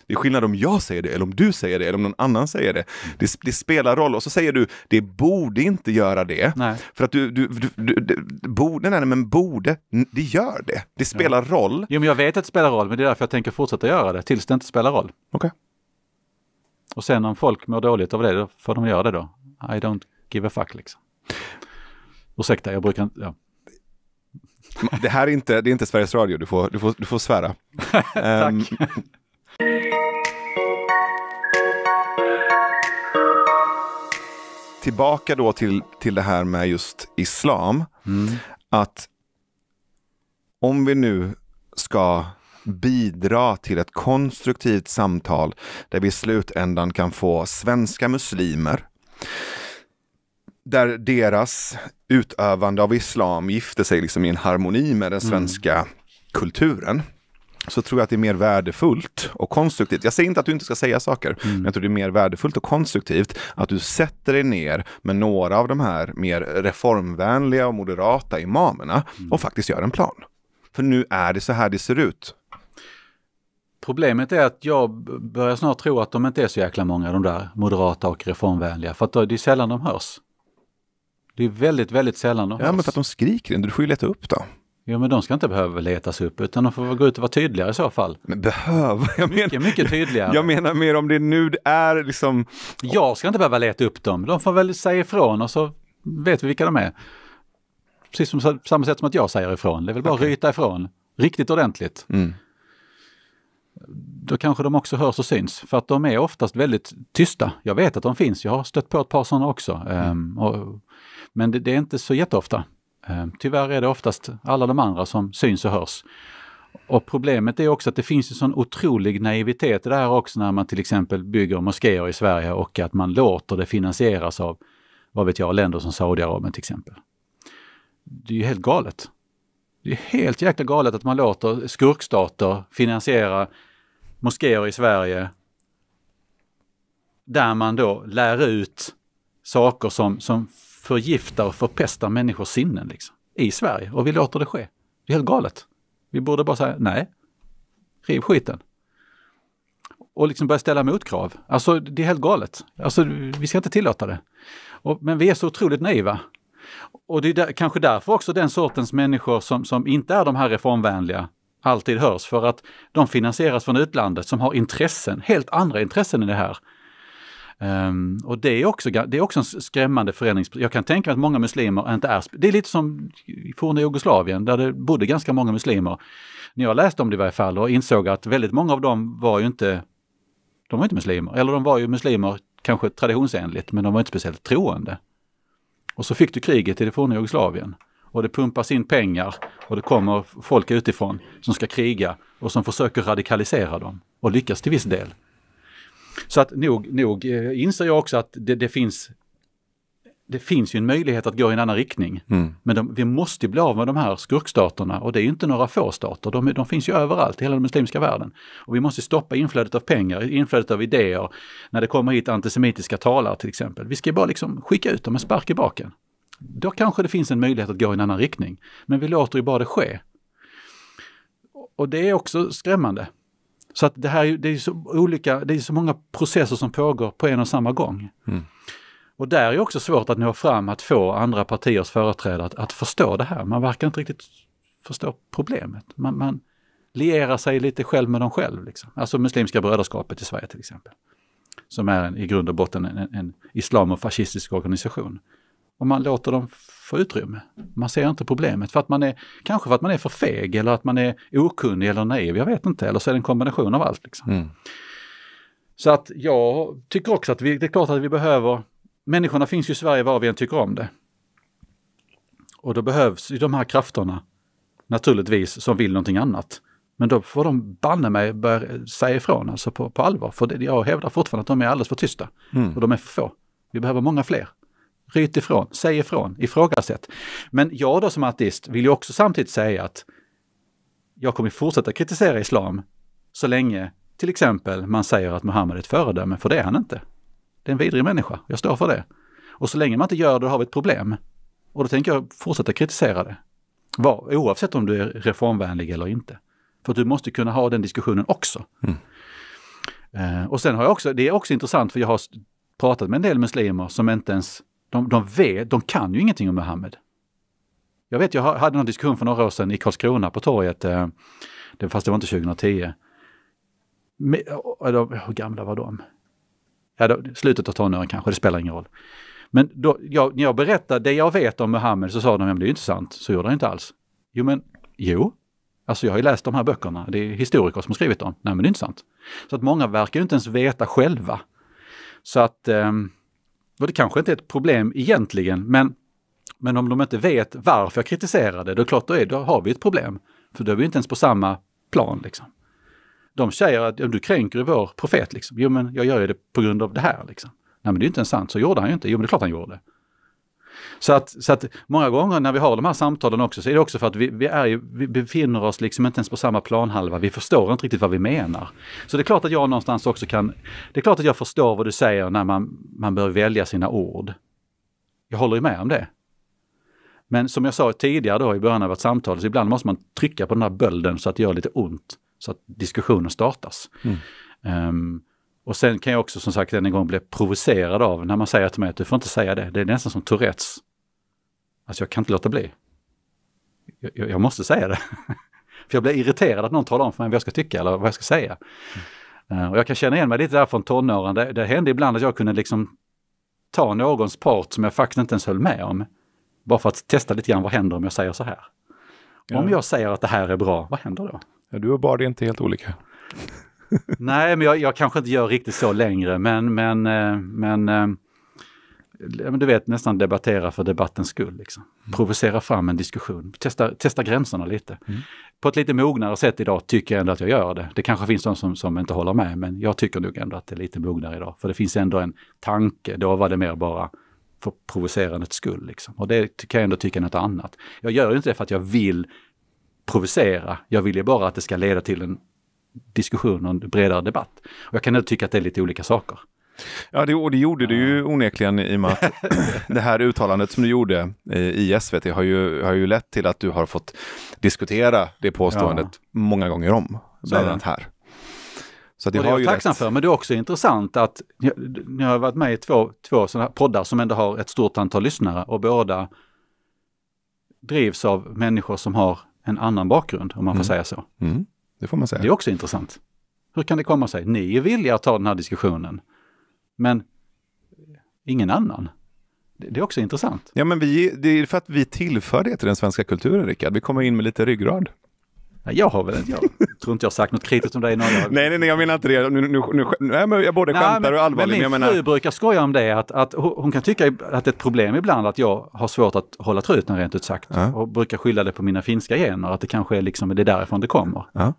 Det är skillnad om jag säger det, eller om du säger det, eller om någon annan säger det. Det, det spelar roll. Och så säger du, det borde inte göra det. Nej. För att du, du, du, du, du borde, nej, men borde, det gör det. Det spelar roll. Jo, men jag vet att det spelar roll, men det är därför jag tänker fortsätta göra det, tills det inte spelar roll. Okej. Och sen om folk mår dåligt av det, då får de göra det då. I don't give a fuck liksom. Ursäkta, jag brukar inte... Ja. Det här är inte, det är inte Sveriges Radio, du får, du får, du får svära. Ehm, tillbaka då till, till det här med just islam. Att om vi nu ska bidra till ett konstruktivt samtal där vi i slutändan kan få svenska muslimer där deras utövande av islam gifter sig liksom i en harmoni med den svenska kulturen så tror jag att det är mer värdefullt och konstruktivt. Jag säger inte att du inte ska säga saker, men jag tror det är mer värdefullt och konstruktivt att du sätter dig ner med några av de här mer reformvänliga och moderata imamerna och faktiskt gör en plan. För nu är det så här det ser ut. Problemet är att jag börjar snart tro att de inte är så jäkla många, de där moderata och reformvänliga. För att det är sällan de hörs. Det är väldigt, väldigt sällan de Ja, hörs. men för att de skriker inte, du får ju leta upp då. Jo, men de ska inte behöva letas upp, utan de får gå ut och vara tydligare i så fall. Men behöva, jag Mycket, menar, mycket tydligare. jag menar mer om det nu är liksom, Jag ska inte behöva leta upp dem. De får väl säga ifrån och så vet vi vilka de är. Precis som samma sätt som att jag säger ifrån. Det är väl bara att ryta ifrån. Riktigt ordentligt. Mm. Då kanske de också hörs och syns. För att de är oftast väldigt tysta. Jag vet att de finns. Jag har stött på ett par sådana också. Ehm, och, men det, det är inte så jätteofta. Ehm, tyvärr är det oftast alla de andra som syns och hörs. Och problemet är också att det finns en sån otrolig naivitet i det här också när man till exempel bygger moskéer i Sverige och att man låter det finansieras av, vad vet jag, länder som Saudiarabien till exempel. Det är ju helt galet. Det är helt jäkla galet att man låter skurkstater finansiera moskéer i Sverige där man då lär ut saker som, som förgiftar och förpestar människors sinnen liksom, i Sverige och vi låter det ske. Det är helt galet. Vi borde bara säga nej, riv skiten. Och liksom börja ställa motkrav. Alltså det är helt galet. Alltså vi ska inte tillåta det. Och, men vi är så otroligt naiva. Och det är där, kanske därför också den sortens människor som, som inte är de här reformvänliga alltid hörs för att de finansieras från utlandet som har intressen, helt andra intressen i det här. Um, och det är, också, det är också en skrämmande förändring. Jag kan tänka mig att många muslimer inte är... Det är lite som i forna Jugoslavien där det bodde ganska många muslimer. När jag läste om det i varje fall och insåg att väldigt många av dem var ju inte... De var inte muslimer, eller de var ju muslimer kanske traditionsenligt men de var inte speciellt troende. Och så fick du kriget i det forna Jugoslavien. och det pumpas in pengar och det kommer folk utifrån som ska kriga och som försöker radikalisera dem och lyckas till viss del. Så att nog, nog eh, inser jag också att det, det finns det finns ju en möjlighet att gå i en annan riktning. Mm. Men de, vi måste bli av med de här skurkstaterna och det är ju inte några få stater. De, de, finns ju överallt i hela den muslimska världen. Och vi måste stoppa inflödet av pengar, inflödet av idéer. När det kommer hit antisemitiska talare till exempel. Vi ska bara liksom skicka ut dem med spark i baken. Då kanske det finns en möjlighet att gå i en annan riktning. Men vi låter ju bara det ske. Och det är också skrämmande. Så att det här det är så olika, det är så många processer som pågår på en och samma gång. Mm. Och där är också svårt att nå fram att få andra partiers företrädare att, att förstå det här. Man verkar inte riktigt förstå problemet. Man, man lierar sig lite själv med dem själv. Liksom. Alltså Muslimska brödraskapet i Sverige till exempel. Som är en, i grund och botten en, en islam och fascistisk organisation. Och man låter dem få utrymme. Man ser inte problemet för att man är, kanske för att man är för feg eller att man är okunnig eller naiv, jag vet inte. Eller så är det en kombination av allt. Liksom. Mm. Så att jag tycker också att vi, det är klart att vi behöver människorna finns ju i Sverige var vi än tycker om det. Och då behövs ju de här krafterna naturligtvis som vill någonting annat. Men då får de banne mig börja säga ifrån alltså på, på allvar. För det, jag hävdar fortfarande att de är alldeles för tysta. Mm. Och de är för få. Vi behöver många fler. Ryt ifrån, säg ifrån, ifrågasätt. Men jag då som artist vill ju också samtidigt säga att jag kommer fortsätta kritisera islam så länge till exempel man säger att Muhammed är ett föredöme, för det är han inte. Det är en vidrig människa, jag står för det. Och så länge man inte gör det har vi ett problem. Och då tänker jag fortsätta kritisera det. Var, oavsett om du är reformvänlig eller inte. För du måste kunna ha den diskussionen också. Mm. Uh, och sen har jag också, det är också intressant för jag har pratat med en del muslimer som inte ens, de, de vet, de kan ju ingenting om Muhammed. Jag vet, jag hade någon diskussion för några år sedan i Karlskrona på torget, eh, fast det var inte 2010. Med, eh, hur gamla var de? ja, då, slutet av tonåren kanske, det spelar ingen roll. Men då, jag, när jag berättade det jag vet om Muhammed så sa de, men det är ju inte sant, så gjorde han inte alls. Jo men, jo. Alltså jag har ju läst de här böckerna, det är historiker som har skrivit dem. Nej men det är inte sant. Så att många verkar ju inte ens veta själva. Så att, ehm, och det kanske inte är ett problem egentligen, men, men om de inte vet varför jag kritiserar det, då är klart, då, är, då har vi ett problem. För då är vi inte ens på samma plan liksom. De säger att ja, du kränker vår profet. Liksom. Jo, men jag gör ju det på grund av det här. Liksom. Nej, men det är inte ens sant. Så gjorde han ju inte. Jo, men det är klart han gjorde det. Så att, så att många gånger när vi har de här samtalen också så är det också för att vi, vi, är ju, vi befinner oss liksom inte ens på samma planhalva. Vi förstår inte riktigt vad vi menar. Så det är klart att jag någonstans också kan... Det är klart att jag förstår vad du säger när man, man bör välja sina ord. Jag håller ju med om det. Men som jag sa tidigare då i början av vårt samtal, så ibland måste man trycka på den här bölden så att det gör lite ont så att diskussionen startas. Mm. Um, och sen kan jag också som sagt än en gång bli provocerad av när man säger till mig att du får inte säga det. Det är nästan som Tourettes. Alltså jag kan inte låta bli. Jag, jag måste säga det. för jag blir irriterad att någon talar om för mig vad jag ska tycka eller vad jag ska säga. Mm. Uh, och jag kan känna igen mig lite där från tonåren. Det, det hände ibland att jag kunde liksom ta någons part som jag faktiskt inte ens höll med om. Bara för att testa lite grann vad händer om jag säger så här. Ja. Om jag säger att det här är bra, vad händer då? Ja, du och Bard är inte helt olika. Nej, men jag, jag, kanske inte gör riktigt så längre, men, men, eh, men, eh, men du vet nästan debattera för debattens skull. Liksom. Mm. Provocera fram en diskussion, testa, testa gränserna lite. Mm. På ett lite mognare sätt idag tycker jag ändå att jag gör det. Det kanske finns de som, som inte håller med, men jag tycker nog ändå att det är lite mognare idag. För det finns ändå en tanke, då var det mer bara för provocerandets skull. Liksom. Och det kan jag ändå tycka är något annat. Jag gör inte det för att jag vill provocera. Jag vill ju bara att det ska leda till en diskussion och en bredare debatt. Och jag kan nog tycka att det är lite olika saker. Ja, det, och det gjorde du ju onekligen i och med att det här uttalandet som du gjorde eh, i SVT har ju, har ju lett till att du har fått diskutera det påståendet ja. många gånger om, bland annat här. Så det, och det är jag tacksam rätt... för, men det är också intressant att ni har varit med i två, två sådana poddar som ändå har ett stort antal lyssnare och båda drivs av människor som har en annan bakgrund, om man får mm. säga så. Mm. Det får man säga. Det är också intressant. Hur kan det komma sig? Ni är villiga att ta den här diskussionen, men ingen annan. Det är också intressant. Ja, men vi, det är för att vi tillför det till den svenska kulturen, Rickard. Vi kommer in med lite ryggrad. Jag har väl jag tror inte jag har sagt något kritiskt om dig någon gång. Nej, nej, nej, jag menar inte det. Nu, nu, nu, nej, men jag både skämtar men, och allvarligt. Men min men fru menar... brukar skoja om det, att, att hon kan tycka att det är ett problem ibland att jag har svårt att hålla truten rent ut sagt. Ja. Och brukar skylla det på mina finska gener, att det kanske är liksom det är därifrån det kommer. Ja.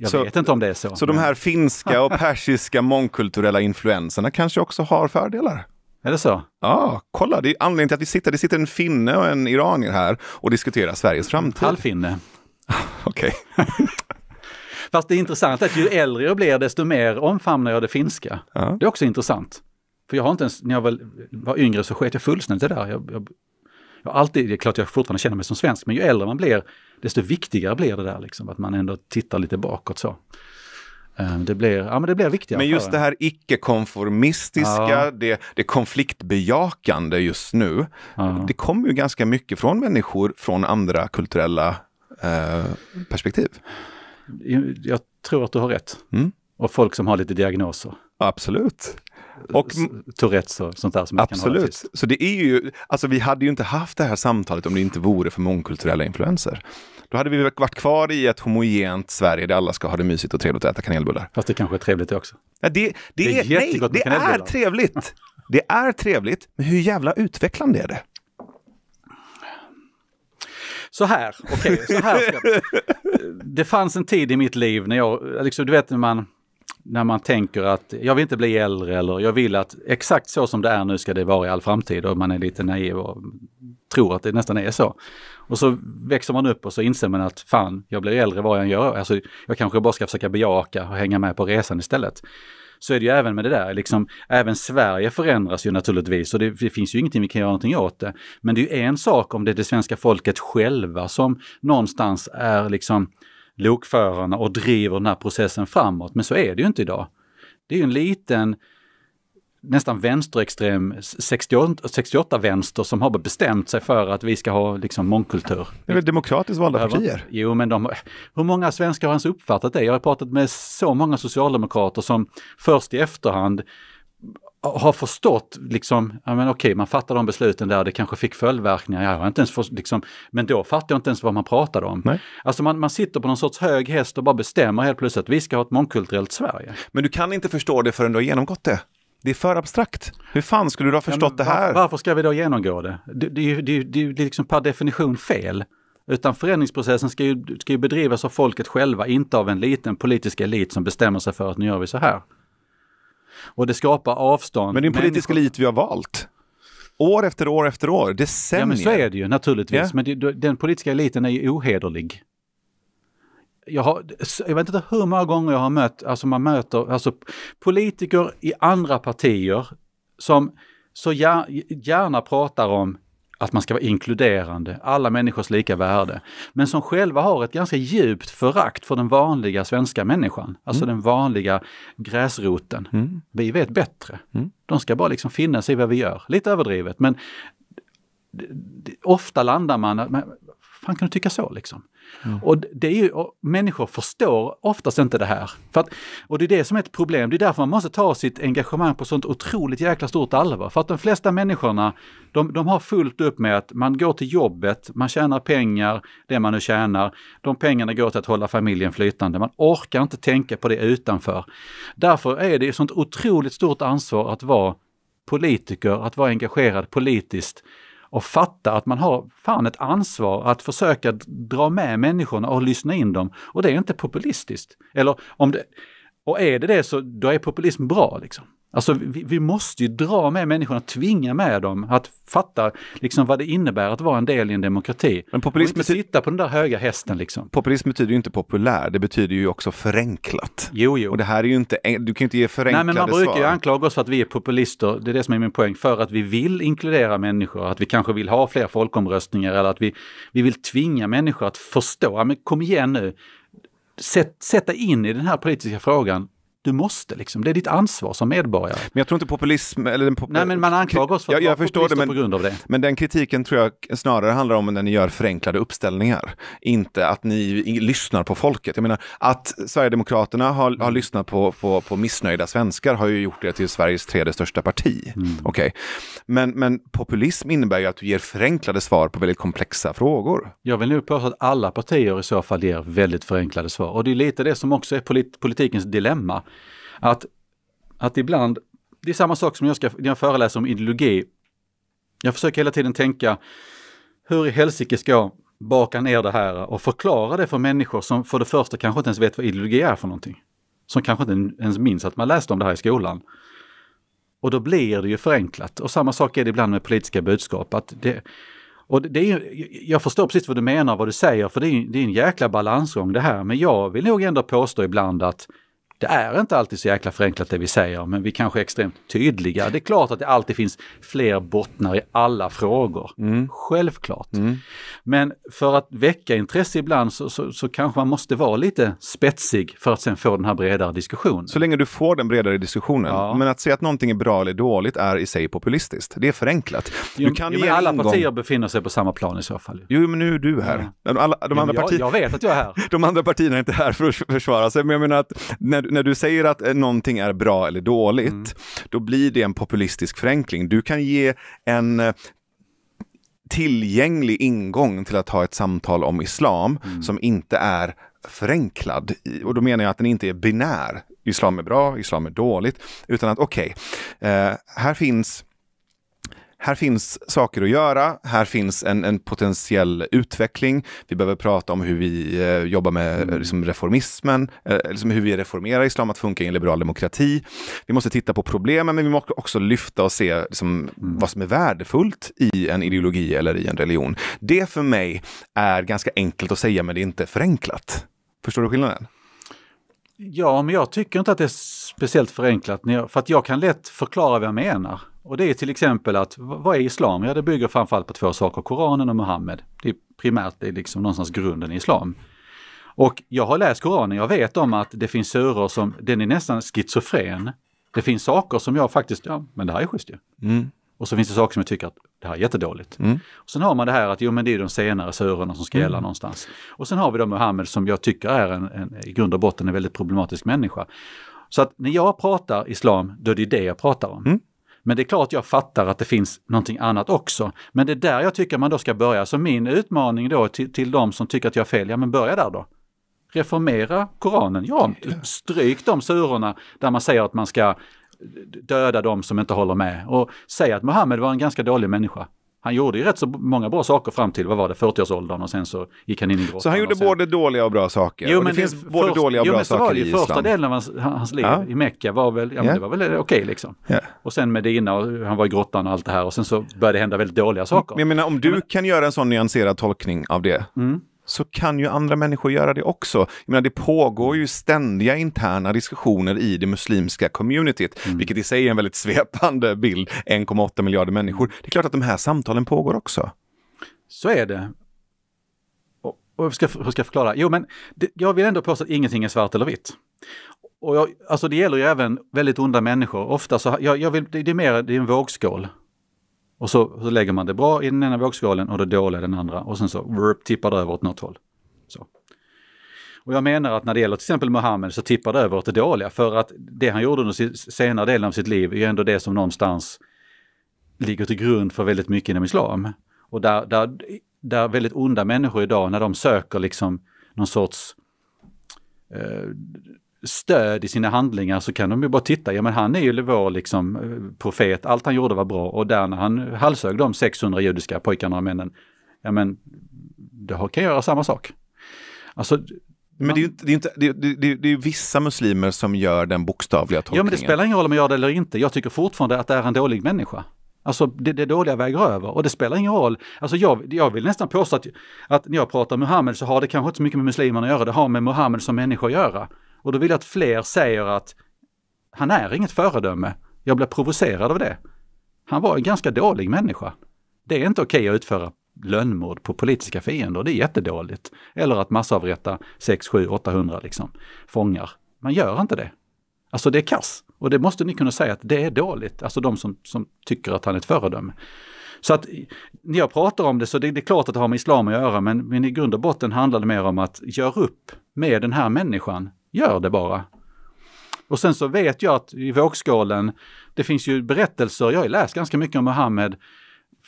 Jag Så- vet inte om det är så. Så de men- här finska och persiska mångkulturella influenserna kanske också har fördelar? Är det så? Ja, kolla, det är anledningen till att vi sitter, det sitter en finne och en iranier här och diskuterar Sveriges framtid. Halvfinne. Okej. Fast det är intressant att ju äldre jag blir desto mer omfamnar jag det finska. Ja. Det är också intressant. För jag har inte ens, när jag väl var yngre så sket jag fullständigt det där. Jag, jag, jag har alltid, det är klart jag fortfarande känner mig som svensk, men ju äldre man blir desto viktigare blir det där liksom. Att man ändå tittar lite bakåt så. Eh, Det blir, ja men det blir viktigare. Men just det här icke-konformistiska, Ja. det, det konfliktbejakande just nu, Ja. det kommer ju ganska mycket från människor från andra kulturella eh, perspektiv. Jag tror att du har rätt. Mm. Och folk som har lite diagnoser. Absolut. Och Tourettes och sånt där som Absolut. Så det är ju, alltså vi hade ju inte haft det här samtalet om det inte vore för mångkulturella influenser. Då hade vi varit kvar i ett homogent Sverige där alla ska ha det mysigt och trevligt och äta kanelbullar. Fast det kanske är trevligt det också. Ja, det, det, Det är är, nej, det är trevligt. Det är trevligt, men hur jävla utvecklande är det? Så här, okej, så här ska Det fanns en tid i mitt liv när jag, liksom, du vet när man, när man tänker att jag vill inte bli äldre eller jag vill att exakt så som det är nu ska det vara i all framtid och man är lite naiv och tror att det nästan är så. Och så växer man upp och så inser man att fan, jag blir äldre vad jag än gör. Alltså, jag kanske bara ska försöka bejaka och hänga med på resan istället. Så är det ju även med det där, liksom, även Sverige förändras ju naturligtvis och det, det finns ju ingenting vi kan göra någonting åt det. Men det är ju en sak om det är det svenska folket själva som någonstans är liksom lokförarna och driver den här processen framåt. Men så är det ju inte idag. Det är ju en liten, nästan vänsterextrem 68, 68 vänster som har bestämt sig för att vi ska ha liksom mångkultur. Det är väl demokratiskt valda partier? Jo, men de, hur många svenskar har ens uppfattat det? Jag har pratat med så många socialdemokrater som först i efterhand har förstått liksom, ja men okej, man fattar de besluten där, det kanske fick följdverkningar, jag har inte ens för, liksom, men då fattar jag inte ens vad man pratade om. Nej. Alltså man, man sitter på någon sorts hög häst och bara bestämmer helt plötsligt att vi ska ha ett mångkulturellt Sverige. Men du kan inte förstå det förrän du har genomgått det. Det är för abstrakt. Hur fan skulle du ha förstått Ja, det här? Varför, ska vi då genomgå det? Det, det, det, det är liksom per definition fel. Utan förändringsprocessen ska ju, ska ju bedrivas av folket själva, inte av en liten politisk elit som bestämmer sig för att nu gör vi så här. Och det skapar avstånd. Men det är en politisk Människor- elit vi har valt. År efter år efter år, decennier. Ja men så är det ju naturligtvis. Ja. Men det, den politiska eliten är ju ohederlig. Jag, har, jag vet inte hur många gånger jag har mött, alltså man möter alltså politiker i andra partier som så gär, gärna pratar om att man ska vara inkluderande, alla människors lika värde. Men som själva har ett ganska djupt förakt för den vanliga svenska människan. Alltså den vanliga gräsroten. Mm. Vi vet bättre. Mm. De ska bara liksom finna sig i vad vi gör. Lite överdrivet men ofta landar man, men fan kan du tycka så liksom? Mm. Och det är ju, och människor förstår oftast inte det här. För att, och det är det som är ett problem, det är därför man måste ta sitt engagemang på sånt otroligt jäkla stort allvar. För att de flesta människorna, de, de har fullt upp med att man går till jobbet, man tjänar pengar, det man nu tjänar, de pengarna går till att hålla familjen flytande. Man orkar inte tänka på det utanför. Därför är det ett sånt otroligt stort ansvar att vara politiker, att vara engagerad politiskt och fatta att man har fan ett ansvar att försöka dra med människorna och lyssna in dem. Och det är inte populistiskt. Eller om det, och är det det så då är populism bra liksom. Alltså vi, vi måste ju dra med människorna, tvinga med dem att fatta liksom vad det innebär att vara en del i en demokrati. Men Och populism, inte bety- sitta på den där höga hästen liksom. populism betyder ju inte populär, det betyder ju också förenklat. Jo, jo. Och det här är ju inte, du kan ju inte ge Nej, förenklade men man brukar ju svar. anklaga oss för att vi är populister, det är det som är min poäng, för att vi vill inkludera människor, att vi kanske vill ha fler folkomröstningar eller att vi, vi vill tvinga människor att förstå, ja, men kom igen nu, Sätt, sätta in i den här politiska frågan, du måste liksom, det är ditt ansvar som medborgare. Men jag tror inte populism, eller den pop Nej men man anklagar oss för att jag, jag förstår det, men, på grund av det. Men den kritiken tror jag snarare handlar om när ni gör förenklade uppställningar. Inte att ni lyssnar på folket. Jag menar, att Sverigedemokraterna har, har lyssnat på, på, på missnöjda svenskar har ju gjort det till Sveriges tredje största parti. Mm. Okay. Men, men populism innebär ju att du ger förenklade svar på väldigt komplexa frågor. Jag vill nu påstå att alla partier i så fall ger väldigt förenklade svar. Och det är lite det som också är polit politikens dilemma. Att, att ibland, det är samma sak som jag ska, när jag föreläser om ideologi. Jag försöker hela tiden tänka, hur i helsike ska jag baka ner det här och förklara det för människor som för det första kanske inte ens vet vad ideologi är för någonting. Som kanske inte ens minns att man läste om det här i skolan. Och då blir det ju förenklat. Och samma sak är det ibland med politiska budskap. Att det, och det är ju, jag förstår precis vad du menar, vad du säger, för det är, det är en jäkla balansgång det här. Men jag vill nog ändå påstå ibland att det är inte alltid så jäkla förenklat det vi säger, men vi kanske är extremt tydliga. Det är klart att det alltid finns fler bottnar i alla frågor. Mm. Självklart. Mm. Men för att väcka intresse ibland så, så, så, kanske man måste vara lite spetsig för att sen få den här bredare diskussionen. Så länge du får den bredare diskussionen. Ja. Men att säga att någonting är bra eller dåligt är i sig populistiskt. Det är förenklat. Jo, kan jo, men alla ingång... partier befinner sig på samma plan i så fall. Jo, men nu är du här. Ja. Alla, de jo, andra jag, jag vet att jag är här. De andra partierna är inte här för att försvara sig, men jag menar att när, när du säger att eh, någonting är bra eller dåligt, mm. då blir det en populistisk förenkling. Du kan ge en eh, tillgänglig ingång till att ha ett samtal om islam mm. som inte är förenklad. Och då menar jag att den inte är binär. Islam är bra, islam är dåligt. Utan att okej, okay, eh, här finns här finns saker att göra, här finns en, en potentiell utveckling. Vi behöver prata om hur vi eh, jobbar med mm. liksom, reformismen, eh, liksom hur vi reformerar islam att funka i en liberal demokrati. Vi måste titta på problemen, men vi måste också lyfta och se liksom, mm. vad som är värdefullt i en ideologi eller i en religion. Det för mig är ganska enkelt att säga, men det är inte förenklat. Förstår du skillnaden? Ja, men jag tycker inte att det är speciellt förenklat, för att jag kan lätt förklara vad jag menar. Och det är till exempel att, vad är islam? Ja, det bygger framförallt på två saker, Koranen och Muhammed. Det är primärt det är liksom någonstans grunden i islam. Och jag har läst Koranen, jag vet om att det finns suror som, den är nästan schizofren. Det finns saker som jag faktiskt, ja men det här är schysst ju. Mm. Och så finns det saker som jag tycker att det här är jättedåligt. Mm. Och sen har man det här att jo men det är de senare surorna som ska gälla mm. någonstans. Och sen har vi då Muhammed som jag tycker är en, en, i grund och botten en väldigt problematisk människa. Så att när jag pratar islam, då är det det jag pratar om. Mm. Men det är klart jag fattar att det finns någonting annat också. Men det är där jag tycker man då ska börja. Så min utmaning då till, till de som tycker att jag har fel, ja men börja där då. Reformera Koranen, ja stryk de surorna där man säger att man ska döda de som inte håller med och säga att Muhammed var en ganska dålig människa. Han gjorde ju rätt så många bra saker fram till, vad var det, 40-årsåldern och sen så gick han in i grottan. Så han gjorde både dåliga och bra saker? Jo, men det finns det, både dåliga och bra saker i islam? Första delen av hans, hans liv ja. i Mecka var väl, ja, yeah. det var väl okej okay, liksom. Yeah. Och sen Medina och han var i grottan och allt det här och sen så började det hända väldigt dåliga saker. Men jag menar om du men, kan göra en sån nyanserad tolkning av det, mm så kan ju andra människor göra det också. Jag menar, det pågår ju ständiga interna diskussioner i det muslimska communityt, mm. vilket i sig är en väldigt svepande bild. 1,8 miljarder människor. Det är klart att de här samtalen pågår också. Så är det. Och, och hur, ska, hur ska jag förklara? Jo, men det, jag vill ändå påstå att ingenting är svart eller vitt. Och jag, alltså det gäller ju även väldigt onda människor. Ofta så, jag, jag vill, det, det är mer, det är en vågskål. Och så, så lägger man det bra i den ena vågskålen och det dåliga i den andra och sen så vrp, tippar det över åt något håll. Så. Och jag menar att när det gäller till exempel Muhammed så tippar det över åt det dåliga för att det han gjorde under senare delen av sitt liv är ju ändå det som någonstans ligger till grund för väldigt mycket inom islam. Och där, där, där väldigt onda människor idag när de söker liksom någon sorts eh, stöd i sina handlingar så kan de ju bara titta, ja men han är ju vår liksom eh, profet, allt han gjorde var bra och där när han halshögg de 600 judiska pojkarna och männen, ja men det kan göra samma sak. Alltså, men det är ju det är inte, det, det, det är vissa muslimer som gör den bokstavliga tolkningen. Ja men det spelar ingen roll om jag gör det eller inte, jag tycker fortfarande att det är en dålig människa. Alltså det, det dåliga väger över och det spelar ingen roll. Alltså jag, jag vill nästan påstå att, att när jag pratar Muhammed så har det kanske inte så mycket med muslimerna att göra, det har med Muhammed som människa att göra. Och då vill jag att fler säger att han är inget föredöme. Jag blir provocerad av det. Han var en ganska dålig människa. Det är inte okej att utföra lönnmord på politiska fiender, det är jättedåligt. Eller att massavrätta 6, 7, 800 liksom, fångar. Man gör inte det. Alltså det är kass. Och det måste ni kunna säga att det är dåligt, alltså de som, som tycker att han är ett föredöme. Så att när jag pratar om det så det, det är klart att det har med islam att göra men, men i grund och botten handlar det mer om att göra upp med den här människan. Gör det bara. Och sen så vet jag att i vågskålen, det finns ju berättelser, jag har läst ganska mycket om Muhammed,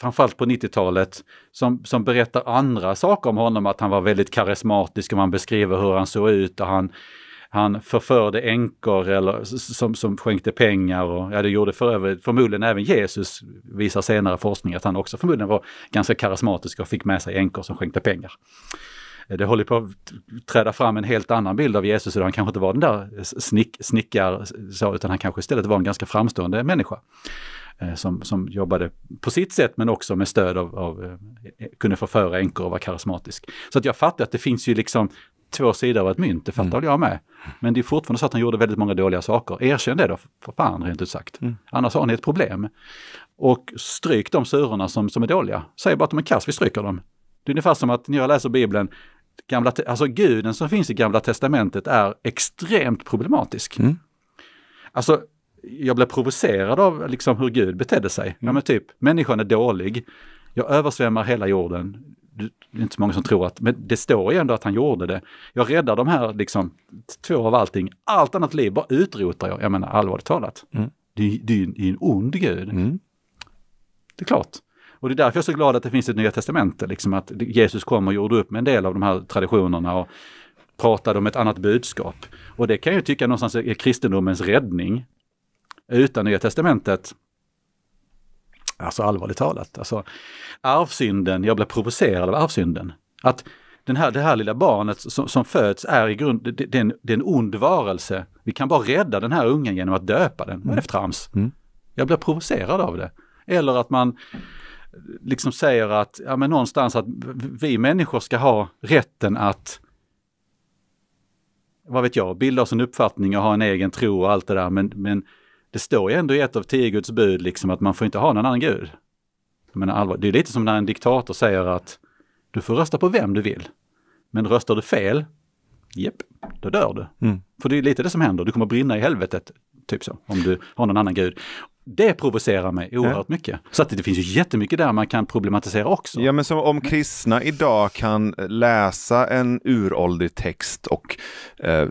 framförallt på 90-talet, som, som berättar andra saker om honom, att han var väldigt karismatisk och man beskriver hur han såg ut och han, han förförde änkor eller som, som skänkte pengar och ja, det gjorde för övrigt förmodligen även Jesus, visar senare forskning att han också förmodligen var ganska karismatisk och fick med sig änkor som skänkte pengar. Det håller på att träda fram en helt annan bild av Jesus idag. Han kanske inte var den där snick, snickar, så, utan han kanske istället var en ganska framstående människa. Eh, som, som jobbade på sitt sätt men också med stöd av, av eh, kunde förföra änkor och vara karismatisk. Så att jag fattar att det finns ju liksom två sidor av ett mynt, det fattar mm. jag med. Men det är fortfarande så att han gjorde väldigt många dåliga saker. Erkänn det då, för fan rent ut sagt. Mm. Annars har ni ett problem. Och stryk de surorna som, som är dåliga. Säg bara att de är kass, vi stryker dem. Det är ungefär som att när jag läser Bibeln, gamla, alltså guden som finns i Gamla Testamentet är extremt problematisk. Mm. Alltså, jag blev provocerad av liksom hur Gud betedde sig. Mm. Ja men typ, människan är dålig. Jag översvämmar hela jorden. Det är inte så många som tror att, men det står ju ändå att han gjorde det. Jag räddar de här liksom, två av allting. Allt annat liv bara utrotar jag. Jag menar allvarligt talat. Mm. Det, det, är en ond Gud. Mm. Det är klart. Och det är därför jag är så glad att det finns ett Nya Testamente, liksom att Jesus kom och gjorde upp med en del av de här traditionerna och pratade om ett annat budskap. Och det kan jag tycka någonstans är kristendomens räddning. Utan Nya Testamentet, alltså allvarligt talat, alltså arvsynden, jag blev provocerad av arvsynden. Att den här, det här lilla barnet som, som föds är i grund, det, det, är en, det är en ond varelse. Vi kan bara rädda den här ungen genom att döpa den. Vad är det för trams? Mm. Jag blir provocerad av det. Eller att man liksom säger att, ja men någonstans att vi människor ska ha rätten att vad vet jag, bilda oss en uppfattning och ha en egen tro och allt det där. Men, men det står ju ändå i ett av tio Guds bud liksom att man får inte ha någon annan gud. Men allvar, det är lite som när en diktator säger att du får rösta på vem du vill. Men röstar du fel, jepp, då dör du. Mm. För det är lite det som händer, du kommer brinna i helvetet, typ så, om du har någon annan gud det provocerar mig oerhört ja. mycket. Så att det finns ju jättemycket där man kan problematisera också. Ja, men som om kristna idag kan läsa en uråldrig text och eh,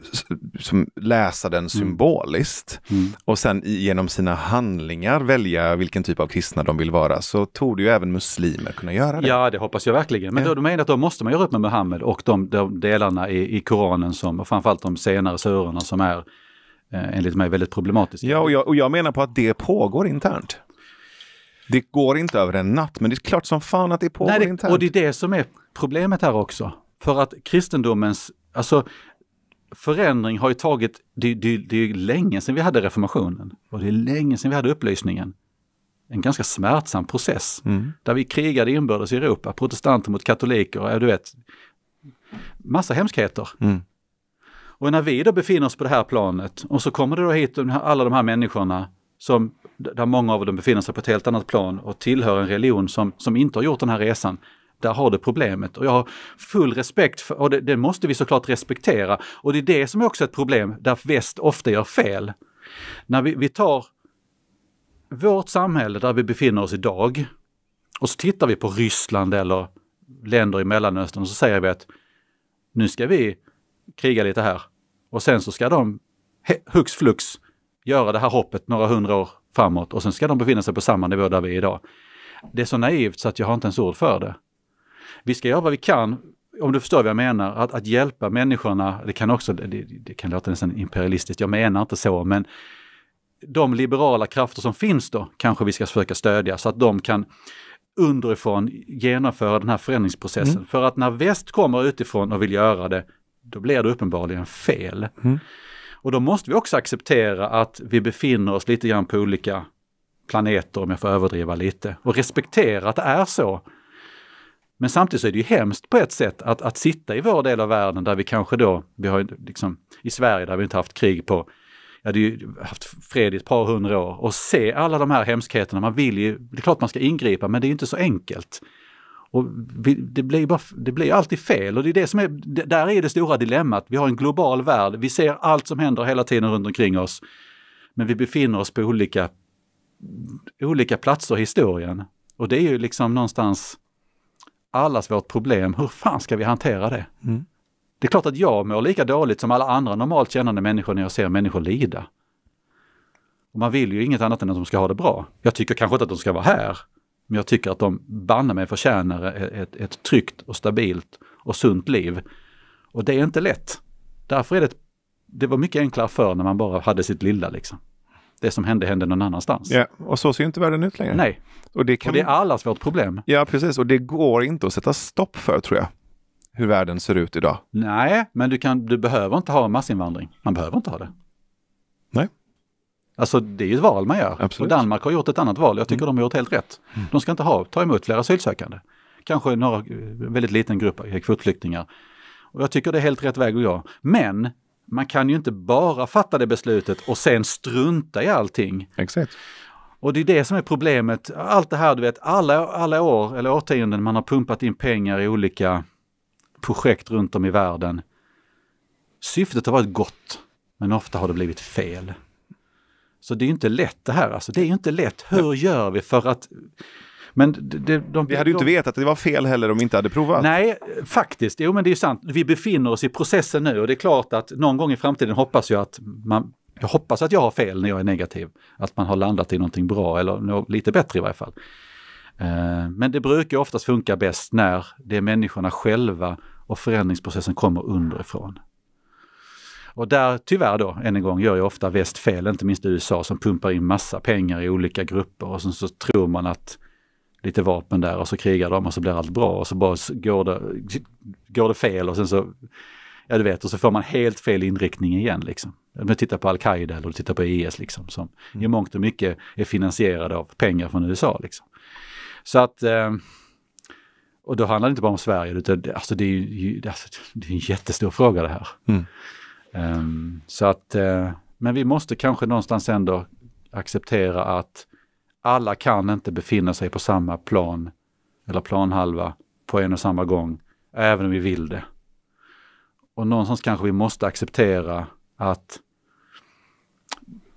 som läsa den mm. symboliskt mm. och sen genom sina handlingar välja vilken typ av kristna de vill vara, så tog ju även muslimer kunna göra det. Ja, det hoppas jag verkligen. Men ja. då, då menar att då måste man göra upp med Muhammed och de, de delarna i, i Koranen som, och framförallt de senare surorna som är eh, enligt mig väldigt problematiskt. Ja, och jag, och jag menar på att det pågår internt. Det går inte över en natt, men det är klart som fan att det pågår Nej, det, internt. Och det är det som är problemet här också. För att kristendomens, alltså förändring har ju tagit, det, det, det är länge sedan vi hade reformationen och det är länge sedan vi hade upplysningen. En ganska smärtsam process mm. där vi krigade inbördes i Europa, protestanter mot katoliker, du vet, massa hemskheter. Mm. Och när vi då befinner oss på det här planet och så kommer det då hit alla de här människorna som, där många av dem befinner sig på ett helt annat plan och tillhör en religion som, som inte har gjort den här resan. Där har du problemet och jag har full respekt för, och det, det måste vi såklart respektera. Och det är det som är också ett problem där väst ofta gör fel. När vi, vi tar vårt samhälle där vi befinner oss idag och så tittar vi på Ryssland eller länder i Mellanöstern och så säger vi att nu ska vi kriga lite här. Och sen så ska de hux flux göra det här hoppet några hundra år framåt och sen ska de befinna sig på samma nivå där vi är idag. Det är så naivt så att jag har inte ens ord för det. Vi ska göra vad vi kan, om du förstår vad jag menar, att, att hjälpa människorna. Det kan också, det, det kan låta nästan imperialistiskt, jag menar inte så, men de liberala krafter som finns då kanske vi ska försöka stödja så att de kan underifrån genomföra den här förändringsprocessen. Mm. För att när väst kommer utifrån och vill göra det, då blir det uppenbarligen fel. Mm. Och då måste vi också acceptera att vi befinner oss lite grann på olika planeter, om jag får överdriva lite, och respektera att det är så. Men samtidigt så är det ju hemskt på ett sätt att, att sitta i vår del av världen där vi kanske då, vi har liksom i Sverige där vi inte haft krig på, ja det ju haft fred i ett par hundra år och se alla de här hemskheterna. Man vill ju, det är klart man ska ingripa men det är inte så enkelt. Och vi, det, blir bara, det blir alltid fel och det är det som är, där är det stora dilemmat. Vi har en global värld, vi ser allt som händer hela tiden runt omkring oss. Men vi befinner oss på olika, olika platser i historien. Och det är ju liksom någonstans allas vårt problem. Hur fan ska vi hantera det? Mm. Det är klart att jag mår lika dåligt som alla andra normalt kännande människor när jag ser människor lida. Och man vill ju inget annat än att de ska ha det bra. Jag tycker kanske inte att de ska vara här. Men jag tycker att de banne mig förtjänar ett, ett tryggt och stabilt och sunt liv. Och det är inte lätt. Därför är det, det var mycket enklare förr när man bara hade sitt lilla liksom. Det som hände hände någon annanstans. Ja, och så ser inte världen ut längre. Nej, och det, kan... och det är allas vårt problem. Ja, precis. Och det går inte att sätta stopp för tror jag. Hur världen ser ut idag. Nej, men du, kan, du behöver inte ha massinvandring. Man behöver inte ha det. Nej. Alltså det är ju ett val man gör. Absolut. Och Danmark har gjort ett annat val. Jag tycker mm. de har gjort helt rätt. Mm. De ska inte ha, ta emot fler asylsökande. Kanske några, väldigt liten grupp kvotflyktingar. Och jag tycker det är helt rätt väg att gå. Men man kan ju inte bara fatta det beslutet och sen strunta i allting. Exakt. Och det är det som är problemet. Allt det här, du vet, alla, alla år eller årtionden man har pumpat in pengar i olika projekt runt om i världen. Syftet har varit gott, men ofta har det blivit fel. Så det är inte lätt det här alltså. Det är inte lätt. Hur gör vi för att men det, de, vi hade ju inte vetat att det var fel heller om vi inte hade provat. Nej, faktiskt. Jo, men det är sant. Vi befinner oss i processen nu och det är klart att någon gång i framtiden hoppas jag att man jag hoppas att jag har fel när jag är negativ. Att man har landat i någonting bra eller lite bättre i varje fall. Eh, men det brukar oftast funka bäst när det är människorna själva och förändringsprocessen kommer underifrån. Och där tyvärr då, än en gång, gör ju ofta väst fel, inte minst USA som pumpar in massa pengar i olika grupper och sen så tror man att lite vapen där och så krigar de och så blir allt bra och så bara går det, går det fel och sen så, ja du vet, och så får man helt fel inriktning igen liksom. Om du tittar på Al-Qaida eller du tittar på IS liksom, som mm. i mångt och mycket är finansierade av pengar från USA liksom. Så att eh, och då handlar det inte bara om Sverige, utan alltså det, är ju, alltså, det är en jättestor fråga det här. Mm. Um, så att, uh, men vi måste kanske någonstans ändå acceptera att alla kan inte befinna sig på samma plan eller planhalva på en och samma gång, även om vi vill det. Och någonstans kanske vi måste acceptera att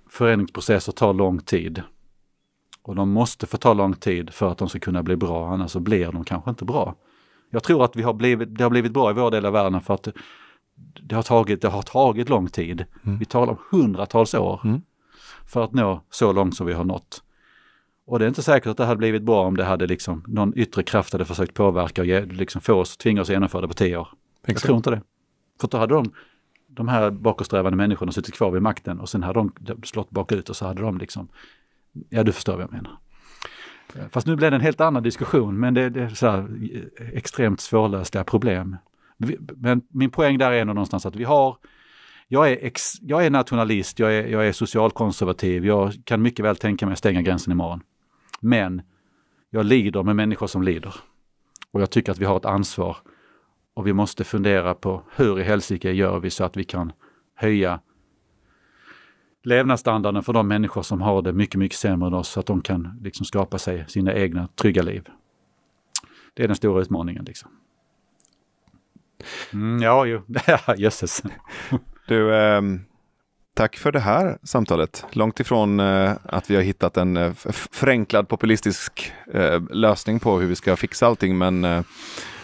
förändringsprocesser tar lång tid. Och de måste få ta lång tid för att de ska kunna bli bra, annars så blir de kanske inte bra. Jag tror att vi har blivit, det har blivit bra i vår del av världen för att det har tagit, det har tagit lång tid. Mm. Vi talar om hundratals år mm. för att nå så långt som vi har nått. Och det är inte säkert att det hade blivit bra om det hade liksom någon yttre kraft hade försökt påverka och ge, liksom få oss, tvinga oss att genomföra det på tio år. Exakt. Jag tror inte det. För då hade de, de här bakåtsträvande människorna suttit kvar vid makten och sen hade de slått bakut och så hade de liksom, ja du förstår vad jag menar. Fast nu blev det en helt annan diskussion men det, det är så här, extremt svårlösliga problem. Men min poäng där är ändå någonstans att vi har jag är, ex, jag är nationalist, jag är, jag är socialkonservativ, jag kan mycket väl tänka mig att stänga gränsen imorgon. Men jag lider med människor som lider. Och jag tycker att vi har ett ansvar. Och vi måste fundera på hur i helsike gör vi så att vi kan höja levnadsstandarden för de människor som har det mycket, mycket sämre än oss så att de kan liksom skapa sig sina egna trygga liv. Det är den stora utmaningen. Liksom. Mm, ja, jo, jösses. Du, eh, tack för det här samtalet. Långt ifrån eh, att vi har hittat en eh, förenklad populistisk eh, lösning på hur vi ska fixa allting, men eh,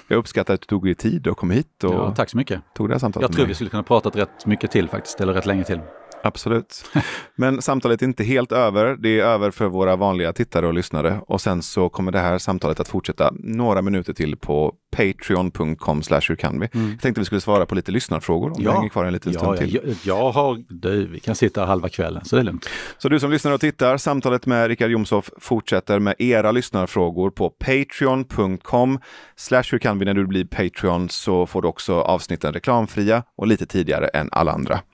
jag uppskattar att du tog dig tid och kom hit. Och ja, tack så mycket. Tog det här samtalet jag tror vi skulle kunna prata rätt mycket till faktiskt, eller rätt länge till. Absolut. Men samtalet är inte helt över. Det är över för våra vanliga tittare och lyssnare. Och sen så kommer det här samtalet att fortsätta några minuter till på patreon.com slash mm. Jag tänkte vi skulle svara på lite lyssnarfrågor om ja. du hänger kvar en liten ja, stund till. Jag, jag har, du, vi kan sitta halva kvällen så det är lugnt. Så du som lyssnar och tittar, samtalet med Rickard Jomshoff fortsätter med era lyssnarfrågor på patreon.com slash När du blir Patreon så får du också avsnitten reklamfria och lite tidigare än alla andra.